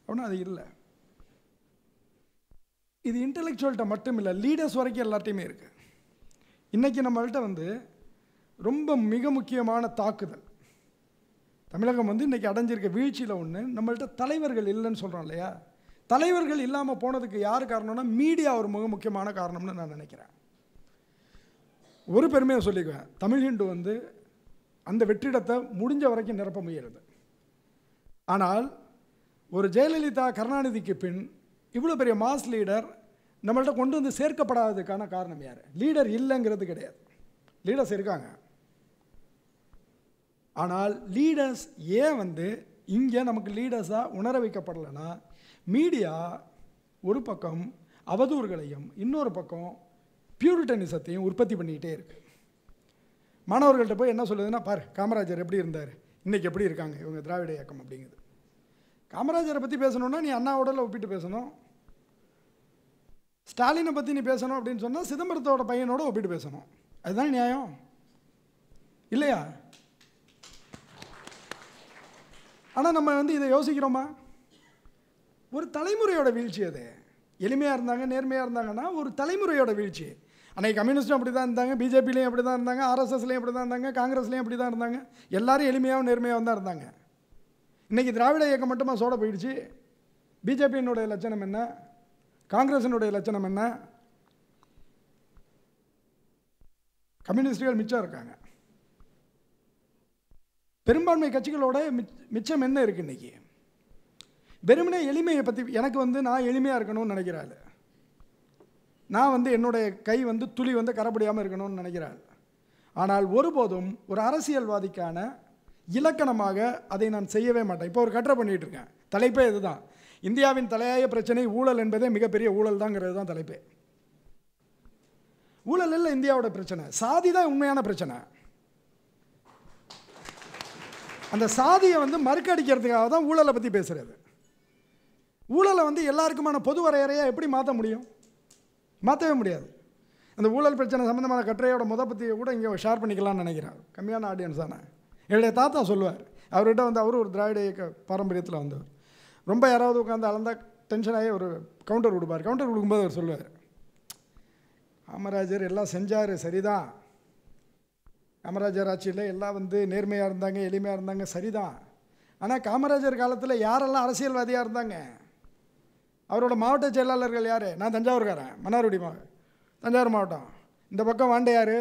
அவனும் அது இல்லை. இது இன்டலெக்சுவல்கிட்ட மட்டும் இல்லை லீடர்ஸ் வரைக்கும் எல்லாத்தையுமே இருக்குது இன்றைக்கி நம்மள்கிட்ட வந்து ரொம்ப மிக முக்கியமான தாக்குதல். தமிழகம் வந்து இன்றைக்கி அடைஞ்சிருக்க வீழ்ச்சியில் ஒன்று நம்மள்கிட்ட தலைவர்கள் இல்லைன்னு சொல்கிறோம் இல்லையா? தலைவர்கள் இல்லாமல் போனதுக்கு யார் காரணம்னா மீடியா ஒரு மிக முக்கியமான காரணம்னு நான் நினைக்கிறேன். ஒரு பெருமையை சொல்லிக்குவேன். தமிழ் ஹிண்டு வந்து அந்த வெற்றிடத்தை முடிஞ்ச வரைக்கும் நிரப்ப முயலுது. ஆனால் ஒரு ஜெயலலிதா கருணாநிதிக்கு பின் இவ்வளோ பெரிய மாஸ் லீடர் நம்மள்ட்ட கொண்டு வந்து சேர்க்கப்படாததுக்கான காரணம் யார்? லீடர் இல்லைங்கிறது கிடையாது. லீடர்ஸ் இருக்காங்க. ஆனால் லீடர்ஸ் ஏன் வந்து இங்கே நமக்கு லீடர்ஸாக உணர வைக்கப்படலைன்னா மீடியா ஒரு பக்கம் அவதூறுகளையும் இன்னொரு பக்கம் பியூரிட்டனிசத்தையும் உற்பத்தி பண்ணிக்கிட்டே இருக்கு. மாணவர்கள்ட்ட போய் என்ன சொல்லுதுன்னா பாரு காமராஜர் எப்படி இருந்தார்? இன்றைக்கி எப்படி இருக்காங்க? இவங்க திராவிட இயக்கம் அப்படிங்குது. காமராஜரை பற்றி பேசணுன்னா நீ அண்ணாவோடல ஒப்பிட்டு பேசணும். ஸ்டாலினை பற்றி நீ பேசணும் அப்படின்னு சொன்னால் சிதம்பரத்தோட பையனோட ஒப்பிட்டு பேசணும். அதுதான் நியாயம்? இல்லையா? ஆனால் நம்ம வந்து இதை யோசிக்கிறோமா? ஒரு தலைமுறையோட வீழ்ச்சி அது. எளிமையாக இருந்தாங்க நேர்மையாக இருந்தாங்கன்னா ஒரு தலைமுறையோட வீழ்ச்சி. அன்றைக்கி கம்யூனிஸ்டும் அப்படி தான் இருந்தாங்க பிஜேபிலையும் அப்படி தான் இருந்தாங்க ஆர்எஸ்எஸ்லையும் அப்படி தான் இருந்தாங்க காங்கிரஸ்லையும் அப்படி தான் இருந்தாங்க. எல்லாரும் எளிமையாகவும் நேர்மையாகவும் தான் இருந்தாங்க. இன்றைக்கி திராவிட இயக்கம் மட்டுமா சோட போயிடுச்சு? பிஜேபியினுடைய லட்சணம் என்ன? காங்கிரஸினுடைய லட்சணம் என்ன? கம்யூனிஸ்டுகள் மிச்சம் இருக்காங்க. பெரும்பான்மை கட்சிகளோட மிச்சம் என்ன இருக்குது இன்றைக்கி வெறுமனே எளிமையை பற்றி எனக்கு வந்து நான் எளிமையாக இருக்கணும்னு நினைக்கிறாள் நான் வந்து என்னுடைய கை வந்து துளி வந்து கரப்படியாமல் இருக்கணும்னு நினைக்கிறாள் ஆனால் ஒருபோதும் ஒரு அரசியல்வாதிக்கான இலக்கணமாக அதை நான் செய்யவே மாட்டேன். இப்போ ஒரு கட்டுரை பண்ணிகிட்டு இருக்கேன். தலைப்பே இதுதான். இந்தியாவின் தலையாய பிரச்சனை ஊழல் என்பதே மிகப்பெரிய ஊழல் தாங்கிறது தான் தலைப்பே. ஊழல் இல்லை இந்தியாவோட பிரச்சனை. சாதி தான் உண்மையான பிரச்சனை. அந்த சாதியை வந்து மறுக்கடிக்கிறதுக்காக தான் ஊழலை பற்றி பேசுகிறது ஊழலை வந்து எல்லாருக்குமான பொது வரையறையாக எப்படி மாற்ற முடியும்? மாற்றவே முடியாது. அந்த ஊழல் பிரச்சனை சம்மந்தமான கட்டுரையோட முத பற்றியை கூட இங்கே ஷேர் பண்ணிக்கலாம்னு நினைக்கிறேன். கம்மியான ஆடியன்ஸ் தானே. என்னுடைய தாத்தா சொல்லுவார். அவர்கிட்ட வந்து அவர் ஒரு திராவிட இயக்க பாரம்பரியத்தில் வந்தவர். ரொம்ப யாராவது உட்காந்து அளந்தா டென்ஷன் ஆகி ஒரு கவுண்டர் கொடுப்பார். கவுண்டர் கொடுக்கும்போது அவர் சொல்லுவார். காமராஜர் எல்லாம் செஞ்சார் சரிதான். காமராஜர் ஆட்சியில் எல்லாம் வந்து நேர்மையாக இருந்தாங்க எளிமையாக இருந்தாங்க சரிதான். ஆனால் காமராஜர் காலத்தில் யாரெல்லாம் அரசியல்வாதியாக இருந்தாங்க? அவரோட மாவட்ட செயலாளர்கள் யார்? நான் தஞ்சாவூர்காரன் மன்னார்குடி மா தஞ்சாவூர் மாவட்டம். இந்த பக்கம் வாண்டையார்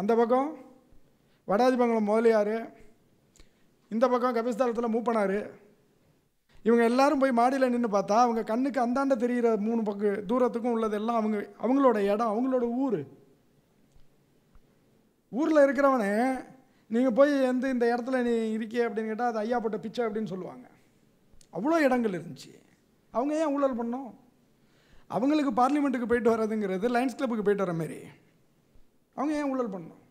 அந்த பக்கம் வடாதிபங்கலம் முதலியார் இந்த பக்கம் கபிஸ்தலத்தில் மூப்பனார். இவங்க எல்லாரும் போய் மாடியில் நின்று பார்த்தா அவங்க கண்ணுக்கு அந்தாண்ட தெரிகிற மூணு பக்கு தூரத்துக்கும் உள்ளதெல்லாம் அவங்க அவங்களோட இடம் அவங்களோட ஊர். ஊரில் இருக்கிறவனே நீங்கள் போய் எந்த இந்த இடத்துல நீ இருக்கிய அப்படின்னு கேட்டால் அது ஐயா போட்ட பிச்சை அப்படின்னு சொல்லுவாங்க. அவ்வளோ இடங்கள் இருந்துச்சு. அவங்க ஏன் ஊழல் பண்ணோம் அவங்களுக்கு பார்லிமெண்ட்டுக்கு போயிட்டு வர்றதுங்கிறது லைன்ஸ் கிளப்புக்கு போயிட்டு வர மாதிரி அவங்க ஏன் ஊழல் பண்ணோம்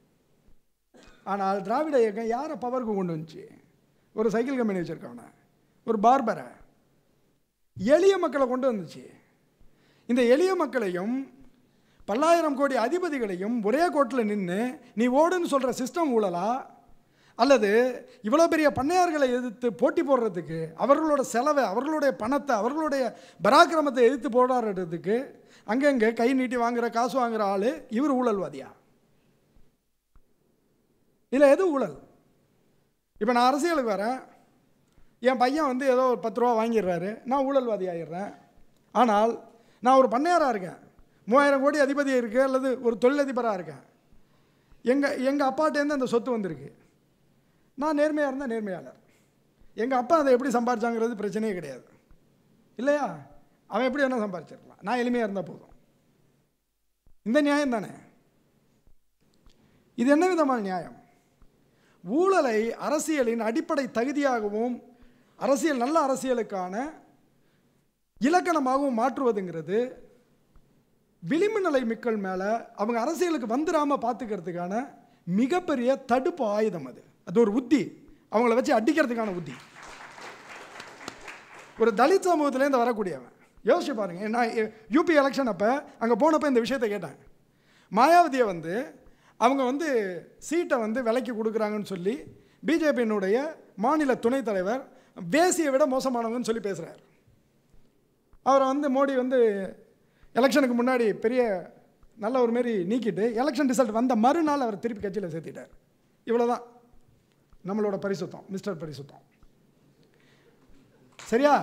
ஆனால் திராவிட இயக்கம் யாரை பவருக்கு கொண்டு வந்துச்சு? ஒரு சைக்கிள் கம்பெனி வச்சுருக்கவன. ஒரு பார்பரை எளிய மக்களை கொண்டு வந்துச்சு. இந்த எளிய மக்களையும் பல்லாயிரம் கோடி அதிபதிகளையும் ஒரே கோட்டில் நின்று நீ ஓடுன்னு சொல்கிற சிஸ்டம் ஊழலா? அல்லது இவ்வளோ பெரிய பண்ணையார்களை எதிர்த்து போட்டி போடுறதுக்கு அவர்களோட செலவை அவர்களுடைய பணத்தை அவர்களுடைய பராக்கிரமத்தை எதிர்த்து போராடுறதுக்கு அங்கங்கே கை நீட்டி வாங்குற காசு வாங்குற ஆள் இவர் ஊழல்வாதியா? இல்லை எது ஊழல்? இப்போ நான் அரசியலுக்கு வரேன். என் பையன் வந்து ஏதோ ஒரு பத்து ரூபா வாங்கிடுறாரு. நான் ஊழல்வாதி ஆகிடுறேன் ஆனால் நான் ஒரு பண்ணையாராக இருக்கேன். மூவாயிரம் கோடி அதிபதி இருக்குது அல்லது ஒரு தொழிலதிபராக இருக்கேன். எங்கள் எங்கள் அப்பாட்டேருந்து அந்த சொத்து வந்திருக்கு. நான் நேர்மையாக இருந்தால் நேர்மையாளர். எங்கள் அப்பா அதை எப்படி சம்பாரிச்சாங்கிறது பிரச்சனையே கிடையாது. இல்லையா? அவன் எப்படி வேணால் சம்பாரிச்சிருக்கலாம். நான் எளிமையாக இருந்தால் போதும். இந்த நியாயம் தானே? இது என்ன விதமான நியாயம்? ஊழலை அரசியலின் அடிப்படை தகுதியாகவும் அரசியல் நல்ல அரசியலுக்கான இலக்கணமாகவும் மாற்றுவதுங்கிறது விளிம்பு நிலை மக்கள் மேலே அவங்க அரசியலுக்கு வந்துடாமல் பார்த்துக்கிறதுக்கான மிகப்பெரிய தடுப்பு ஆயுதம் அது. அது ஒரு உத்தி. அவங்கள வச்சு அடிக்கிறதுக்கான உத்தி. ஒரு தலித் சமூகத்துலேருந்து வரக்கூடியவன். யோசிச்சு பாருங்க. நான் யூபி எலெக்ஷன் அப்போ அங்கே போனப்போ இந்த விஷயத்தை கேட்டேன். மாயாவதியை வந்து அவங்க வந்து சீட்டை வந்து விலைக்கு கொடுக்குறாங்கன்னு சொல்லி பிஜேபியினுடைய மாநில துணைத் தலைவர் வேசியை விட மோசமானவங்கன்னு சொல்லி பேசுகிறார் அவரை வந்து மோடி வந்து எலெக்ஷனுக்கு முன்னாடி பெரிய நல்ல ஒரு மாரி நீக்கிட்டு எலெக்ஷன் ரிசல்ட் வந்த மறுநாள் அவர் திருப்பி கட்சியில் சேர்த்திட்டார். இவ்வளோதான் நம்மளோட பரிசுத்தம் மிஸ்டர் பரிசுத்தம். சரியா?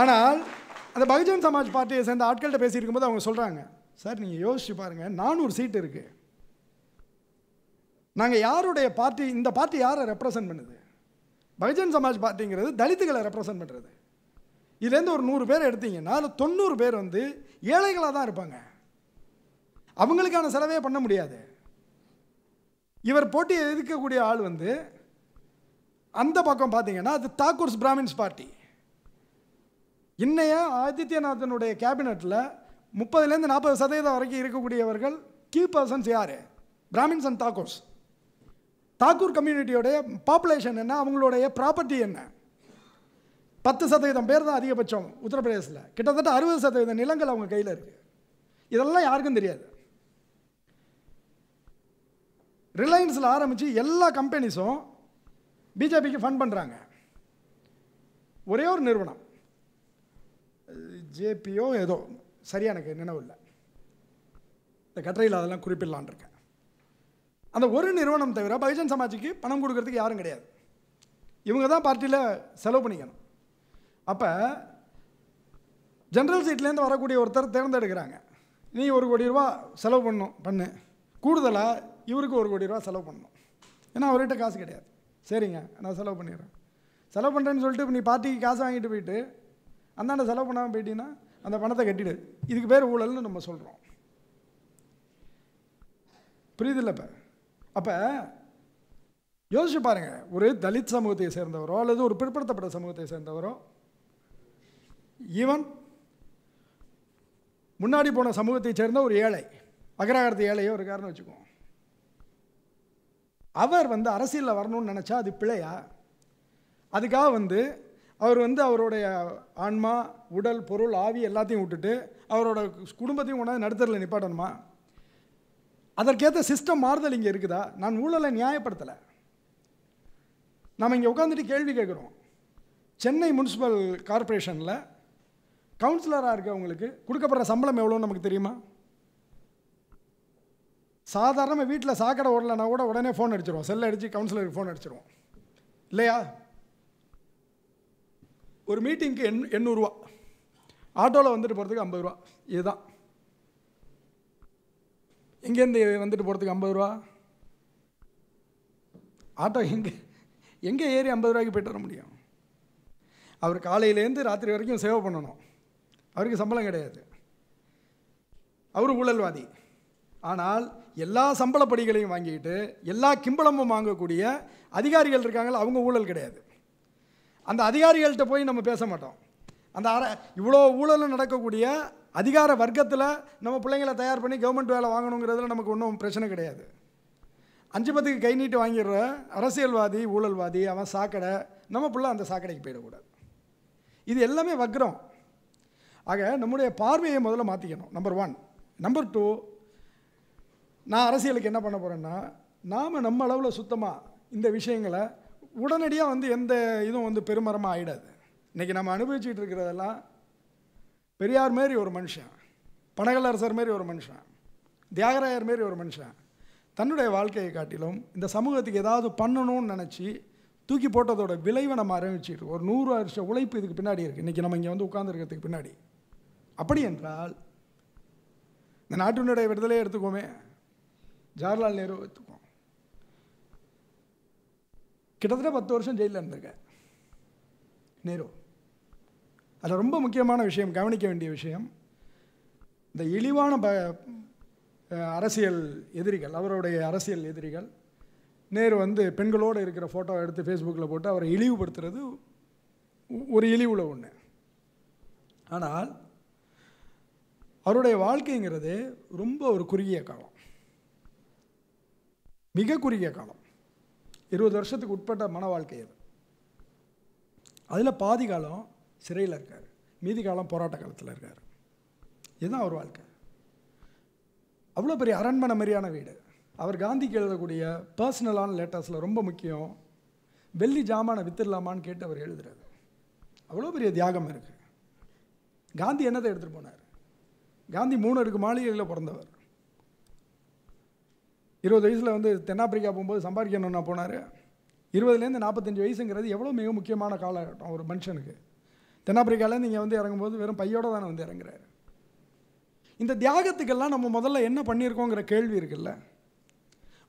ஆனால் அந்த பகுஜன் சமாஜ் பார்ட்டியை சேர்ந்த ஆட்கள்கிட்ட பேசியிருக்கும்போது அவங்க சொல்கிறாங்க சார் நீங்கள் யோசிச்சு பாருங்கள் நானூறு சீட் இருக்குது நாங்கள் யாருடைய பார்ட்டி இந்த பார்ட்டி யாரை ரெப்ரசன்ட் பண்ணுது? பகுஜன் சமாஜ் பார்ட்டிங்கிறது தலித்துகளை ரெப்ரசன்ட் பண்ணுறது இதுலேருந்து ஒரு நூறு பேர் எடுத்தீங்கன்னா அதில் தொண்ணூறு பேர் வந்து ஏழைகளாக தான் இருப்பாங்க. அவங்களுக்கான செலவே பண்ண முடியாது. இவர் போட்டியை எதிர்க்கக்கூடிய ஆள் வந்து அந்த பக்கம் பார்த்தீங்கன்னா அது தாக்கூர்ஸ் பிராமின்ஸ் பார்ட்டி. இன்னைய ஆதித்யநாதனுடைய கேபினெட்டில் முப்பதுலேருந்து நாற்பது சதவீதம் வரைக்கும் இருக்கக்கூடியவர்கள் கீ பர்சன்ஸ் யார்? பிராமின்ஸ் அண்ட் தாக்கூர்ஸ். தாக்கூர் கம்யூனிட்டியோடைய பாப்புலேஷன் என்ன? அவங்களுடைய ப்ராப்பர்ட்டி என்ன? பத்து சதவீதம் பேர் தான் அதிகபட்சம் உத்தரப்பிரதேசத்தில். கிட்டத்தட்ட அறுபது சதவீதம் நிலங்கள் அவங்க கையில் இருக்குது இதெல்லாம் யாருக்கும் தெரியாது. ரிலையன்ஸில் ஆரம்பித்து எல்லா கம்பெனிஸும் பிஜேபிக்கு ஃபண்ட் பண்ணுறாங்க ஒரே ஒரு நிறுவனம். ஜேபியோ ஏதோ சரியாக எனக்கு நினைவு இல்லை. இந்த கட்டுரையில் அதெல்லாம் குறிப்பிடலான் இருக்கேன். அந்த ஒரு நிறுவனம் தவிர பகுஜன் சமாஜுக்கு பணம் கொடுக்கறதுக்கு யாரும் கிடையாது. இவங்க தான் பார்ட்டியில் செலவு பண்ணிக்கணும். அப்போ ஜென்ரல் சீட்லேருந்து வரக்கூடிய ஒருத்தர் தேர்ந்தெடுக்கிறாங்க. நீ ஒரு கோடி ரூபா செலவு பண்ணணும் பண்ணு. கூடுதலாக இவருக்கு ஒரு கோடி ரூபா செலவு பண்ணணும். ஏன்னா அவர்கிட்ட காசு கிடையாது. சரிங்க நான் செலவு பண்ணிடுறேன். செலவு பண்ணுறேன்னு சொல்லிட்டு நீ பார்ட்டிக்கு காசு வாங்கிட்டு போயிட்டு அந்தாண்ட செலவு பண்ணாமல் போயிட்டீங்கன்னா அந்த பணத்தை கட்டிடு. இதுக்கு பேர் ஊழல்னு நம்ம சொல்கிறோம் புரியுதில்ல இப்போ? அப்போ யோசிச்சு பாருங்கள் ஒரு தலித் சமூகத்தை சேர்ந்தவரோ அல்லது ஒரு பிற்படுத்தப்பட்ட சமூகத்தை சேர்ந்தவரோ ஈவன் முன்னாடி போன சமூகத்தை சேர்ந்த ஒரு ஏழை அகராகரத்து ஏழையோ ஒரு காரணம் வச்சுக்குவோம் அவர் வந்து அரசியலில் வரணும்னு நினச்சா அது பிழையா? அதுக்காக வந்து அவர் வந்து அவருடைய ஆன்மா உடல் பொருள் ஆவி எல்லாத்தையும் விட்டுட்டு அவரோட குடும்பத்தையும் கொண்டாந்து நடுத்தரில் நிப்பாட்டணுமா? அதற்கேற்ற சிஸ்டம் மாறுதல் இங்கே இருக்குதா? நான் ஊழலை நியாயப்படுத்தலை. நாம் இங்கே உட்காந்துட்டு கேள்வி கேட்குறோம். சென்னை முனிசிபல் கார்ப்பரேஷனில் கவுன்சிலராக இருக்கவங்களுக்கு கொடுக்கப்படுற சம்பளம் எவ்வளோன்னு நமக்கு தெரியுமா? சாதாரணமாக வீட்டில் சாக்கடை ஓடலைன்னா கூட உடனே ஃபோன் அடிச்சிருவோம். செல்லை அடித்து கவுன்சிலருக்கு ஃபோன் அடிச்சிருவோம். இல்லையா? ஒரு மீட்டிங்க்கு எண் எண்ணூறுரூவா ஆட்டோவில் வந்துட்டு போகிறதுக்கு ஐம்பது ரூபா. இதுதான். எங்கேருந்து வந்துட்டு போகிறதுக்கு ஐம்பது ரூபா? ஆட்டோ எங்கே எங்கே ஏறி ஐம்பது ரூபாய்க்கு போயிட்டு வர முடியும்? அவர் காலையிலேருந்து ராத்திரி வரைக்கும் சேவை பண்ணணும். அவருக்கு சம்பளம் கிடையாது. அவர் ஊழல்வாதி. ஆனால் எல்லா சம்பளப்படிகளையும் வாங்கிட்டு எல்லா கிம்பளமும் வாங்கக்கூடிய அதிகாரிகள் இருக்காங்களோ அவங்க ஊழல் கிடையாது. அந்த அதிகாரிகள்கிட்ட போய் நம்ம பேச மாட்டோம். அந்த அர இவ்வளோ ஊழலும் நடக்கக்கூடிய அதிகார வர்க்கத்தில் நம்ம பிள்ளைங்களை தயார் பண்ணி கவர்மெண்ட் வேலை வாங்கணுங்கிறதுல நமக்கு ஒன்றும் பிரச்சனை கிடையாது. அஞ்சு பத்துக்கு கை நீட்டு வாங்கிடுற அரசியல்வாதி ஊழல்வாதி அவன் சாக்கடை நம்ம பிள்ளை அந்த சாக்கடைக்கு போயிடக்கூடாது. இது எல்லாமே வக்ரம். ஆக நம்முடைய பார்வையை முதல்ல மாற்றிக்கணும் நம்பர் ஒன் நம்பர் டூ நான் அரசியலுக்கு என்ன பண்ண போகிறேன்னா நாம் நம்ம அளவில் சுத்தமாக இந்த விஷயங்களை உடனடியாக வந்து எந்த இதுவும் வந்து பெருமரமாக ஆகிடாது இன்றைக்கி நம்ம அனுபவிச்சுட்டு இருக்கிறதெல்லாம் பெரியார் மாரி ஒரு மனுஷன் பனகலரசர் மாரி ஒரு மனுஷன் தியாகராயர் மாரி ஒரு மனுஷன் தன்னுடைய வாழ்க்கையை காட்டிலும் இந்த சமூகத்துக்கு ஏதாவது பண்ணணும்னு நினச்சி தூக்கி போட்டதோட விளைவை நம்ம ஆரம்பிச்சிட்டு ஒரு நூறு வருஷ உழைப்பு இதுக்கு பின்னாடி இருக்குது இன்றைக்கி நம்ம இங்கே வந்து உட்காந்துருக்கிறதுக்கு பின்னாடி. அப்படி என்றால் இந்த நாட்டினுடைய விடுதலையை எடுத்துக்கோமே. ஜவஹர்லால் நேரு வைத்துக்கும் கிட்டத்தட்ட பத்து வருஷம் ஜெயிலில் இருந்திருக்கேன் நேரு. அதில் ரொம்ப முக்கியமான விஷயம் கவனிக்க வேண்டிய விஷயம் இந்த இழிவான ப அரசியல் எதிரிகள் அவருடைய அரசியல் எதிரிகள் நேரு வந்து பெண்களோடு இருக்கிற ஃபோட்டோ எடுத்து ஃபேஸ்புக்கில் போட்டு அவரை இழிவுபடுத்துறது ஒரு இழிவுல ஒன்று ஆனால் அவருடைய வாழ்க்கைங்கிறது ரொம்ப ஒரு குறுகிய காலம். மிக குறுகிய காலம். இருபது வருஷத்துக்கு உட்பட்ட மன வாழ்க்கை அது. அதில் பாதி காலம் சிறையில் இருக்கார். மீதி காலம் போராட்ட காலத்தில் இருக்கார். இதுதான் அவர் வாழ்க்கை. அவ்வளோ பெரிய அரண்மனை மாதிரியான வீடு. அவர் காந்திக்கு எழுதக்கூடிய பர்சனலான லெட்டர்ஸில் ரொம்ப முக்கியம். வெள்ளி ஜாமானை வித்துடலாமான்னு கேட்டு அவர் எழுதுறாரு. அவ்வளோ பெரிய தியாகம் இருக்குது காந்தி என்னத்தை எடுத்துகிட்டு போனார்? காந்தி மூணு அடுக்கு மாளிகைகளில் பிறந்தவர். இருபது வயசில் வந்து தென்னாப்பிரிக்கா போகும்போது சம்பாதிக்கணும்னா போனார். இருபதுலேருந்து நாற்பத்தஞ்சு வயசுங்கிறது எவ்வளோ மிக முக்கியமான காலகட்டம் ஒரு மனுஷனுக்கு. தென்னாப்பிரிக்காலேருந்து இங்கே வந்து இறங்கும்போது வெறும் பையோட தானே வந்து இறங்குறாரு. இந்த தியாகத்துக்கெல்லாம் நம்ம முதல்ல என்ன பண்ணியிருக்கோங்கிற கேள்வி இருக்குல்ல.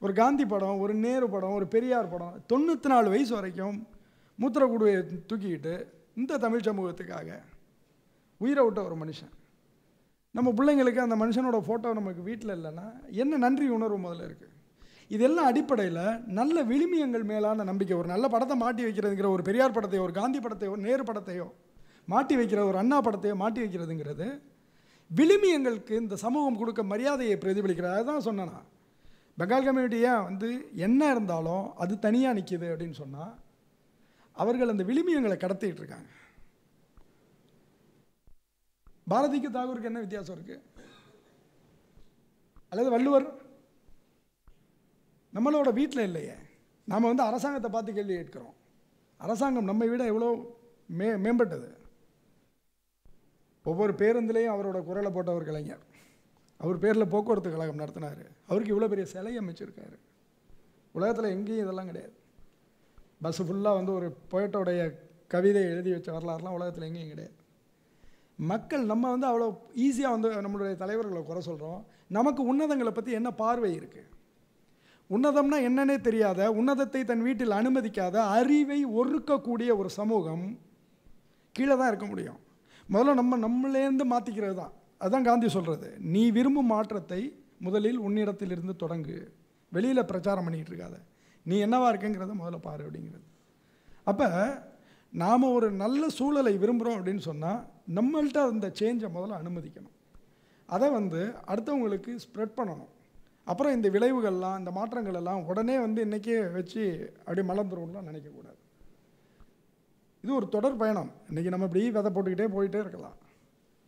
ஒரு காந்தி படம் ஒரு நேரு படம் ஒரு பெரியார் படம் தொண்ணூற்றி நாலு வயசு வரைக்கும் மூத்திரக்குடுவையை தூக்கிக்கிட்டு இந்த தமிழ் சமூகத்துக்காக உயிரை விட்ட ஒரு மனுஷன். நம்ம பிள்ளைங்களுக்கு அந்த மனுஷனோட ஃபோட்டோ நமக்கு வீட்டில் இல்லைன்னா என்ன நன்றி உணர்வு முதல்ல இருக்குது இதெல்லாம் அடிப்படையில் நல்ல விளிமியங்கள் மேலான நம்பிக்கை ஒரு நல்ல படத்தை மாட்டி வைக்கிறதுங்கிற ஒரு பெரியார் படத்தையோ ஒரு காந்தி படத்தையோ நேரு படத்தையோ மாட்டி வைக்கிற ஒரு அண்ணா படத்தையோ மாட்டி வைக்கிறதுங்கிறது விளிமியங்களுக்கு இந்த சமூகம் கொடுக்க மரியாதையை பிரதிபலிக்கிறது. அதுதான் சொன்னேன்னா பெங்கால் கம்யூனிட்டி ஏன் வந்து என்ன இருந்தாலும் அது தனியாக நிற்கிது அப்படின்னு சொன்னால் அவர்கள் அந்த விளிமியங்களை கடத்திக்கிட்டு இருக்காங்க. பாரதிக்கு தாகூருக்கு என்ன வித்தியாசம் இருக்கு? அல்லது வள்ளுவர்? நம்மளோட வீட்டில் இல்லையே. நாம் வந்து அரசாங்கத்தை பார்த்து கேள்வி கேட்கிறோம். அரசாங்கம் நம்மை விட எவ்வளோ மே மேம்பட்டது? ஒவ்வொரு பேருந்துலேயும் அவரோட குரலை போட்டவர் கலைஞர். அவர் பேரில் போக்குவரத்து கழகம் நடத்தினார். அவருக்கு இவ்வளோ பெரிய சிலை அமைச்சிருக்காரு. உலகத்தில் எங்கேயும் இதெல்லாம் கிடையாது. பஸ்ஸு ஃபுல்லாக வந்து ஒரு போய்ட்டோடைய கவிதை எழுதி வச்ச வரலாறுலாம் உலகத்தில் எங்கேயும் கிடையாது. மக்கள் நம்ம வந்து அவ்வளோ ஈஸியாக வந்து நம்மளுடைய தலைவர்களை குறை சொல்கிறோம் நமக்கு உன்னதங்களை பற்றி என்ன பார்வை இருக்குது உன்னதம்னா என்னன்னே தெரியாத உன்னதத்தை தன் வீட்டில் அனுமதிக்காத அறிவை ஒறுக்கக்கூடிய ஒரு சமூகம் கீழே தான் இருக்க முடியும். முதல்ல நம்ம நம்மளேருந்து மாற்றிக்கிறது தான். அதுதான் காந்தி சொல்கிறது நீ விரும்பும் மாற்றத்தை முதலில் உன்னிடத்திலிருந்து தொடங்கு. வெளியில் பிரச்சாரம் பண்ணிக்கிட்டு இருக்காத. நீ என்னவா இருக்குங்கிறத முதல்ல பாரு அப்படிங்கிறது. அப்போ நாம் ஒரு நல்ல சூழலை விரும்புகிறோம் அப்படின்னு சொன்னால் நம்மள்கிட்ட அந்த சேஞ்சை முதல்ல அனுமதிக்கணும். அதை வந்து அடுத்தவங்களுக்கு ஸ்ப்ரெட் பண்ணணும். அப்புறம் இந்த விளைவுகள்லாம் இந்த மாற்றங்கள் எல்லாம் உடனே வந்து இன்றைக்கே வச்சு அப்படி மலர்ந்துரும்லாம் நினைக்கக்கூடாது. இது ஒரு தொடர் பயணம். இன்றைக்கி நம்ம இப்படி விதை போட்டுக்கிட்டே போயிட்டே இருக்கலாம்.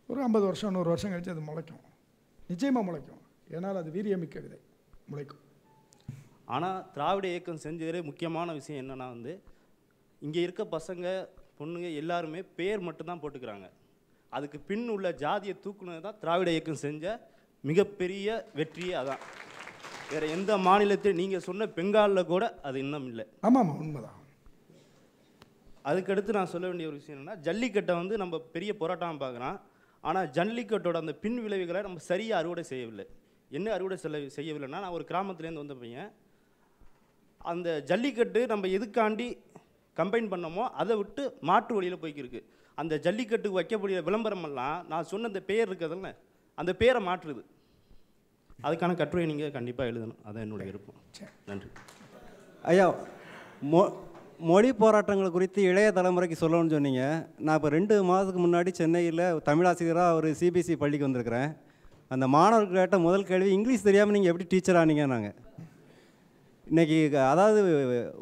ஒரு ஐம்பது வருஷம் நூறு வருஷம் கழித்து அது முளைக்கும். நிச்சயமாக முளைக்கும். ஏன்னால் அது வீரியமிக்க விதை. முளைக்கும். ஆனால் திராவிட இயக்கம் செஞ்சதே முக்கியமான விஷயம் என்னென்னா வந்து இங்கே இருக்க பசங்க பொண்ணுங்க எல்லாருமே பேர் மட்டும்தான் போட்டுக்கிறாங்க. அதுக்கு பின் உள்ள ஜாதியை தூக்குனது தான் திராவிட இயக்கம் செஞ்ச மிகப்பெரிய வெற்றியே அதான். வேறு எந்த மாநிலத்தில் நீங்கள் சொன்ன பெங்காலில் கூட அது இன்னும் இல்லை. ஆமாம் உண்மைதான். அதுக்கடுத்து நான் சொல்ல வேண்டிய ஒரு விஷயம் என்னன்னா ஜல்லிக்கட்டை வந்து நம்ம பெரிய போராட்டமாக பார்க்குறோம் ஆனால் ஜல்லிக்கட்டோட அந்த பின் விளைவுகளை நம்ம சரியாக அறுவடை செய்யவில்லை. என்ன அறுவடை செல்ல செய்யவில்லைன்னா நான் ஒரு கிராமத்துலேருந்து வந்த பையன். அந்த ஜல்லிக்கட்டு நம்ம எதுக்காண்டி கம்பைன் பண்ணோமோ அதை விட்டு மாற்று வழியில் போய்க்கிருக்கு. அந்த ஜல்லிக்கட்டுக்கு வைக்கக்கூடிய விளம்பரமெல்லாம் நான் சொன்ன அந்த பேர் இருக்குதுல்ல அந்த பேரை மாற்றுது. அதுக்கான கட்டுரை நீங்கள் கண்டிப்பாக எழுதணும். அதான் என்னுடைய விருப்பம். நன்றி. ஐயா மொ மொழி போராட்டங்கள் குறித்து இளைய தலைமுறைக்கு சொல்லணும்னு சொன்னீங்க. நான் இப்போ ரெண்டு மாதத்துக்கு முன்னாடி சென்னையில் தமிழாசிரியராக ஒரு சிபிஎஸ்சி பள்ளிக்கு வந்திருக்கிறேன். அந்த மாணவர்கள் கேட்ட முதல் கேள்வி இங்கிலீஷ் தெரியாமல் நீங்கள் எப்படி டீச்சர் ஆனீங்க நாங்கள் இன்றைக்கி அதாவது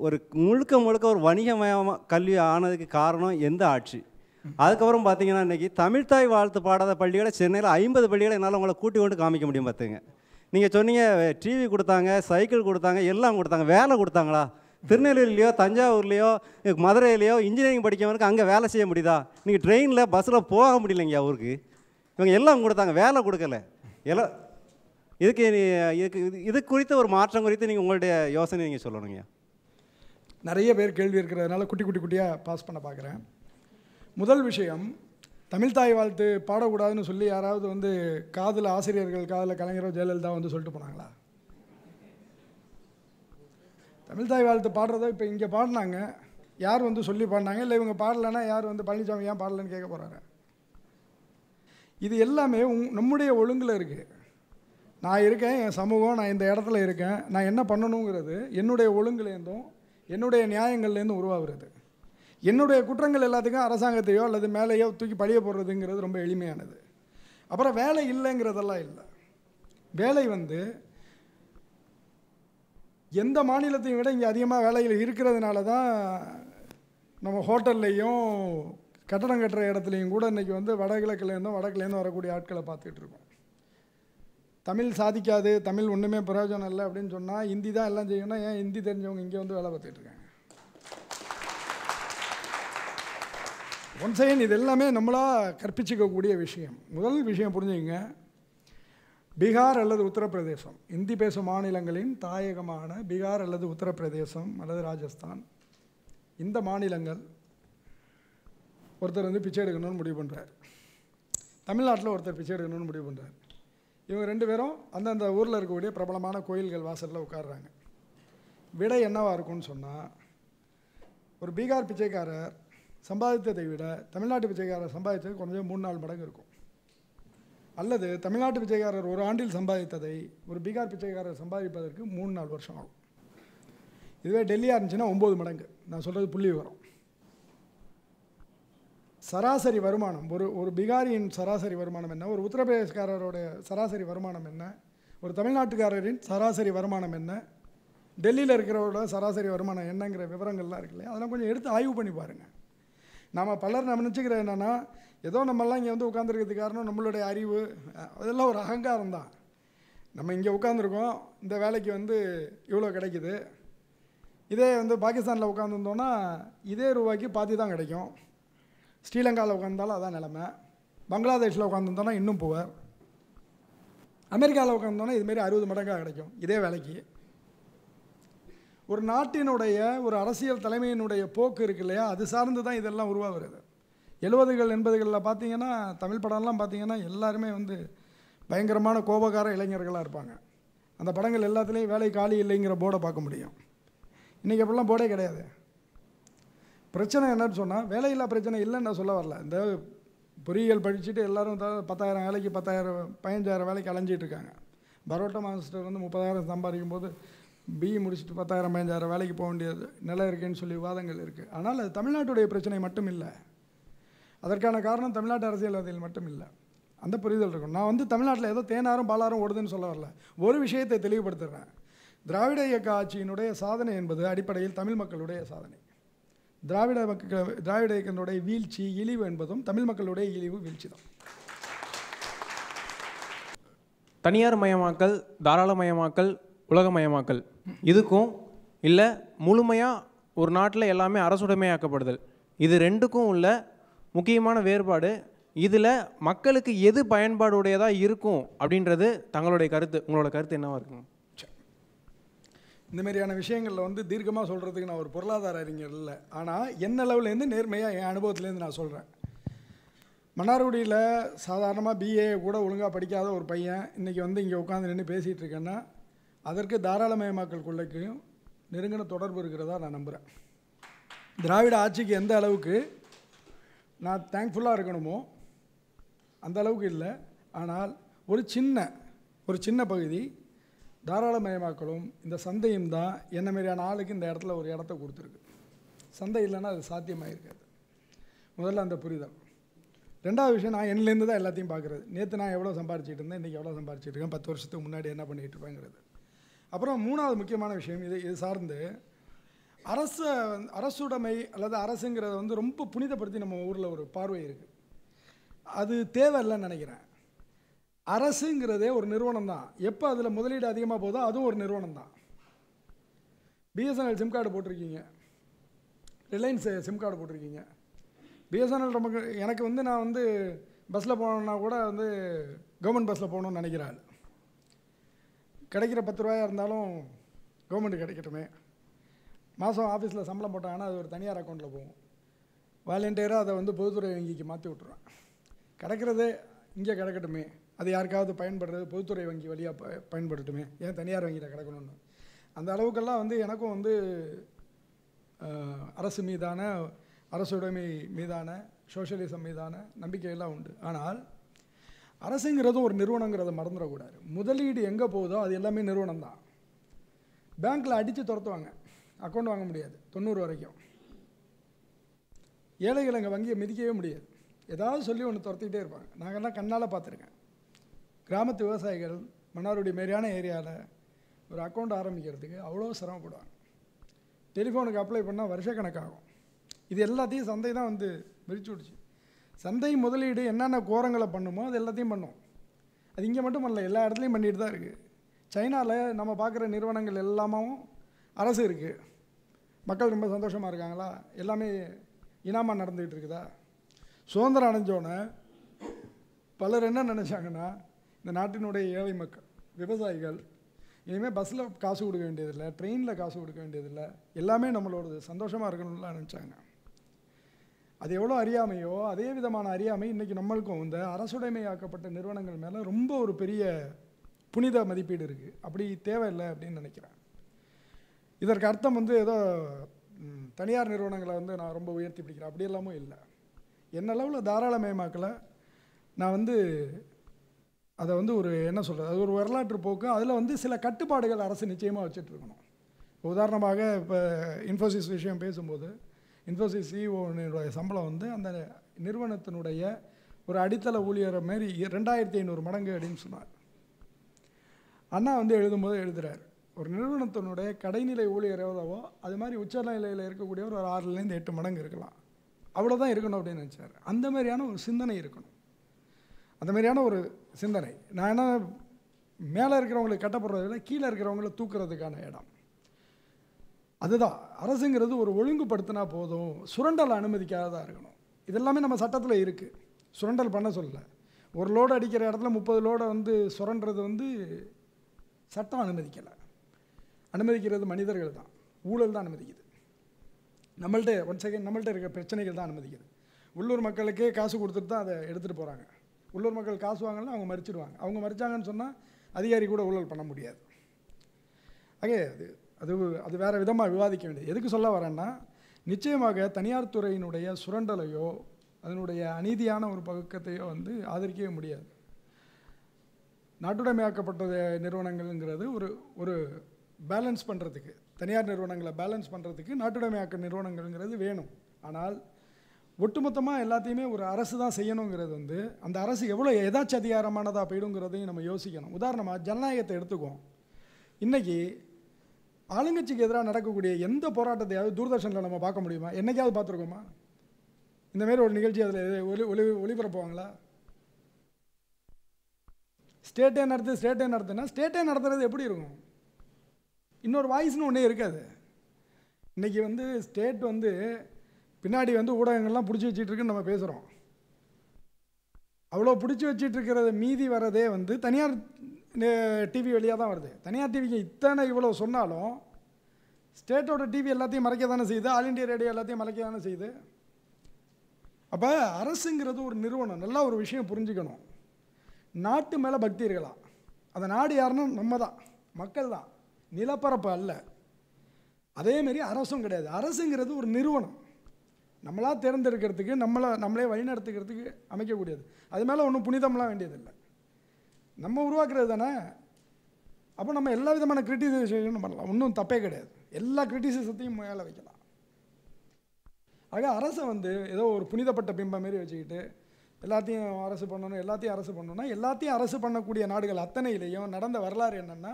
ஒரு முழுக்க முழுக்க ஒரு வணிகமயமாக கல்வி ஆனதுக்கு காரணம் எந்த ஆட்சி? அதுக்கப்புறம் பார்த்தீங்கன்னா இன்றைக்கி தமிழ்தாய் வாழ்த்து பாடாத பள்ளிகளை சென்னையில் ஐம்பது பள்ளிகளை என்னால் உங்களை கூட்டி கொண்டு காமிக்க முடியும் பார்த்துங்க நீங்கள் சொன்னீங்க டிவி கொடுத்தாங்க சைக்கிள் கொடுத்தாங்க எல்லாம் கொடுத்தாங்க வேலை கொடுத்தாங்களா? திருநெல்வேலியிலையோ தஞ்சாவூர்லேயோ மதுரையிலையோ இன்ஜினியரிங் படிக்கிறவனுக்கு அங்கே வேலை செய்ய முடியுதா? நீங்கள் ட்ரெயினில் பஸ்ஸில் போக முடியலைங்க ஊருக்கு. இவங்க எல்லாம் கொடுத்தாங்க வேலை கொடுக்கல. எல்லாம் இதுக்கு இதுக்கு இது இது குறித்த ஒரு மாற்றம் குறித்து நீங்கள் உங்களுடைய யோசனை நீங்கள் சொல்லணுங்க. நிறைய பேர் கேள்வி இருக்கிறதுனால குட்டி குட்டி குட்டியாக பாஸ் பண்ண பார்க்குறேன். முதல் விஷயம் தமிழ் தாய் வாழ்த்து பாடக்கூடாதுன்னு சொல்லி யாராவது வந்து காதில் ஆசிரியர்கள் காதில் கலைஞரோ ஜெயலலிதா வந்து சொல்லிட்டு போனாங்களா? தமிழ் தாய் வாழ்த்து பாடுறத இப்போ இங்கே பாடினாங்க. யார் வந்து சொல்லி பாடினாங்க? இல்லை இவங்க பாடலைன்னா யார் வந்து பழனிசாமி ஏன் பாடலைன்னு கேட்க போகிறாரு இது எல்லாமே உங் நம்முடைய ஒழுங்கில் இருக்குது நான் இருக்கேன் என் சமூகம் நான் இந்த இடத்துல இருக்கேன். நான் என்ன பண்ணணுங்கிறது என்னுடைய ஒழுங்குலேருந்தும் என்னுடைய நியாயங்கள்லேருந்தும் உருவாகிறது. என்னுடைய குற்றங்கள் எல்லாத்துக்கும் அரசாங்கத்தையோ அல்லது மேலேயோ தூக்கி பழிய போடுறதுங்கிறது ரொம்ப எளிமையானது. அப்புறம் வேலை இல்லைங்கிறதெல்லாம் இல்லை. வேலை வந்து எந்த மாநிலத்தையும் விட இங்கே அதிகமாக வேலைகள் இருக்கிறதுனால தான் நம்ம ஹோட்டல்லையும் கட்டடம் கட்டுற இடத்துலையும் கூட இன்றைக்கி வந்து வடகிழக்குலேருந்தும் வடக்குலேருந்தும் வரக்கூடிய ஆட்களை பார்த்துட்டு இருக்கோம். தமிழ் சாதிக்காது தமிழ் ஒன்றுமே பிரயோஜனம் இல்லை அப்படின்னு சொன்னால் ஹிந்தி தான் எல்லாம் செய்யணும் ஏன் ஹிந்தி தெரிஞ்சவங்க இங்கே வந்து வேலை பார்த்துட்டு இருக்காங்க? ஒன் செகண்ட் இது எல்லாமே நம்மளாக கற்பிச்சிக்கக்கூடிய விஷயம். முதல் விஷயம் புரிஞ்சுக்கங்க. பீகார் அல்லது உத்தரப்பிரதேசம். இந்தி பேசும் மாநிலங்களின் தாயகமான பீகார் அல்லது உத்தரப்பிரதேசம் அல்லது ராஜஸ்தான். இந்த மாநிலங்கள் ஒருத்தர் வந்து பிச்சை எடுக்கணும்னு முடிவு பண்ணுறார் தமிழ்நாட்டில் ஒருத்தர் பிச்சை எடுக்கணும்னு முடிவு பண்ணுறார் இவங்க ரெண்டு பேரும் அந்தந்த ஊரில் இருக்கக்கூடிய பிரபலமான கோயில்கள் வாசலில் உட்காடுறாங்க விடை என்னவாக இருக்கும்னு சொன்னால் ஒரு பீகார் பிச்சைக்காரர் சம்பாதித்ததை விட தமிழ்நாட்டு பிச்சைக்காரர் சம்பாதித்தது கொஞ்சம் மூணு நாலு மடங்கு இருக்கும். அல்லது தமிழ்நாட்டு பிச்சைக்காரர் ஒரு ஆண்டில் சம்பாதித்ததை ஒரு பீகார் பிச்சைக்காரர் சம்பாதிப்பதற்கு மூணு நாலு வருஷம் ஆகும். இதுவே டெல்லியாக இருந்துச்சுன்னா ஒம்பது மடங்கு. நான் சொல்கிறது புள்ளி விவரம். சராசரி வருமானம் ஒரு ஒரு பீகாரியின் சராசரி வருமானம் என்ன? ஒரு உத்தரப்பிரதேசக்காரரோட சராசரி வருமானம் என்ன? ஒரு தமிழ்நாட்டுக்காரரின் சராசரி வருமானம் என்ன? டெல்லியில் இருக்கிறவரோட சராசரி வருமானம் என்னங்கிற விவரங்கள்லாம் இருக்கு இல்லையா? அதெல்லாம் கொஞ்சம் எடுத்து ஆய்வு பண்ணி பாருங்கள் நாம் பலர் நம்ம நினச்சிக்கிற என்னென்னா ஏதோ நம்மெல்லாம் இங்கே வந்து உட்காந்துருக்கிறது காரணம் நம்மளுடைய அறிவு அதெல்லாம் ஒரு அகங்காரம் தான். நம்ம இங்கே உட்காந்துருக்கோம் இந்த வேலைக்கு வந்து இவ்வளோ கிடைக்குது. இதே வந்து பாகிஸ்தானில் உட்காந்துருந்தோன்னா இதே ரூபாய்க்கு பாதி தான் கிடைக்கும். ஸ்ரீலங்காவில் உட்காந்தாலும் அதான் நிலமை. பங்களாதேஷில் உட்காந்துருந்தோன்னா இன்னும் புவர் அமெரிக்காவில் உட்காந்தோன்னா இதுமாரி அறுபது மடங்காக கிடைக்கும் இதே வேலைக்கு. ஒரு நாட்டினுடைய ஒரு அரசியல் தலைமையினுடைய போக்கு இருக்கு இல்லையா? அது சார்ந்து தான் இதெல்லாம் உருவாகிறது. எழுபதுகள் எண்பதுகளில் பார்த்தீங்கன்னா தமிழ் படம்லாம் பார்த்தீங்கன்னா எல்லாருமே வந்து பயங்கரமான கோபக்கார இளைஞர்களாக இருப்பாங்க. அந்த படங்கள் எல்லாத்துலேயும் வேலை காலி இல்லைங்கிற போர்டை பார்க்க முடியும். இன்றைக்கி அப்படிலாம் போர்டே கிடையாது. பிரச்சனை என்னன்னு சொன்னால் வேலையில்லா பிரச்சனை இல்லைன்னு நான் சொல்ல வரல. இந்த பொறியியல் படிச்சுட்டு எல்லாரும் பத்தாயிரம் வேலைக்கு பத்தாயிரம் பதினஞ்சாயிரம் வேலைக்கு அலைஞ்சிட்டு இருக்காங்க. பரோட்டா மாஸ்டர் வந்து முப்பதாயிரம் சம்பாதிக்கும் போது பிஇ முடிச்சுட்டு பத்தாயிரம் பதினஞ்சாயிரம் வேலைக்கு போக வேண்டியது நிலை இருக்குன்னு சொல்லி விவாதங்கள் இருக்குது ஆனால் அது தமிழ்நாட்டுடைய பிரச்சனை மட்டும் இல்லை. அதற்கான காரணம் தமிழ்நாட்டு அரசியல்வாதிகள் மட்டும் இல்லை. அந்த புரிதல் இருக்கும். நான் வந்து தமிழ்நாட்டில் ஏதோ தேனாரும் பாலாரும் ஓடுதுன்னு சொல்ல வரல. ஒரு விஷயத்தை தெளிவுபடுத்துகிறேன் திராவிட இயக்க ஆட்சியினுடைய சாதனை என்பது அடிப்படையில் தமிழ் மக்களுடைய சாதனை. திராவிட மக்கள் திராவிட இயக்கங்களுடைய வீழ்ச்சி இழிவு என்பதும் தமிழ் மக்களுடைய இழிவு வீழ்ச்சி தான். தனியார் மயமாக்கல் தாராளமயமாக்கல் உலகமயமாக்கல் இதுக்கும் இல்லை முழுமையாக ஒரு நாட்டில் எல்லாமே அரசுடைமையாக்கப்படுதல். இது ரெண்டுக்கும் உள்ள முக்கியமான வேறுபாடு இதில் மக்களுக்கு எது பயன்பாடுடையதாக இருக்கும் அப்படின்றது தங்களுடைய கருத்து. உங்களோட கருத்து என்னவாக இருக்குங்க? இந்த மாதிரியான விஷயங்களில் வந்து தீர்க்கமாக சொல்கிறதுக்கு நான் ஒரு பொருளாதார அறிஞர் இல்லை. ஆனால் என்ன லெவல்லேருந்து நேர்மையாக என் அனுபவத்துலேருந்து நான் சொல்கிறேன் மன்னார்குடியில் சாதாரணமாக பிஏ கூட ஒழுங்காக படிக்காத ஒரு பையன் இன்றைக்கி வந்து இங்கே உட்காந்து நின்று பேசிகிட்டு இருக்கேன்னா அதற்கு தாராளமயமாக்கல் கொள்ளைக்கும் நெருங்கின தொடர்பு இருக்கிறதா நான் நம்புகிறேன் திராவிட ஆட்சிக்கு எந்த அளவுக்கு நான் தேங்க்ஃபுல்லாக இருக்கணுமோ அந்த அளவுக்கு இல்லை. ஆனால் ஒரு சின்ன ஒரு சின்ன பகுதி தாராளமயமாக்கலும் இந்த சந்தையும் தான் என்ன மாதிரியான ஆளுக்கு இந்த இடத்துல ஒரு இடத்த கொடுத்துருக்கு. சந்தை இல்லைன்னா அது சாத்தியமாக இருக்காது முதல்ல அந்த புரிதல். ரெண்டாவது விஷயம் நான் என்னிலேருந்து தான் எல்லாத்தையும் பார்க்குறது. நேற்று நான் எவ்வளோ சம்பாரிச்சிட்டு இருந்தேன் இன்றைக்கி எவ்வளோ சம்பாரிச்சிட்டு இருக்கேன் பத்து வருஷத்துக்கு முன்னாடி என்ன பண்ணிகிட்டு இருப்பேங்கிறது. அப்புறம் மூணாவது முக்கியமான விஷயம் இது இது சார்ந்து அரச அரசுடைமை அல்லது அரசுங்கிறத வந்து ரொம்ப புனிதப்படுத்தி நம்ம ஊரில் ஒரு பார்வை இருக்குது அது தேவையில்லைன்னு நினைக்கிறேன். அரசுங்கிறதே ஒரு நிறுவனம் தான் எப்போ அதில் முதலீடு அதிகமாக போதோ அதுவும் ஒரு நிறுவனம் தான் பிஎஸ்என்எல் சிம் கார்டு போட்டிருக்கீங்க. ரிலையன்ஸ் சிம் கார்டு போட்டிருக்கீங்க. பிஎஸ்என்எல் நமக்கு எனக்கு வந்து நான் வந்து பஸ்ஸில் போனோன்னா கூட வந்து கவர்மெண்ட் பஸ்ஸில் போகணும்னு நினைக்கிறாள் கிடைக்கிற பத்து ரூபாயா இருந்தாலும் கவர்மெண்ட் கிடைக்கட்டுமே. மாதம் ஆஃபீஸில் சம்பளம் போட்டாங்கன்னா அது ஒரு தனியார் அக்கௌண்ட்டில் போகும். வாலண்டியராக அதை வந்து பொதுத்துறை வங்கிக்கு மாற்றி விட்ருவேன் கிடைக்கிறதே இங்கே கிடக்கட்டுமே. அது யாருக்காவது பயன்படுறது பொதுத்துறை வங்கி வழியாக ப பயன்படுத்துமே. ஏன் தனியார் வங்கியில் கிடக்கணும்னு. அந்த அளவுக்கெல்லாம் வந்து எனக்கும் வந்து அரசு மீதான அரசுடைமை மீதான சோஷியலிசம் மீதான நம்பிக்கையெல்லாம் உண்டு. ஆனால் அரசுங்கிறதும் ஒரு நிறுவனங்கிறத மறந்துடக்கூடாது. முதலீடு எங்கே போகுதோ அது எல்லாமே நிறுவனம் தான் பேங்க்கில் அடித்து துரத்துவாங்க. அக்கௌண்ட் வாங்க முடியாது. தொண்ணூறு வரைக்கும். ஏழைகள் எங்கள் வங்கியை மிதிக்கவே முடியாது. ஏதாவது சொல்லி ஒன்று துரத்திக்கிட்டே இருப்பாங்க. நாங்கள்லாம் கண்ணால் பார்த்துருக்கேன். கிராமத்து விவசாயிகள் மன்னாருடைய மாரியான ஏரியாவில் ஒரு அக்கௌண்ட் ஆரம்பிக்கிறதுக்கு அவ்வளோ சிரமப்படுவாங்க. டெலிஃபோனுக்கு அப்ளை பண்ணால் வருஷக்கணக்காகும். இது எல்லாத்தையும் சந்தை தான் வந்து விரிச்சு விடுச்சு. சந்தை முதலீடு என்னென்ன கோரங்களை பண்ணுமோ அது எல்லாத்தையும் பண்ணும் அது இங்கே மட்டும் பண்ணல எல்லா இடத்துலையும் பண்ணிட்டு தான் இருக்குது சைனாவில் நம்ம பார்க்குற நிறுவனங்கள் எல்லாமும் அரசு இருக்குது மக்கள் ரொம்ப சந்தோஷமாக இருக்காங்களா? எல்லாமே இனாமாக நடந்துக்கிட்டு இருக்குதா? சுதந்திரம் அடைஞ்சோன்னே பலர் என்ன நினச்சாங்கன்னா இந்த நாட்டினுடைய ஏழை மக்கள் விவசாயிகள் இனிமேல் பஸ்ஸில் காசு கொடுக்க வேண்டியதில்லை ட்ரெயினில் காசு கொடுக்க வேண்டியதில்லை எல்லாமே நம்மளோடது. சந்தோஷமாக இருக்கணும்லாம் நினச்சாங்க. அது எவ்வளோ அறியாமையோ அதே விதமான அறியாமை இன்றைக்கி நம்மளுக்கும் இந்த அரசுடைமையாக்கப்பட்ட நிறுவனங்கள் மேலே ரொம்ப ஒரு பெரிய புனித மதிப்பீடு இருக்குது அப்படி தேவையில்லை அப்படின்னு நினைக்கிறேன். இதற்கு அர்த்தம் வந்து ஏதோ தனியார் நிறுவனங்களை வந்து நான் ரொம்ப உயர்த்தி பிடிக்கிறேன். அப்படி எல்லாமும் இல்லை. என்ன அளவில் தாராளமயமாக்கலை. நான் வந்து அதை வந்து ஒரு என்ன சொல்கிறது அது ஒரு வரலாற்று போக்கு. அதில் வந்து சில கட்டுப்பாடுகள் அரசு நிச்சயமாக வச்சுட்டு இருக்கணும் இப்போ உதாரணமாக இப்போ இன்ஃபோசிஸ் விஷயம் பேசும்போது இன்ஃபோசிஸ் சிஇஓனுடைய சம்பளம் வந்து அந்த நிறுவனத்தினுடைய ஒரு அடித்தள ஊழியரை மாரி ரெண்டாயிரத்தி ஐநூறு மடங்கு அப்படின்னு சொன்னார். அண்ணா வந்து எழுதும்போது எழுதுகிறார் ஒரு நிறுவனத்தினுடைய கடைநிலை ஊழியர் எவ்வளவோ அது மாதிரி உச்சநிலையில் இருக்கக்கூடியவர் ஒரு ஆறுலேருந்து எட்டு மடங்கு இருக்கலாம். அவ்வளோதான் இருக்கணும் அப்படின்னு நினச்சார். அந்த மாதிரியான ஒரு சிந்தனை இருக்கணும். அந்த மாதிரியான ஒரு சிந்தனை. நான் என்ன மேலே இருக்கிறவங்களுக்கு கட்டப்படுறது இல்லை கீழே இருக்கிறவங்கள தூக்குறதுக்கான இடம். அதுதான். அரசுங்கிறது ஒரு ஒழுங்குபடுத்தினா போதும். சுரண்டல் அனுமதிக்காததாக இருக்கணும். இதெல்லாமே நம்ம சட்டத்தில் இருக்குது சுரண்டல் பண்ண சொல்லலை ஒரு லோடு அடிக்கிற இடத்துல முப்பது லோடை வந்து சுரண்டுறது வந்து சட்டம் அனுமதிக்கலை. அனுமதிக்கிறது மனிதர்கள் தான். ஊழல் தான் அனுமதிக்குது. நம்மள்ட்ட ஒன் செகண்ட் நம்மள்ட்ட இருக்கிற பிரச்சனைகள் தான் அனுமதிக்குது. உள்ளூர் மக்களுக்கே காசு கொடுத்துட்டு தான் அதை எடுத்துகிட்டு போகிறாங்க உள்ளூர் மக்கள் காசு வாங்கலாம் அவங்க மறிச்சிடுவாங்க. அவங்க மறிச்சாங்கன்னு சொன்னால் அதிகாரி கூட ஊழல் பண்ண முடியாது. ஆகே அது அது அது வேறு விதமாக விவாதிக்க வேண்டியது. எதுக்கு சொல்ல வரேன்னா நிச்சயமாக தனியார் துறையினுடைய சுரண்டலையோ அதனுடைய அநீதியான ஒரு பக்கத்தையோ வந்து ஆதரிக்கவே முடியாது. நாட்டுடைமையாக்கப்பட்ட நிறுவனங்கள்ங்கிறது ஒரு ஒரு பேலன்ஸ் பண்ணுறதுக்கு தனியார் நிறுவனங்களை பேலன்ஸ் பண்ணுறதுக்கு நாட்டுடைமையாக்க நிறுவனங்கள்ங்கிறது வேணும். ஆனால் ஒட்டுமொத்தமாக எல்லாத்தையுமே ஒரு அரசு தான் செய்யணுங்கிறது வந்து அந்த அரசு எவ்வளோ எதாச்சும் அதிகாரமானதாக போயிடுங்கிறதையும் நம்ம யோசிக்கணும். உதாரணமாக ஜனநாயகத்தை எடுத்துக்குவோம். இன்றைக்கி ஆளுங்கட்சிக்கு எதிராக நடக்கக்கூடிய எந்த போராட்டத்தையாவது தூர்தர்ஷனில் நம்ம பார்க்க முடியுமா? என்னைக்காவது பார்த்துருக்கோமா? இந்தமாரி ஒரு நிகழ்ச்சி அதில் ஒளி ஒளி ஒளிபரப்புவாங்களா? ஸ்டேட்டே நடத்து ஸ்டேட்டே நடத்துனா ஸ்டேட்டே நடத்துறது எப்படி இருக்கும்? இன்னொரு வாய்ஸ்னு ஒன்றே இருக்காது. இன்றைக்கி வந்து ஸ்டேட் வந்து பின்னாடி வந்து ஊடகங்கள்லாம் பிடிச்சி வச்சிட்டு இருக்குன்னு நம்ம பேசுகிறோம் அவ்வளோ பிடிச்சி வச்சிட்டு இருக்கிறத மீதி வரதே வந்து தனியார் டிவி வழியாக தான் வருது. தனியார் டிவிக்கு இத்தனை இவ்வளோ சொன்னாலும் ஸ்டேட்டோட டிவி எல்லாத்தையும் மறைக்க தானே செய்யுது? ஆல் இண்டியா ரேடியோ எல்லாத்தையும் மறைக்க தானே செய்யுது? அப்போ அரசுங்கிறது ஒரு நிறுவனம். நல்லா ஒரு விஷயம் புரிஞ்சுக்கணும். நாட்டு மேலே பக்தி இருக்கலாம் அந்த நாடு யாருன்னா நம்ம தான் மக்கள் தான். நிலப்பரப்பு அல்ல. அதேமாரி அரசும் கிடையாது. அரசுங்கிறது ஒரு நிறுவனம். நம்மளாக தேர்ந்தெடுக்கிறதுக்கு நம்மளை நம்மளே வழிநடத்துக்கிறதுக்கு அமைக்கக்கூடியது. அது மேலே ஒன்றும் புனிதம்லாம் வேண்டியதில்லை. நம்ம உருவாக்குறது தானே அப்போ நம்ம எல்லா விதமான கிரிட்டிசைசேஷனும் பண்ணலாம். ஒன்றும் தப்பே கிடையாது. எல்லா கிரிட்டிசிசத்தையும் மேலே வைக்கலாம். ஆக அரசை வந்து ஏதோ ஒரு புனிதப்பட்ட பிம்பம் மாரி வச்சுக்கிட்டு எல்லாத்தையும் அரசு பண்ணணும் எல்லாத்தையும் அரசு பண்ணணும்னா எல்லாத்தையும் அரசு பண்ணக்கூடிய நாடுகள் அத்தனையிலையும் நடந்த வரலாறு என்னென்னா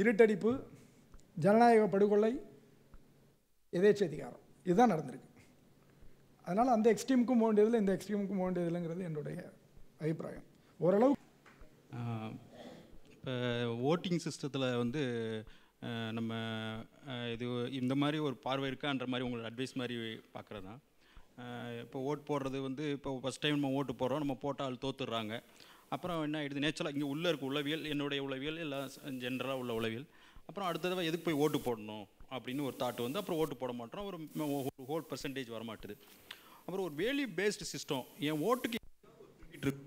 இருட்டடிப்பு ஜனநாயக படுகொலை எதேச்சதிகாரம் இதுதான் நடந்திருக்கு. அதனால் அந்த எக்ஸ்ட்ரீமுக்கும் போக வேண்டியதில்லை இந்த எக்ஸ்ட்ரீமுக்கும் போக வேண்டியதில்லைங்கிறது என்னுடைய அபிப்பிராயம். ஓரளவு இப்போ ஓட்டிங் சிஸ்டத்தில் வந்து நம்ம இது இந்த மாதிரி ஒரு பார்வை இருக்கான்ற மாதிரி உங்களோட அட்வைஸ் மாதிரி பார்க்குறது தான் இப்போ ஓட் போடுறது வந்து இப்போ ஃபஸ்ட் டைம் நம்ம ஓட்டு போடுறோம் நம்ம போட்டால் தோத்துடுறாங்க. அப்புறம் என்ன ஆகிடுது நேச்சுரலாக இங்கே உள்ளே இருக்க உளவியல் என்னுடைய உளவியல் எல்லாம் ஜென்ரலாக உள்ள உளவியல். அப்புறம் அடுத்த தடவை எதுக்கு போய் ஓட்டு போடணும்? அப்படின்னு ஒரு தாட் வந்து அப்புறம் ஓட்டு போட மாட்டோம். ஒரு ஹோல் பர்சன்டேஜ் வர மாட்டுது அப்புறம் ஒரு வேல்யூ பேஸ்டு சிஸ்டம் என் ஓட்டுக்கு இருக்கு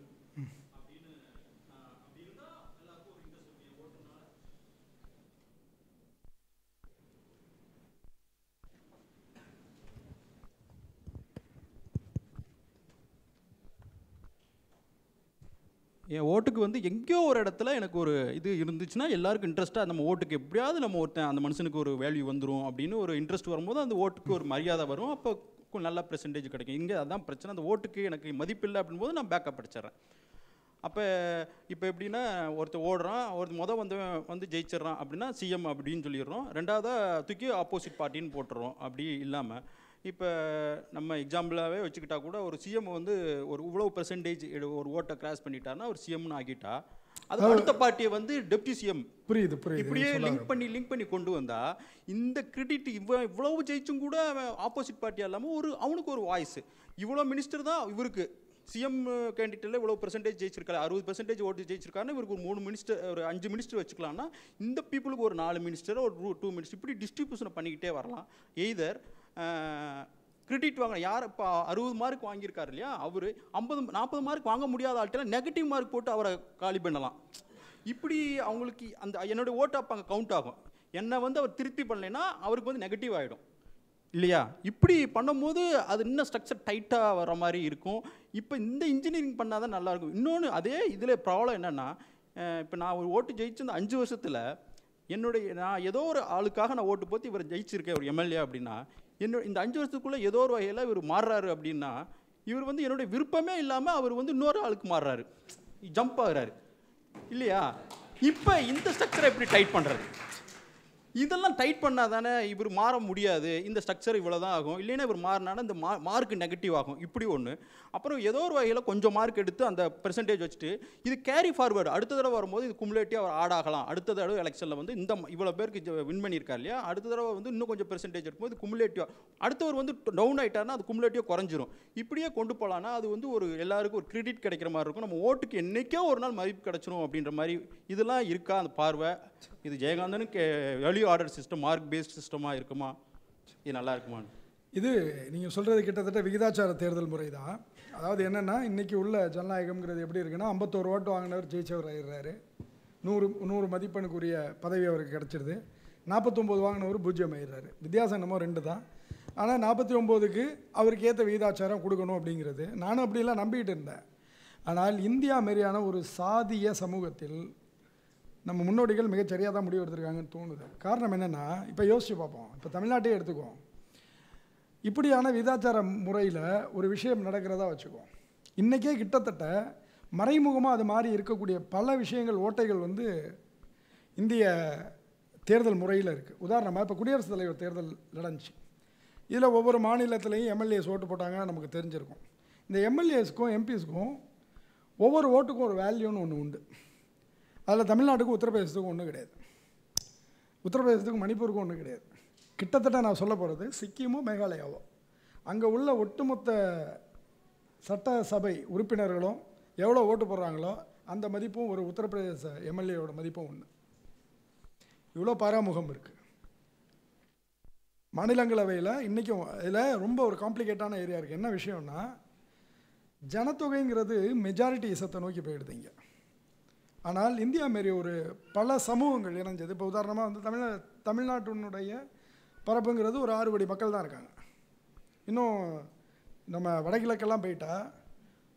என் ஓட்டுக்கு வந்து எங்கேயோ ஒரு இடத்துல எனக்கு ஒரு இது இருந்துச்சுன்னா எல்லாருக்கும் இன்ட்ரெஸ்ட்டாக நம்ம ஓட்டுக்கு எப்படியாவது நம்ம ஒருத்தன் அந்த மனுஷனுக்கு ஒரு வேல்யூ வந்துடும் அப்படின்னு ஒரு இன்ட்ரெஸ்ட் வரும்போது அந்த ஓட்டுக்கு ஒரு மரியாதை வரும். அப்போ நல்ல பெர்சன்டேஜ் கிடைக்கும். இங்கே அதான் பிரச்சனை. அந்த ஓட்டுக்கு எனக்கு மதிப்பில்லை அப்படின்போது நான் பேக்கப் அடிச்சிடுறேன். அப்போ இப்போ எப்படின்னா ஒருத்தர் ஓடுறான் ஒரு மொதல் வந்து வந்து ஜெயிச்சிடுறான் அப்படின்னா சிஎம் அப்படின்னு சொல்லிடுறோம். ரெண்டாவதாக தூக்கி ஆப்போசிட் பார்ட்டின்னு போட்டுறோம் அப்படி இல்லாமல் இப்போ நம்ம எக்ஸாம்பிளாகவே வச்சுக்கிட்டா கூட ஒரு சிஎம் வந்து ஒரு இவ்வளோ பெர்சன்டேஜ் ஒரு ஓட்டை கிராஸ் பண்ணிட்டாருன்னா ஒரு சிஎம்னு ஆகிட்டா அது அடுத்த பார்ட்டியை வந்து டெப்டி சிஎம் புரியுது புரியுது. இப்படியே லிங்க் பண்ணி லிங்க் பண்ணி கொண்டு வந்தா இந்த கிரெடிட் இவன் இவ்வளவு ஜெயிச்சும் கூட ஆப்போசிட் பார்ட்டியா இல்லாமல் ஒரு அவனுக்கு ஒரு வாய்ஸ் இவ்வளோ மினிஸ்டர் தான் இவருக்கு. சிஎம் கேண்டிடேட்டில் இவ்வளோ பெர்சன்டேஜ் ஜெயிச்சிருக்காரு. அறுபது பெர்சன்டேஜ் ஓட்டு ஜெயிச்சிருக்காருன்னு இவருக்கு ஒரு மூணு மினிஸ்டர் ஒரு அஞ்சு மினிஸ்டர் வச்சுக்கலாம்னா இந்த பீப்புளுக்கு ஒரு நாலு மினிஸ்டர் ஒரு டூ மினிஸ்டர் இப்படி டிஸ்ட்ரிபியூஷனை பண்ணிக்கிட்டே வரலாம். எய்தர் கிரெடிட் வாங்க யார் இப்போ அறுபது மார்க் வாங்கியிருக்காரு இல்லையா? அவர் ஐம்பது நாற்பது மார்க் வாங்க முடியாத ஆள்கிட்ட நெகட்டிவ் மார்க் போட்டு அவரை காலி பண்ணலாம். இப்படி அவங்களுக்கு அந்த என்னுடைய ஓட்டு அப்போ அங்கே கவுண்ட் ஆகும். என்னை வந்து அவர் திருப்தி பண்ணலைன்னா அவருக்கு வந்து நெகட்டிவ் ஆகிடும் இல்லையா? இப்படி பண்ணும்போது அது இன்னும் ஸ்ட்ரக்சர் டைட்டாக வர மாதிரி இருக்கும். இப்போ இந்த இன்ஜினியரிங் பண்ணால் தான் நல்லாயிருக்கும் இன்னொன்று அதே இதில் ப்ராப்ளம் என்னென்னா இப்போ நான் ஒரு ஓட்டு ஜெயிச்சு இந்த அஞ்சு வருஷத்தில் என்னுடைய நான் ஏதோ ஒரு ஆளுக்காக நான் ஓட்டு போட்டு இவர் ஜெயிச்சிருக்கேன் ஒரு எம்எல்ஏ அப்படின்னா என்னோட இந்த அஞ்சு வருஷத்துக்குள்ளே ஏதோ ஒரு வகையில் இவர் மாறுறாரு அப்படின்னா இவர் வந்து என்னுடைய விருப்பமே இல்லாமல் அவர் வந்து இன்னொரு ஆளுக்கு மாறுறாரு. ஜம்ப் ஆகுறாரு. இல்லையா? இப்போ இந்த ஸ்ட்ரக்சரை எப்படி டைட் பண்ணுறது இதெல்லாம் டைட் பண்ணால் தானே இவர் மாற முடியாது? இந்த ஸ்ட்ரக்சர் இவ்வளோ தான் ஆகும். இல்லைன்னா இவர் மாறினாலும் இந்த மா மார்க் நெகட்டிவ் ஆகும். இப்படி ஒன்று அப்புறம் ஏதோ ஒரு வகையில் கொஞ்சம் மார்க் எடுத்து அந்த பெர்சன்டேஜ் வச்சுட்டு இது கேரி ஃபார்வர்டு அடுத்த தடவை வரும்போது இது குமுலேட்டிவ் அவர் ஆட் ஆகலாம். அடுத்த தடவை எலெக்ஷனில் வந்து இந்த இவ்வளோ பேருக்கு வின் பண்ணியிருக்கார் இல்லையா? அடுத்த தடவை வந்து இன்னும் கொஞ்சம் பெர்சன்டேஜ் இருக்கும்போது குமுலேட்டிவ் அடுத்தவர் வந்து டவுன் ஆகிட்டார்னா அது குமுலேட்டிவ் குறைஞ்சிரும். இப்படியே கொண்டு போகலான்னா அது வந்து ஒரு எல்லாருக்கும் ஒரு கிரெடிட் கிடைக்கிற மாதிரி இருக்கும். நம்ம ஓட்டுக்கு என்னைக்கோ ஒரு நாள் மதிப்பு கிடச்சிரும் அப்படின்ற மாதிரி இதெல்லாம் இருக்கா அந்த பார்வை? இது ஜெயகாந்தனுக்கு வெளி ஆர்டர் சிஸ்டம் மார்க் பேஸ்ட் சிஸ்டமாக இருக்குமா? இது நல்லா இருக்குமா இது நீங்கள் சொல்கிறது கிட்டத்தட்ட விகிதாச்சார தேர்தல் முறை தான் அதாவது என்னென்னா இன்றைக்கி உள்ள ஜனநாயகம்ங்கிறது எப்படி இருக்குன்னா ஐம்பத்தோரு ஓட்டு வாங்கினவர் ஜெயிச்சவர் ஆயிடுறாரு. நூறு நூறு மதிப்பெண்ணுக்குரிய பதவி அவருக்கு கிடச்சிருது. நாற்பத்தொம்போது வாங்கினவர் பூஜ்ஜியம் ஆயிடுறாரு. வித்தியாசம் என்னமோ ரெண்டு தான். ஆனால் நாற்பத்தி ஒம்போதுக்கு அவருக்கு ஏற்ற விகிதாச்சாரம் கொடுக்கணும் அப்படிங்கிறது. நானும் அப்படிலாம் நம்பிக்கிட்டு இருந்தேன். ஆனால் இந்தியா மாரியான ஒரு சாதிய சமூகத்தில் நம்ம முன்னோடிகள் மிகச்சரியாக தான் முடிவு எடுத்திருக்காங்கன்னு தோணுது. காரணம் என்னென்னா இப்போ யோசிச்சு பார்ப்போம். இப்போ தமிழ்நாட்டையே எடுத்துக்குவோம். இப்படியான விதாச்சார முறையில் ஒரு விஷயம் நடக்கிறதா வச்சுக்குவோம். இன்றைக்கே கிட்டத்தட்ட மறைமுகமாக அது மாதிரி இருக்கக்கூடிய பல விஷயங்கள் ஓட்டைகள் வந்து இந்திய தேர்தல் முறையில் இருக்குது உதாரணமாக இப்போ குடியரசுத் தலைவர் தேர்தல் நடந்துச்சு. இதில் ஒவ்வொரு மாநிலத்திலையும் எம்எல்ஏஸ் ஓட்டு போட்டாங்க நமக்கு தெரிஞ்சிருக்கும். இந்த எம்எல்ஏஸ்க்கும் எம்பிஸ்க்கும் ஒவ்வொரு ஓட்டுக்கும் ஒரு வேல்யூன்னு ஒன்று உண்டு. அதில் தமிழ்நாட்டுக்கும் உத்தரப்பிரதேசத்துக்கும் ஒன்றும் கிடையாது. உத்தரப்பிரதேசத்துக்கும் மணிப்பூருக்கும் ஒன்றும் கிடையாது. கிட்டத்தட்ட நான் சொல்ல போகிறது சிக்கிமும் மேகாலயாவும் அங்கே உள்ள ஒட்டுமொத்த சட்டசபை உறுப்பினர்களும் எவ்வளோ ஓட்டு போடுறாங்களோ அந்த மதிப்பும் ஒரு உத்தரப்பிரதேச எம்எல்ஏவோட மதிப்பும் ஒன்று இவ்வளோ பாராமுகம் இருக்குது மாநிலங்களவையில் இன்றைக்கும் இதில் ரொம்ப ஒரு காம்ப்ளிகேட்டான ஏரியா இருக்குது என்ன விஷயம்னா ஜனத்தொகைங்கிறது மெஜாரிட்டி இசத்தை நோக்கி போயிடுது இங்கே. ஆனால் இந்தியா மாரி ஒரு பல சமூகங்கள் இணைஞ்சது. இப்போ உதாரணமாக வந்து தமிழ் தமிழ்நாட்டினுடைய பரப்புங்கிறது ஒரு ஆறு கோடி மக்கள் தான் இருக்காங்க. இன்னும் நம்ம வடகிழக்கெல்லாம் போயிட்டால்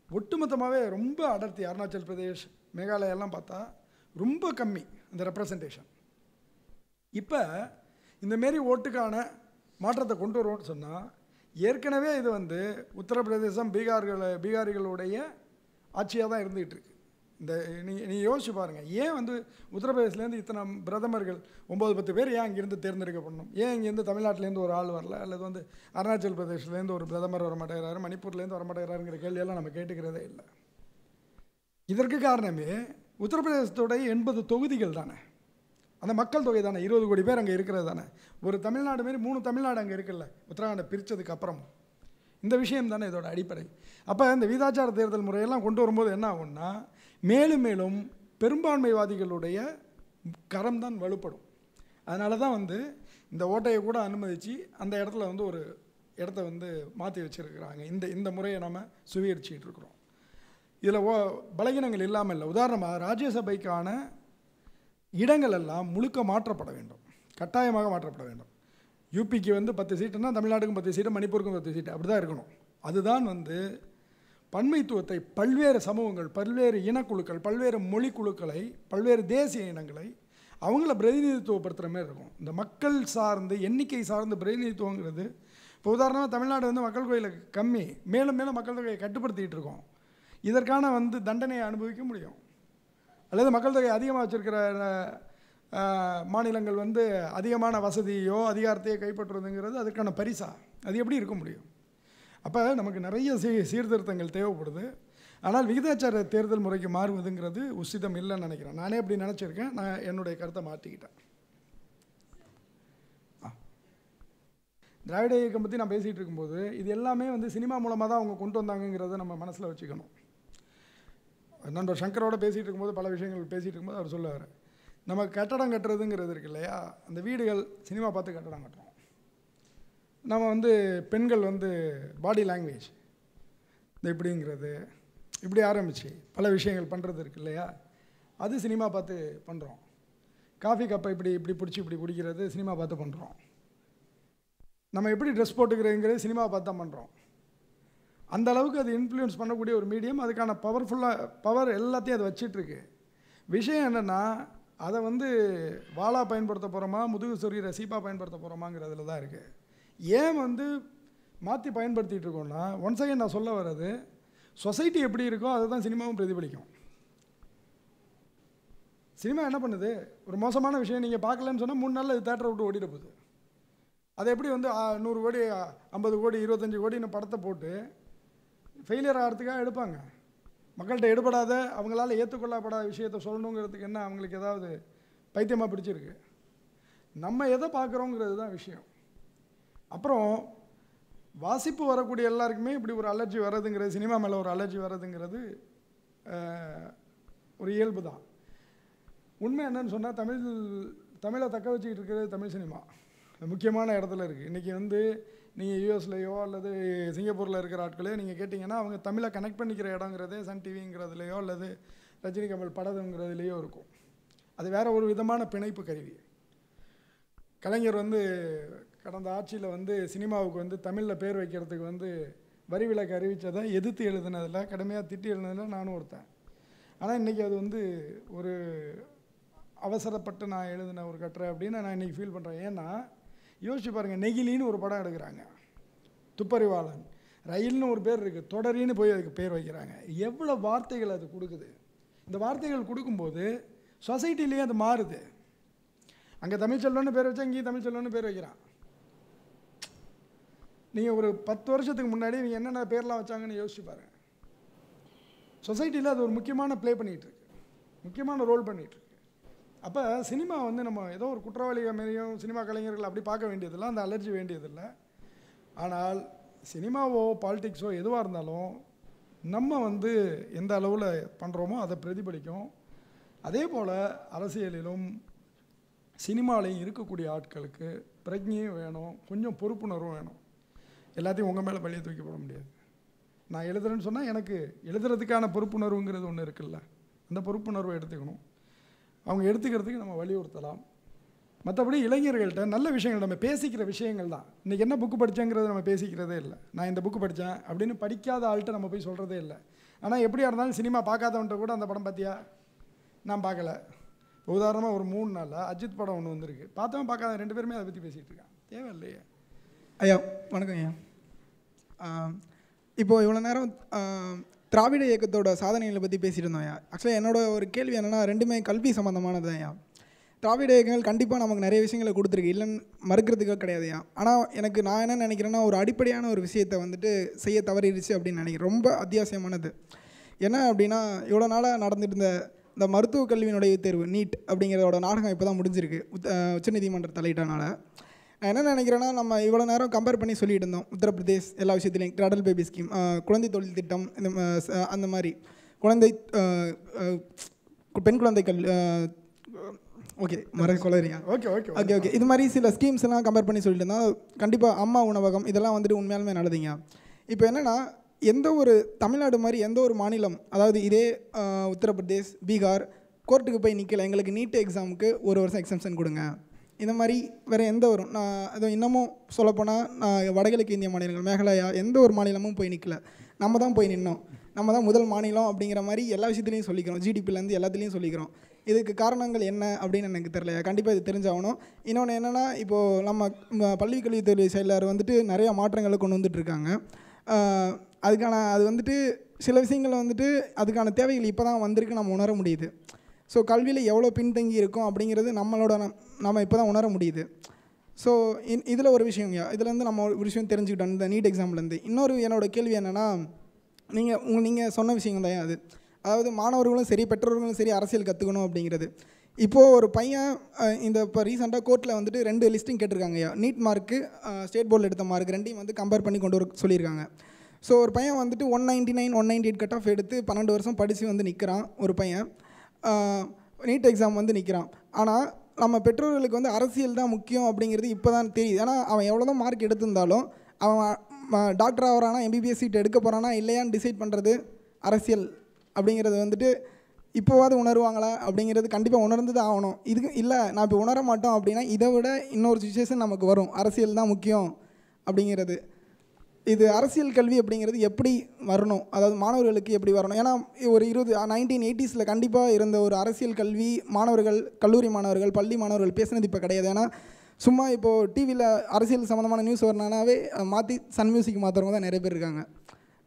ஒட்டுமொத்தமாகவே ரொம்ப அடர்த்தி. அருணாச்சல் பிரதேஷ் மேகாலயெல்லாம் பார்த்தா ரொம்ப கம்மி இந்த ரெப்ரசன்டேஷன் இப்போ இந்தமாரி ஓட்டுக்கான மாற்றத்தை கொண்டு வருவோம்னு சொன்னால் ஏற்கனவே இது வந்து உத்தரப்பிரதேசம் பீகார்களை பீகாரிகளுடைய ஆட்சியாக தான் இருந்துகிட்டு இருக்கு. இந்த நீ நீ யோசிச்சு பாருங்கள் ஏன் வந்து உத்தரப்பிரதேசலேருந்து இத்தனை பிரதமர்கள் ஒம்பது பத்து பேர் ஏன் இங்கேருந்து தேர்ந்தெடுக்கப்படணும்? ஏன் இங்கேருந்து தமிழ்நாட்டிலேருந்து ஒரு ஆள் வரல? அல்லது வந்து அருணாச்சல் பிரதேஷ்லேருந்து ஒரு பிரதமர் வர மாட்டேங்கிறாரு மணிப்பூர்லேருந்து வர மாட்டேங்கிறாருங்கிற கேள்வியெல்லாம் நம்ம கேட்டுக்கிறதே இல்லை. இதற்கு காரணமே உத்தரப்பிரதேசத்துடைய எண்பது தொகுதிகள் தானே. அந்த மக்கள் தொகை தானே இருபது கோடி பேர் அங்கே இருக்கிறது தானே. ஒரு தமிழ்நாடு மாரி மூணு தமிழ்நாடு அங்கே இருக்குல்ல உத்தரகாண்டை பிரித்ததுக்கு அப்புறம். இந்த விஷயம் தானே இதோட அடிப்படை. அப்போ இந்த வீதாச்சார தேர்தல் முறையெல்லாம் கொண்டு வரும்போது என்ன ஆகும்னா மேலும் மேலும் பெரும்பான்மைவாதிகளுடைய கரம் தான் வலுப்படும். அதனால தான் வந்து இந்த ஓட்டையை கூட அனுமதித்து அந்த இடத்துல வந்து ஒரு இடத்த வந்து மாற்றி வச்சுருக்கிறாங்க. இந்த இந்த முறையை நம்ம சுவீகரிச்சிட்டு இருக்கிறோம். இதில் ஓ பலகீனங்கள் இல்லாமல் இல்லை. உதாரணமாக ராஜ்யசபைக்கான இடங்கள் எல்லாம் முழுக்க மாற்றப்பட வேண்டும். கட்டாயமாக மாற்றப்பட வேண்டும். யூபிக்கு வந்து பத்து சீட்டுன்னா தமிழ்நாட்டுக்கும் பத்து சீட்டு மணிப்பூருக்கும் பத்து சீட்டு அப்படி தான் இருக்கணும். அதுதான் வந்து பன்மைத்துவத்தை பல்வேறு சமூகங்கள் பல்வேறு இனக்குழுக்கள் பல்வேறு மொழி குழுக்களை பல்வேறு தேசிய இனங்களை அவங்கள பிரதிநிதித்துவப்படுத்துகிற மாதிரி இருக்கும். இந்த மக்கள் சார்ந்து எண்ணிக்கை சார்ந்த பிரதிநிதித்துவங்கிறது இப்போ உதாரணமாக தமிழ்நாடு வந்து மக்கள் தொகையில் கம்மி மேலும் மேலும் மக்கள் தொகையை கட்டுப்படுத்திகிட்டு இருக்கோம். இதற்கான வந்து தண்டனையை அனுபவிக்க முடியும். அல்லது மக்கள் தொகை அதிகமாக வச்சுருக்கிற மாநிலங்கள் வந்து அதிகமான வசதியோ அதிகாரத்தையோ கைப்பற்றுறதுங்கிறது அதுக்கான பரிசா? அது எப்படி இருக்க முடியும்? அப்போ நமக்கு நிறைய சீ சீர்திருத்தங்கள் தேவைப்படுது. ஆனால் விகிதாச்சார தேர்தல் முறைக்கு மாறுவதுங்கிறது உசிதம் இல்லைன்னு நினைக்கிறேன். நானே அப்படி நினச்சிருக்கேன். நான் என்னுடைய கருத்தை மாற்றிக்கிட்டேன் திராவிட இயக்கம் பற்றி நான் பேசிகிட்டு இருக்கும்போது இது எல்லாமே வந்து சினிமா மூலமாக தான் அவங்க கொண்டு வந்தாங்கங்கிறத நம்ம மனசில் வச்சுக்கணும். நண்பர் சங்கரோட பேசிகிட்டு இருக்கும்போது பல விஷயங்கள் பேசிகிட்டு இருக்கும்போது அவர் சொல்லுவார். நம்ம கட்டடம் கட்டுறதுங்கிறது இருக்கு இல்லையா? அந்த வீடுகள் சினிமா பார்த்து கட்டடம் கட்டுறோம். நம்ம வந்து பெண்கள் வந்து பாடி லாங்குவேஜ் இந்த இப்படிங்கிறது இப்படி ஆரம்பிச்சு பல விஷயங்கள் பண்ணுறது இருக்கு இல்லையா? அது சினிமா பார்த்து பண்ணுறோம் காஃபி கப்பை இப்படி இப்படி பிடிச்சி இப்படி குடிக்கிறது சினிமா பார்த்து பண்ணுறோம் நம்ம எப்படி ட்ரெஸ் போட்டுக்கிறதுங்கிறது சினிமா பார்த்து தான் பண்ணுறோம் அந்த அளவுக்கு அது இன்ஃப்ளூயன்ஸ் பண்ணக்கூடிய ஒரு மீடியம் அதுக்கான பவர்ஃபுல்லாக பவர் எல்லாத்தையும் அது வச்சிட்ருக்கு. விஷயம் என்னென்னா அதை வந்து வாழா பயன்படுத்த போகிறோமா முதுகு சொறி சீப்பாக பயன்படுத்த போகிறோமாங்கிறதுல தான் இருக்குது ஏன் வந்து மாற்றி பயன்படுத்திகிட்டு இருக்கோம்னா ஒன் செகண்ட் நான் சொல்ல வர்றது சொசைட்டி எப்படி இருக்கோ அதை தான் சினிமாவும் பிரதிபலிக்கும். சினிமா என்ன பண்ணுது? ஒரு மோசமான விஷயம் நீங்கள் பார்க்கலன்னு சொன்னால் மூணு நாளில் தேட்டரை விட்டு ஓடிட போகுது. அதை எப்படி வந்து நூறு கோடி ஐம்பது கோடி இருபத்தஞ்சி கோடின்னு படத்தை போட்டு ஃபெயிலியர் ஆகிறதுக்காக எடுப்பாங்க. மக்கள்கிட்ட எடுபடாத அவங்களால ஏற்றுக்கொள்ளப்படாத விஷயத்த சொல்லணுங்கிறதுக்கு என்ன அவங்களுக்கு ஏதாவது பைத்தியமாக பிடிச்சிருக்கு? நம்ம எதை பார்க்குறோங்கிறது தான் விஷயம். அப்புறம் வாசிப்பு வரக்கூடிய எல்லாருக்குமே இப்படி ஒரு அலர்ஜி வர்றதுங்கிறது சினிமா மேலே ஒரு அலர்ஜி வர்றதுங்கிறது ஒரு இயல்பு தான். உண்மை என்னன்னு சொன்னால் தமிழ் தமிழை தக்க வச்சுக்கிட்டு இருக்கிறது தமிழ் சினிமா. முக்கியமான இடத்துல இருக்குது இன்றைக்கி வந்து நீங்கள் யூஎஸ்லேயோ அல்லது சிங்கப்பூரில் இருக்கிற ஆட்களே நீங்கள் கேட்டிங்கன்னா அவங்க தமிழை கனெக்ட் பண்ணிக்கிற இடங்கிறதே சன் டிவிங்கிறதுலையோ அல்லது ரஜினி கமல் படதுங்கிறதுலையோ இருக்கும். அது வேற ஒரு விதமான பிணைப்பு கருவி. கலைஞர் வந்து கடந்த ஆட்சியில் வந்து சினிமாவுக்கு வந்து தமிழில் பேர் வைக்கிறதுக்கு வந்து வரி விலக்கு அறிவித்ததை எதிர்த்து எழுதுனதில் கடுமையாக திட்டி எழுதுனதில் நானும் ஒருத்தன். ஆனால் இன்றைக்கி அது வந்து ஒரு அவசரப்பட்டு நான் எழுதின ஒரு கட்டுரை அப்படின்னு நான் இன்றைக்கி ஃபீல் பண்ணுறேன் ஏன்னா யோசிச்சு பாருங்கள் நெகிலின்னு ஒரு படம் எடுக்கிறாங்க. துப்பறிவாளன். ரயில்னு ஒரு பேர் இருக்குது தொடரின்னு போய் அதுக்கு பேர் வைக்கிறாங்க. எவ்வளோ வார்த்தைகள் அது கொடுக்குது. இந்த வார்த்தைகள் கொடுக்கும்போது சொசைட்டிலேயே அது மாறுது. அங்கே தமிழ்ச்செல்வன்னு பேர் வச்சா இங்கேயும் தமிழ்ச்செல்வன்னு பேர் வைக்கிறான். நீங்கள் ஒரு பத்து வருஷத்துக்கு முன்னாடி நீங்கள் என்னென்ன பேர்லாம் வச்சாங்கன்னு யோசிச்சு பாருங்க. சொசைட்டியில் அது ஒரு முக்கியமான ப்ளே பண்ணிகிட்ருக்கு முக்கியமான ரோல் பண்ணிகிட்ருக்கு அப்போ சினிமா வந்து நம்ம ஏதோ ஒரு குற்றவாளிகள் மாரியும் சினிமா கலைஞர்கள் அப்படி பார்க்க வேண்டியதில்லை. அந்த அலர்ஜி வேண்டியதில்லை. ஆனால் சினிமாவோ பாலிடிக்ஸோ எதுவாக இருந்தாலும் நம்ம வந்து எந்த அளவில் பண்ணுறோமோ அதை பிரதிபலிக்கும். அதே போல் அரசியலிலும் சினிமாலையும் இருக்கக்கூடிய ஆட்களுக்கு பிரஜையும் வேணும் கொஞ்சம் பொறுப்புணர்வும் வேணும். எல்லாத்தையும் உங்கள் மேலே பழிய தூக்கி போட முடியாது. நான் எழுதுறேன்னு சொன்னால் எனக்கு எழுதுறதுக்கான பொறுப்புணர்வுங்கிறது ஒன்று இருக்குல்ல. அந்த பொறுப்புணர்வை எடுத்துக்கணும். அவங்க எடுத்துக்கிறதுக்கு நம்ம வலியுறுத்தலாம் மற்றபடி இளைஞர்கள்ட்ட நல்ல விஷயங்கள் நம்ம பேசிக்கிற விஷயங்கள் தான். இன்றைக்கி என்ன புக்கு படித்தேங்கிறத நம்ம பேசிக்கிறதே இல்லை. நான் இந்த புக்கு படித்தேன் அப்படின்னு படிக்காத ஆள்கிட்ட நம்ம போய் சொல்கிறதே இல்லை. ஆனால் எப்படியா இருந்தாலும் சினிமா பார்க்காதவன்ட்ட கூட அந்த படம் பார்த்தியா நான் பார்க்கல. உதாரணமாக ஒரு மூணு நாளில் அஜித் படம் ஒன்று வந்திருக்கு. பார்த்தவன் பார்க்காத ரெண்டு பேருமே அதை பற்றி பேசிகிட்டு இருக்கான். தேவையில்லையே. ஐயா வணக்கம் ஐயா. இப்போது இவ்வளோ நேரம் திராவிட இயக்கத்தோட சாதனைகளை பற்றி பேசிட்டு இருந்தோம் ஐயா. ஆக்சுவலாக என்னோட ஒரு கேள்வி என்னென்னா ரெண்டுமே கல்வி சம்மந்தமானது ஐயா. திராவிட இயக்கங்கள் கண்டிப்பாக நமக்கு நிறைய விஷயங்களை கொடுத்துருக்கு. இல்லைன்னு மறுக்கிறதுக்கு கிடையாது ஐயா. ஆனால் எனக்கு நான் என்ன நினைக்கிறேன்னா ஒரு அடிப்படையான ஒரு விஷயத்தை வந்துட்டு செய்ய தவறிடுச்சு அப்படின்னு நினைக்கிறேன். ரொம்ப அத்தியாவசியமானது. என்ன அப்படின்னா இவ்வளோ நாளாக நடந்துட்டு இருந்த இந்த மருத்துவக் கல்வி நுழைவுத் தேர்வு நீட் அப்படிங்கிறதோட நாடகம் இப்போ தான் முடிஞ்சிருக்கு. உச்ச உச்சநீதிமன்ற தலையிட்டனால. நான் என்ன நினைக்கிறேன்னா நம்ம இவ்வளோ நேரம் கம்பேர் பண்ணி சொல்லிட்டு இருந்தோம் உத்தரப்பிரதேஷ் எல்லா விஷயத்துலையும் கிராடல் பேபி ஸ்கீம் குழந்தை தொழில் திட்டம் இந்த அந்த மாதிரி. குழந்தை பெண் குழந்தை கல் ஓகே மர குளறியா ஓகே ஓகே ஓகே. ஓகே இது மாதிரி சில ஸ்கீம்ஸ் எல்லாம் கம்பேர் பண்ணி சொல்லிட்டு இருந்தால் கண்டிப்பாக அம்மா உணவகம் இதெல்லாம் வந்துட்டு உண்மையாலுமே நல்லதுங்க. இப்போ என்னென்னா எந்த ஒரு தமிழ்நாடு மாதிரி எந்த ஒரு மாநிலம் அதாவது இதே உத்தரப்பிரதேஷ் பீகார் கோர்ட்டுக்கு போய் நிற்கல எங்களுக்கு நீட் எக்ஸாமுக்கு ஒரு வருஷம் எக்ஸம்ஷன் கொடுங்க. இந்த மாதிரி வேறு எந்த ஒரு நான் அது இன்னமும் சொல்லப்போனால் நான் வடகிழக்கு இந்திய மாநிலங்கள் மேகாலயா எந்த ஒரு மாநிலமும் போய் நிற்கல நம்ம தான் போய் நின்னோம். நம்ம தான் முதல் மாநிலம் அப்படிங்கிற மாதிரி எல்லா விஷயத்துலையும் சொல்லிக்கிறோம். ஜிடிபிலேருந்து எல்லாத்துலேயும் சொல்லிக்கிறோம். இதுக்கு காரணங்கள் என்ன அப்படின்னு எனக்கு தெரியல கண்டிப்பாக இது தெரிஞ்சாகணும். இன்னொன்று என்னென்னா இப்போது நம்ம ம- கல்வித்துறை செயலர் வந்துட்டு நிறைய மாற்றங்களை கொண்டு வந்துட்டுருக்காங்க அதுக்கான அது வந்துட்டு சில விஷயங்கள் வந்துட்டு அதுக்கான தேவைகள் இப்போ தான் வந்திருக்கு நம்ம உணர முடியுது. ஸோ கல்வியில் எவ்வளோ பின்தங்கி இருக்கோம் அப்படிங்கிறது நம்மளோட நம்ம இப்போ தான் உணர முடியுது. ஸோ இன் இதில் ஒரு விஷயங்க இதுலேருந்து நம்ம ஒரு விஷயம் தெரிஞ்சுக்கிட்டோம் இந்த நீட் எக்ஸாம்லேருந்து இன்னொரு என்னோட கேள்வி என்னென்னா நீங்கள் உங்க நீங்கள் சொன்ன விஷயம் தான் அது. அதாவது மாணவர்களும் சரி பெற்றோர்களும் சரி அரசியல் கற்றுக்கணும் அப்படிங்கிறது. இப்போது ஒரு பையன் இந்த இப்போ ரீசெண்டாக கோர்ட்டில் வந்துட்டு ரெண்டு லிஸ்டிங் கேட்டிருக்காங்கய்யா நீட் மார்க்கு ஸ்டேட் போர்டில் எடுத்த மார்க் ரெண்டையும் வந்து கம்பேர் பண்ணி கொண்டு வர சொல்லியிருக்காங்க. ஸோ ஒரு பையன் வந்துட்டு one ninety nine one ninety eight cut off எடுத்து பன்னெண்டு வருஷம் படித்து வந்து நிற்கிறான் ஒரு பையன். நீட் எக்ஸாம் வந்து நிற்கிறான் ஆனால் நம்ம பெற்றோர்களுக்கு வந்து அரசியல் தான் முக்கியம் அப்படிங்கிறது இப்போ தான் தெரியுது. ஏன்னா அவன் எவ்வளோ தான் மார்க் எடுத்திருந்தாலும் அவன் டாக்டர் ஆகிறானா எம்பிபிஎஸ் சீட் எடுக்க போகிறானா இல்லையான்னு டிசைட் பண்ணுறது அரசியல் அப்படிங்கிறது வந்துட்டு இப்போவாது உணருவாங்களா அப்படிங்கிறது கண்டிப்பாக உணர்ந்து தான் ஆகணும். இதுக்கு இல்லை நான் இப்போ உணர மாட்டோம் அப்படின்னா இதை விட இன்னொரு சுச்சுவேஷன் நமக்கு வரும். அரசியல் தான் முக்கியம் அப்படிங்கிறது. இது அரசியல் கல்வி அப்படிங்கிறது எப்படி வரணும்? அதாவது மாணவர்களுக்கு எப்படி வரணும்? ஏன்னா ஒரு இருபது நைன்டீன் எயிட்டிஸில் கண்டிப்பாக இருந்த ஒரு அரசியல் கல்வி மாணவர்கள் கல்லூரி மாணவர்கள் பள்ளி மாணவர்கள் பேசுனது இப்போ கிடையாது. ஏன்னா சும்மா இப்போது டிவியில் அரசியல் சம்மந்தமான நியூஸ் வரணுனாவே மாற்றி சன் மியூசிக் மாற்றுறவங்க தான் நிறைய பேர் இருக்காங்க.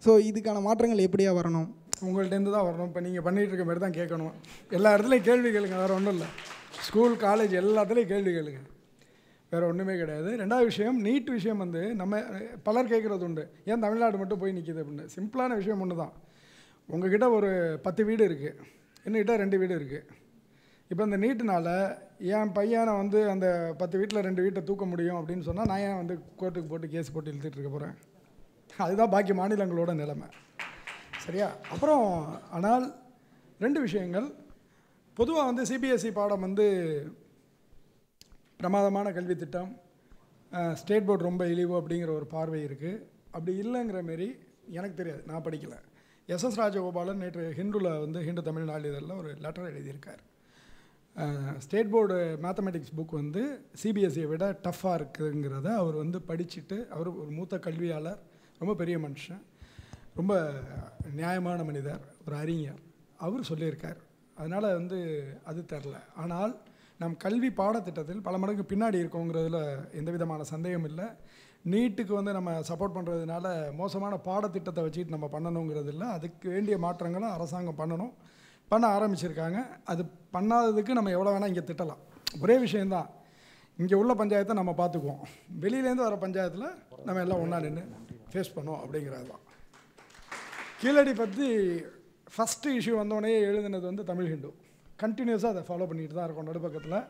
ஸோ இதுக்கான மாற்றங்கள் எப்படியா வரணும்? உங்கள்கிட்டேருந்து தான் வரணும். இப்போ நீங்கள் பண்ணிகிட்டு இருக்க மாதிரி தான் கேட்கணும். எல்லா இடத்துலையும் கேள்வி கேளுங்க வேறு ஒன்றும் இல்லை. ஸ்கூல் காலேஜ் எல்லாத்துலேயும் கேள்வி கேளுங்க. வேறு ஒன்றுமே கிடையாது. ரெண்டாவது விஷயம் நீட் விஷயம் வந்து நம்ம பலர் கேட்குறது உண்டு ஏன் தமிழ்நாடு மட்டும் போய் நிற்கிது அப்படின்னு? சிம்பிளான விஷயம் ஒன்று தான் உங்ககிட்ட ஒரு பத்து வீடு இருக்குது என்னகிட்ட ரெண்டு வீடு இருக்குது இப்போ இந்த நீட்டுனால என் பையனை வந்து அந்த பத்து வீட்டில் ரெண்டு வீட்டை தூக்க முடியும் அப்படின்னு சொன்னால் நான் ஏன் வந்து கோர்ட்டுக்கு போட்டு கேஸ் போட்டு இழுத்துட்டு இருக்க போகிறேன் அதுதான் பாக்கி மாநிலங்களோட நிலைமை. சரியா? அப்புறம் ஆனால் ரெண்டு விஷயங்கள். பொதுவாக வந்து சிபிஎஸ்சி பாடம் வந்து பிரமாதமான கல்வி திட்டம் ஸ்டேட் போர்டு ரொம்ப இழிவு அப்படிங்கிற ஒரு பார்வை இருக்குது அப்படி இல்லைங்கிற மாரி எனக்கு தெரியாது நான் படிக்கலை. எஸ்எஸ் ராஜகோபாலன் நேற்று ஹிந்துல வந்து ஹிந்து தமிழ் நாளிதழில் ஒரு லெட்டர் எழுதியிருக்கார். ஸ்டேட் போர்டு மேத்தமெட்டிக்ஸ் புக் வந்து சிபிஎஸ்சியை விட டஃப்பாக இருக்குங்கிறத அவர் வந்து படிச்சுட்டு அவர் ஒரு மூத்த கல்வியாளர் ரொம்ப பெரிய மனுஷன் ரொம்ப நியாயமான மனிதர் ஒரு அறிஞர். அவர் சொல்லியிருக்கார். அதனால் வந்து அது தெரில. ஆனால் நம் கல்வி பாடத்திட்டத்தில் பல மடங்கு பின்னாடி இருக்கோங்கிறதுல எந்த விதமான சந்தேகம் இல்லை. நீட்டுக்கு வந்து நம்ம சப்போர்ட் பண்ணுறதுனால மோசமான பாடத்திட்டத்தை வச்சுட்டு நம்ம பண்ணணுங்கிறது இல்லை. அதுக்கு வேண்டிய மாற்றங்களும் அரசாங்கம் பண்ணணும். பண்ண ஆரம்பிச்சிருக்காங்க. அது பண்ணாததுக்கு நம்ம எவ்வளோ வேணால் இங்கே திட்டலாம். ஒரே விஷயந்தான் இங்கே உள்ள பஞ்சாயத்தை நம்ம பார்த்துக்குவோம். வெளியிலேருந்து வர பஞ்சாயத்தில் நம்ம எல்லாம் ஒன்றா நின்று ஃபேஸ் பண்ணோம் அப்படிங்கிறது தான் கீழடி பற்றி ஃபஸ்ட்டு இஷ்யூ வந்தோடனே எழுதினது வந்து தமிழ் ஹிண்டு கண்டினியூஸாக அதை ஃபாலோ பண்ணிட்டு தான் இருக்கோம் நடுப்பக்கத்தில்.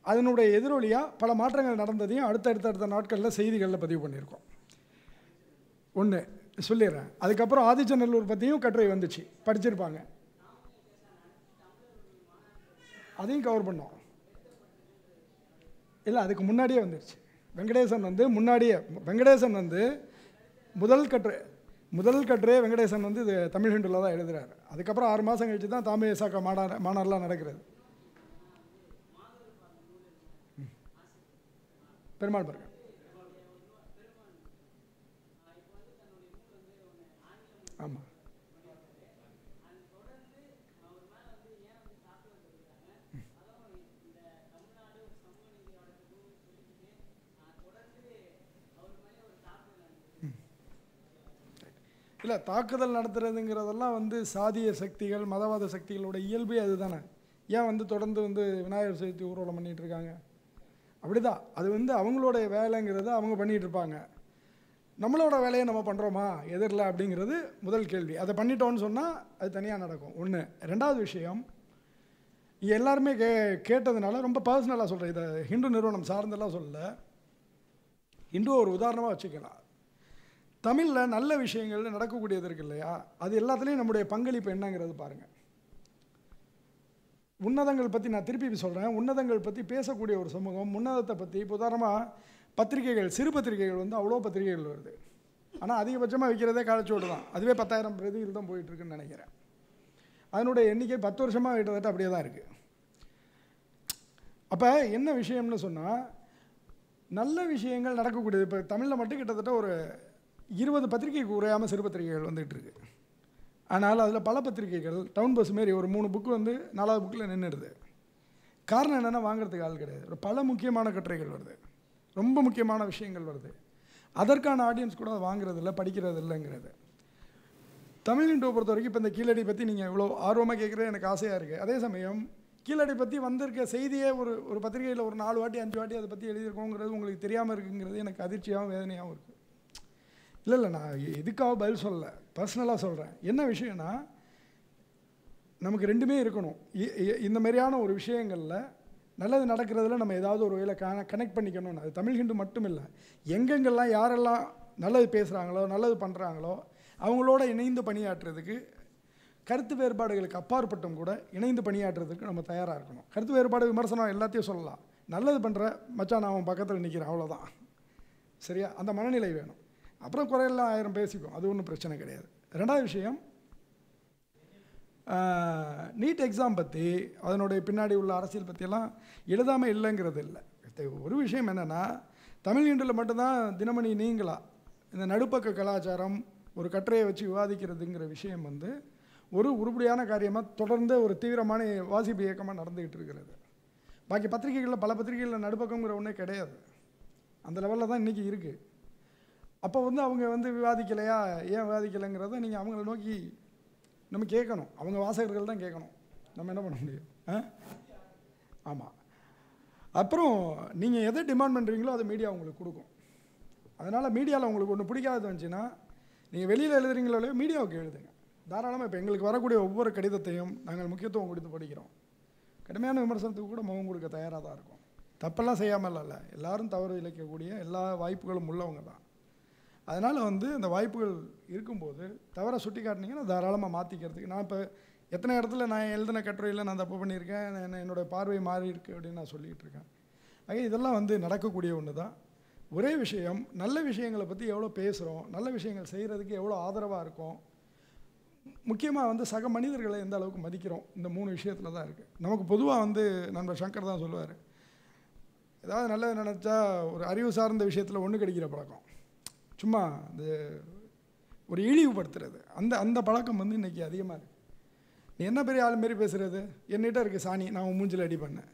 அதனுடைய எதிரொலியாக பல மாற்றங்கள் நடந்ததையும் அடுத்தடுத்த அடுத்த நாட்களில் செய்திகளில் பதிவு பண்ணியிருக்கோம். ஒன்று சொல்லிடுறேன். அதுக்கப்புறம் ஆதிச்சநல்லூர் பற்றியும் கட்டுரை வந்துச்சு. படிச்சிருப்பாங்க. அதையும் கவர் பண்ணோம். இல்லை அதுக்கு முன்னாடியே வந்துருச்சு. வெங்கடேசன் வந்து முன்னாடியே வெங்கடேசன் வந்து முதல் கட்டுரை முதல் கட்டுரையே வெங்கடேசன் வந்து இது தமிழ் ஹிண்டுல தான் எழுதுறாரு. அதுக்கப்புறம் ஆறு மாதம் கழிச்சு தான் தாமே சாக்கா மாடா மாநாடுலாம் நடக்கிறது. பெருமாள் பர்கன் ஆமாம் இல்லை தாக்குதல் நடத்துறதுங்கிறதெல்லாம் வந்து சாதிய சக்திகள் மதவாத சக்திகளோட இயல்பே அதுதானே. ஏன் வந்து தொடர்ந்து வந்து விநாயகர் சதுர்த்தி ஊர்வலம் பண்ணிட்டு இருக்காங்க அப்படிதான். அது வந்து அவங்களோட வேலைங்கிறத அவங்க பண்ணிட்டு இருப்பாங்க நம்மளோட வேலையை நம்ம பண்ணுறோமா எதிரில் அப்படிங்கிறது முதல் கேள்வி. அதை பண்ணிட்டோம்னு சொன்னால் அது தனியாக நடக்கும். ஒன்று ரெண்டாவது விஷயம் எல்லாருமே கே கேட்டதுனால ரொம்ப பர்சனலாக சொல்கிறேன் இதை ஹிந்து நிறுவனம் சார்ந்தெல்லாம் சொல்லலை. ஹிந்துவை ஒரு உதாரணமாக வச்சுக்கலாம். தமிழில் நல்ல விஷயங்கள் நடக்கக்கூடியது இருக்கு இல்லையா? அது எல்லாத்துலேயும் நம்முடைய பங்களிப்பு என்னங்கிறது பாருங்கள் உன்னதங்கள் பற்றி நான் திருப்பி சொல்கிறேன் உன்னதங்கள் பற்றி பேசக்கூடிய ஒரு சமூகம் உன்னதத்தை பற்றி இப்போ உதாரணமாக பத்திரிகைகள் சிறு பத்திரிகைகள் வந்து அவ்வளோ பத்திரிகைகள் வருது. ஆனால் அதிகபட்சமாக விற்கிறதே காலச்சோடு தான். அதுவே பத்தாயிரம் பிரதிகள் தான் போயிட்டுருக்குன்னு நினைக்கிறேன். அதனுடைய எண்ணிக்கை பத்து வருஷமாக கிட்டத்தட்ட அப்படியே தான் இருக்குது அப்போ என்ன விஷயம்னு சொன்னால் நல்ல விஷயங்கள் நடக்கக்கூடியது. இப்போ தமிழில் மட்டும் கிட்டத்தட்ட ஒரு இருபது பத்திரிகைக்கு குறையாமல் சிறு பத்திரிகைகள் வந்துகிட்டு இருக்கு. ஆனால் அதில் பல பத்திரிகைகள் டவுன் பஸ் மாரி ஒரு மூணு புக்கு வந்து நாலாவது புக்கில் நின்றுடுது காரணம் என்னென்னா வாங்குறதுக்கு ஆள் கிடையாது. ஒரு பல முக்கியமான கட்டுரைகள் வருது. ரொம்ப முக்கியமான விஷயங்கள் வருது. அதற்கான ஆடியன்ஸ் கூட அதை வாங்குறது இல்லை படிக்கிறது இல்லைங்கிறது தமிழ் இண்டோ பொறுத்த வரைக்கும் இப்போ இந்த கீழடி பற்றி நீங்கள் இவ்வளோ ஆர்வமாக கேட்குறது எனக்கு ஆசையாக இருக்குது அதே சமயம் கீழடி பற்றி வந்திருக்க செய்தியே ஒரு ஒரு பத்திரிகையில் ஒரு நாலு வாட்டி அஞ்சு வாட்டி அதை பற்றி எழுதியிருக்கோங்கிறது உங்களுக்கு தெரியாமல் இருக்குங்கிறது எனக்கு அதிர்ச்சியாகவும் வேதனையாகவும் இருக்குது இல்லை இல்லை நான் இதுக்காக பதில் சொல்லலை. பர்சனலாக சொல்கிறேன் என்ன விஷயம்னா நமக்கு ரெண்டுமே இருக்கணும். இ- இந்த மாதிரியான ஒரு விஷயங்களில் நல்லது நடக்கிறதுல நம்ம ஏதாவது ஒரு வகையில் கன கனெக்ட் பண்ணிக்கணும்னு. அது தமிழ் ஹிந்து மட்டும் இல்லை. எங்கெங்கெல்லாம் யாரெல்லாம் நல்லது பேசுகிறாங்களோ நல்லது பண்ணுறாங்களோ அவங்களோட இணைந்து பணியாற்றுறதுக்கு கருத்து வேறுபாடுகளுக்கு அப்பாற்பட்டும் கூட இணைந்து பணியாற்றுறதுக்கு நம்ம தயாராக இருக்கணும். கருத்து வேறுபாடு விமர்சனம் எல்லாத்தையும் சொல்லலாம். நல்லது பண்ணுற மச்சான் நான் அவன் பக்கத்தில் நிற்கிறேன் அவ்வளோதான் சரியா? அந்த மனநிலை வேணும். அப்புறம் குறையெல்லாம் ஆயிரம் பேசிக்கும். அது ஒன்றும் பிரச்சனை கிடையாது. ரெண்டாவது விஷயம் நீட் எக்ஸாம் பற்றி அதனுடைய பின்னாடி உள்ள அரசியல் பற்றியெல்லாம் எழுதாமல் இல்லைங்கிறது இல்லை. ஒரு விஷயம் என்னென்னா தமிழ் இண்டில் மட்டும்தான் தினமணி நீங்களா? இந்த நடுப்பக்க கலாச்சாரம் ஒரு கட்டுரையை வச்சு விவாதிக்கிறதுங்கிற விஷயம் வந்து ஒரு உருப்படியான காரியமாக தொடர்ந்து ஒரு தீவிரமான வாசிப்பு இயக்கமாக நடந்துக்கிட்டு இருக்கிறது. பாக்கி பத்திரிகைகளில் பல பத்திரிகைகளில் நடுப்பக்கங்கிற ஒன்றே கிடையாது. அந்த லெவலில் தான் இன்றைக்கி இருக்குது அப்போ வந்து அவங்க வந்து விவாதிக்கலையா? ஏன் விவாதிக்கலைங்கிறத நீங்கள் அவங்கள நோக்கி நம்ம கேட்கணும். அவங்க வாசகர்கள் தான் கேட்கணும். நம்ம என்ன பண்ண முடியும்? ஆ? ஆமாம் அப்புறம் நீங்கள் எதை டிமாண்ட் பண்ணுறீங்களோ அதை மீடியா உங்களுக்கு கொடுக்கும். அதனால் மீடியாவில் உங்களுக்கு ஒன்று பிடிக்காது வந்துச்சுன்னா நீங்கள் வெளியில் எழுதுறீங்களோ இல்லையோ மீடியாவுக்கு எழுதுங்க. தாராளமாக இப்போ எங்களுக்கு வரக்கூடிய ஒவ்வொரு கடிதத்தையும் நாங்கள் முக்கியத்துவம் கொடுத்து படிக்கிறோம். கடுமையான விமர்சனத்துக்கு கூட முகம் கொடுக்க தயாராக தான் இருக்கும். தப்பெல்லாம் செய்யாமல் இல்லை எல்லாரும் தவறு இழைக்கக்கூடிய எல்லா வாய்ப்புகளும் உள்ளவங்க தான். அதனால் வந்து அந்த வாய்ப்புகள் இருக்கும்போது தவறை சுட்டி காட்டினீங்கன்னா தாராளமாக மாற்றிக்கிறதுக்கு நான் இப்போ எத்தனை இடத்துல நான் எழுதின கட்டுரையில் நான் தப்பு பண்ணியிருக்கேன் நான் என்னோடய பார்வை மாறி இருக்கு அப்படின்னு நான் சொல்லிக்கிட்டு இருக்கேன். ஆக இதெல்லாம் வந்து நடக்கக்கூடிய ஒன்று தான் ஒரே விஷயம் நல்ல விஷயங்களை பற்றி எவ்வளோ பேசுகிறோம் நல்ல விஷயங்கள் செய்கிறதுக்கு எவ்வளோ ஆதரவாக இருக்கும். முக்கியமாக வந்து சக மனிதர்களை எந்த அளவுக்கு மதிக்கிறோம் இந்த மூணு விஷயத்தில் தான் இருக்குது நமக்கு பொதுவாக வந்து நண்பர் சங்கர் தான் சொல்லுவார். ஏதாவது நல்லது நினச்சா ஒரு அறிவு சார்ந்த விஷயத்தில் ஒன்று கிடைக்கிற பழக்கம். சும்மா இந்த ஒரு இழிவுபடுத்துறது. அந்த அந்த பழக்கம் வந்து இன்றைக்கி அதிகமாக இருக்குது நீ என்ன பெரிய ஆள் மாரி பேசுகிறது என்கிட்ட இருக்குது சாணி நான் உன் மூஞ்சில் அடி பண்ணேன்.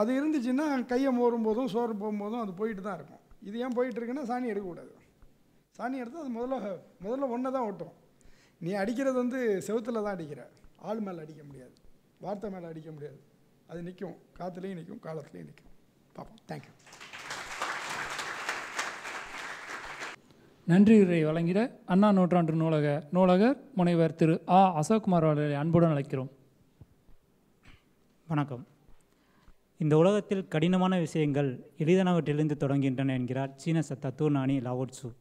அது இருந்துச்சுன்னா கையை மோரும் போதும் சோறு போகும்போதும் அது போயிட்டு தான் இருக்கும். இது ஏன் போயிட்டுருக்குன்னா சாணி எடுக்கக்கூடாது. சாணி எடுத்து அது முதல்ல முதல்ல ஒன்றை தான் ஓட்டும் நீ அடிக்கிறது வந்து செவுத்தில் தான் அடிக்கிற. ஆள் மேலே அடிக்க முடியாது. வார்த்தை மேலே அடிக்க முடியாது. அது நிற்கும் காற்றுலேயும் நிற்கும் காலத்துலேயும் நிற்கும் பார்ப்போம் தேங்க்யூ நன்றியுரை வழங்கிட அண்ணா நூற்றாண்டு நூலக நூலகர் முனைவர் திரு ஆ. அசோக்குமார் அவர்களை அன்புடன் அழைக்கிறோம். வணக்கம். இந்த உலகத்தில் கடினமான விஷயங்கள் எளிதானவற்றிலிருந்து தொடங்குகின்றன என்கிறார் சீன ச தத்துவஞானி லாவோட்சு.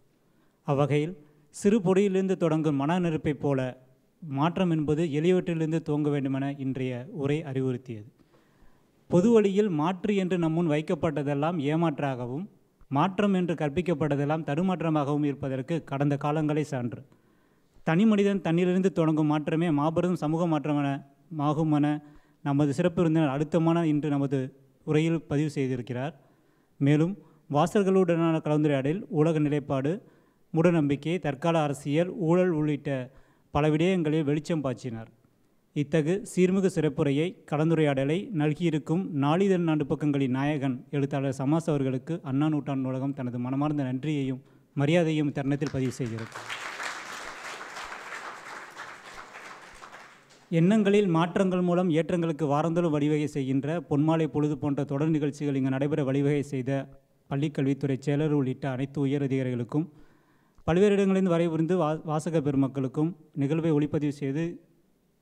அவ்வகையில் சிறு பொடியிலிருந்து தொடங்கும் மன நெருப்பைப் போல மாற்றம் என்பது எளியவற்றிலிருந்து துவங்க வேண்டுமென இன்றைய உரை அறிவுறுத்தியது. பொது வழியில் மாற்று என்று நம்முன் வைக்கப்பட்டதெல்லாம் ஏமாற்றாகவும் மாற்றம் என்று கற்பிக்கப்பட்டதெல்லாம் தடுமாற்றமாகவும் இருப்பதற்கு கடந்த காலங்களே சான்று. தனி மனிதன் தன்னிலிருந்து தொடங்கும் மாற்றமே மாபெரும் சமூக மாற்றமென மாகுமென நமது சிறப்பு விருந்தினர் அழுத்தமான இன்று நமது உரையில் பதிவு செய்திருக்கிறார். மேலும் வாசகர்களுடனான கலந்துரையாடலில் உலக நிலைப்பாடு மூடநம்பிக்கை தற்கால அரசியல் ஊழல் உள்ளிட்ட பல விடயங்களில் வெளிச்சம் பாய்ச்சினார். இத்தகு சீர்மிகு சிறப்புரையை கலந்துரையாடலை நல்கியிருக்கும் நாளிதழ் நாடு பக்கங்களின் நாயகன் எழுத்தாளர் சமாஸ் அவர்களுக்கு அண்ணா நூற்றாண்டு நூலகம் தனது மனமார்ந்த நன்றியையும் மரியாதையும் தருணத்தில் பதிவு செய்கிறது எண்ணங்களில் மாற்றங்கள் மூலம் ஏற்றங்களுக்கு வாரந்தோறும் வழிவகை செய்கின்ற பொன்மாலை பொழுது போன்ற தொடர் நிகழ்ச்சிகள் இங்கு நடைபெற வழிவகை செய்த பள்ளிக்கல்வித்துறை செயலர் உள்ளிட்ட அனைத்து உயர் அதிகாரிகளுக்கும் பல்வேறு இடங்களிலிருந்து வரைபுரிந்து வா வாசக பெருமக்களுக்கும் நிகழ்வை ஒளிப்பதிவு செய்து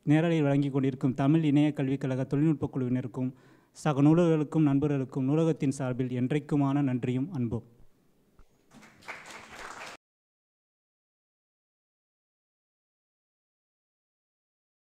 நேரலையில் வழங்கி கொண்டிருக்கும் தமிழ் இணைய கல்விக் கழக தொழில்நுட்பக் குழுவினருக்கும் சக நூலகர்களுக்கும் நண்பர்களுக்கும் நூலகத்தின் சார்பில் என்றைக்குமான நன்றியும் அன்பும்.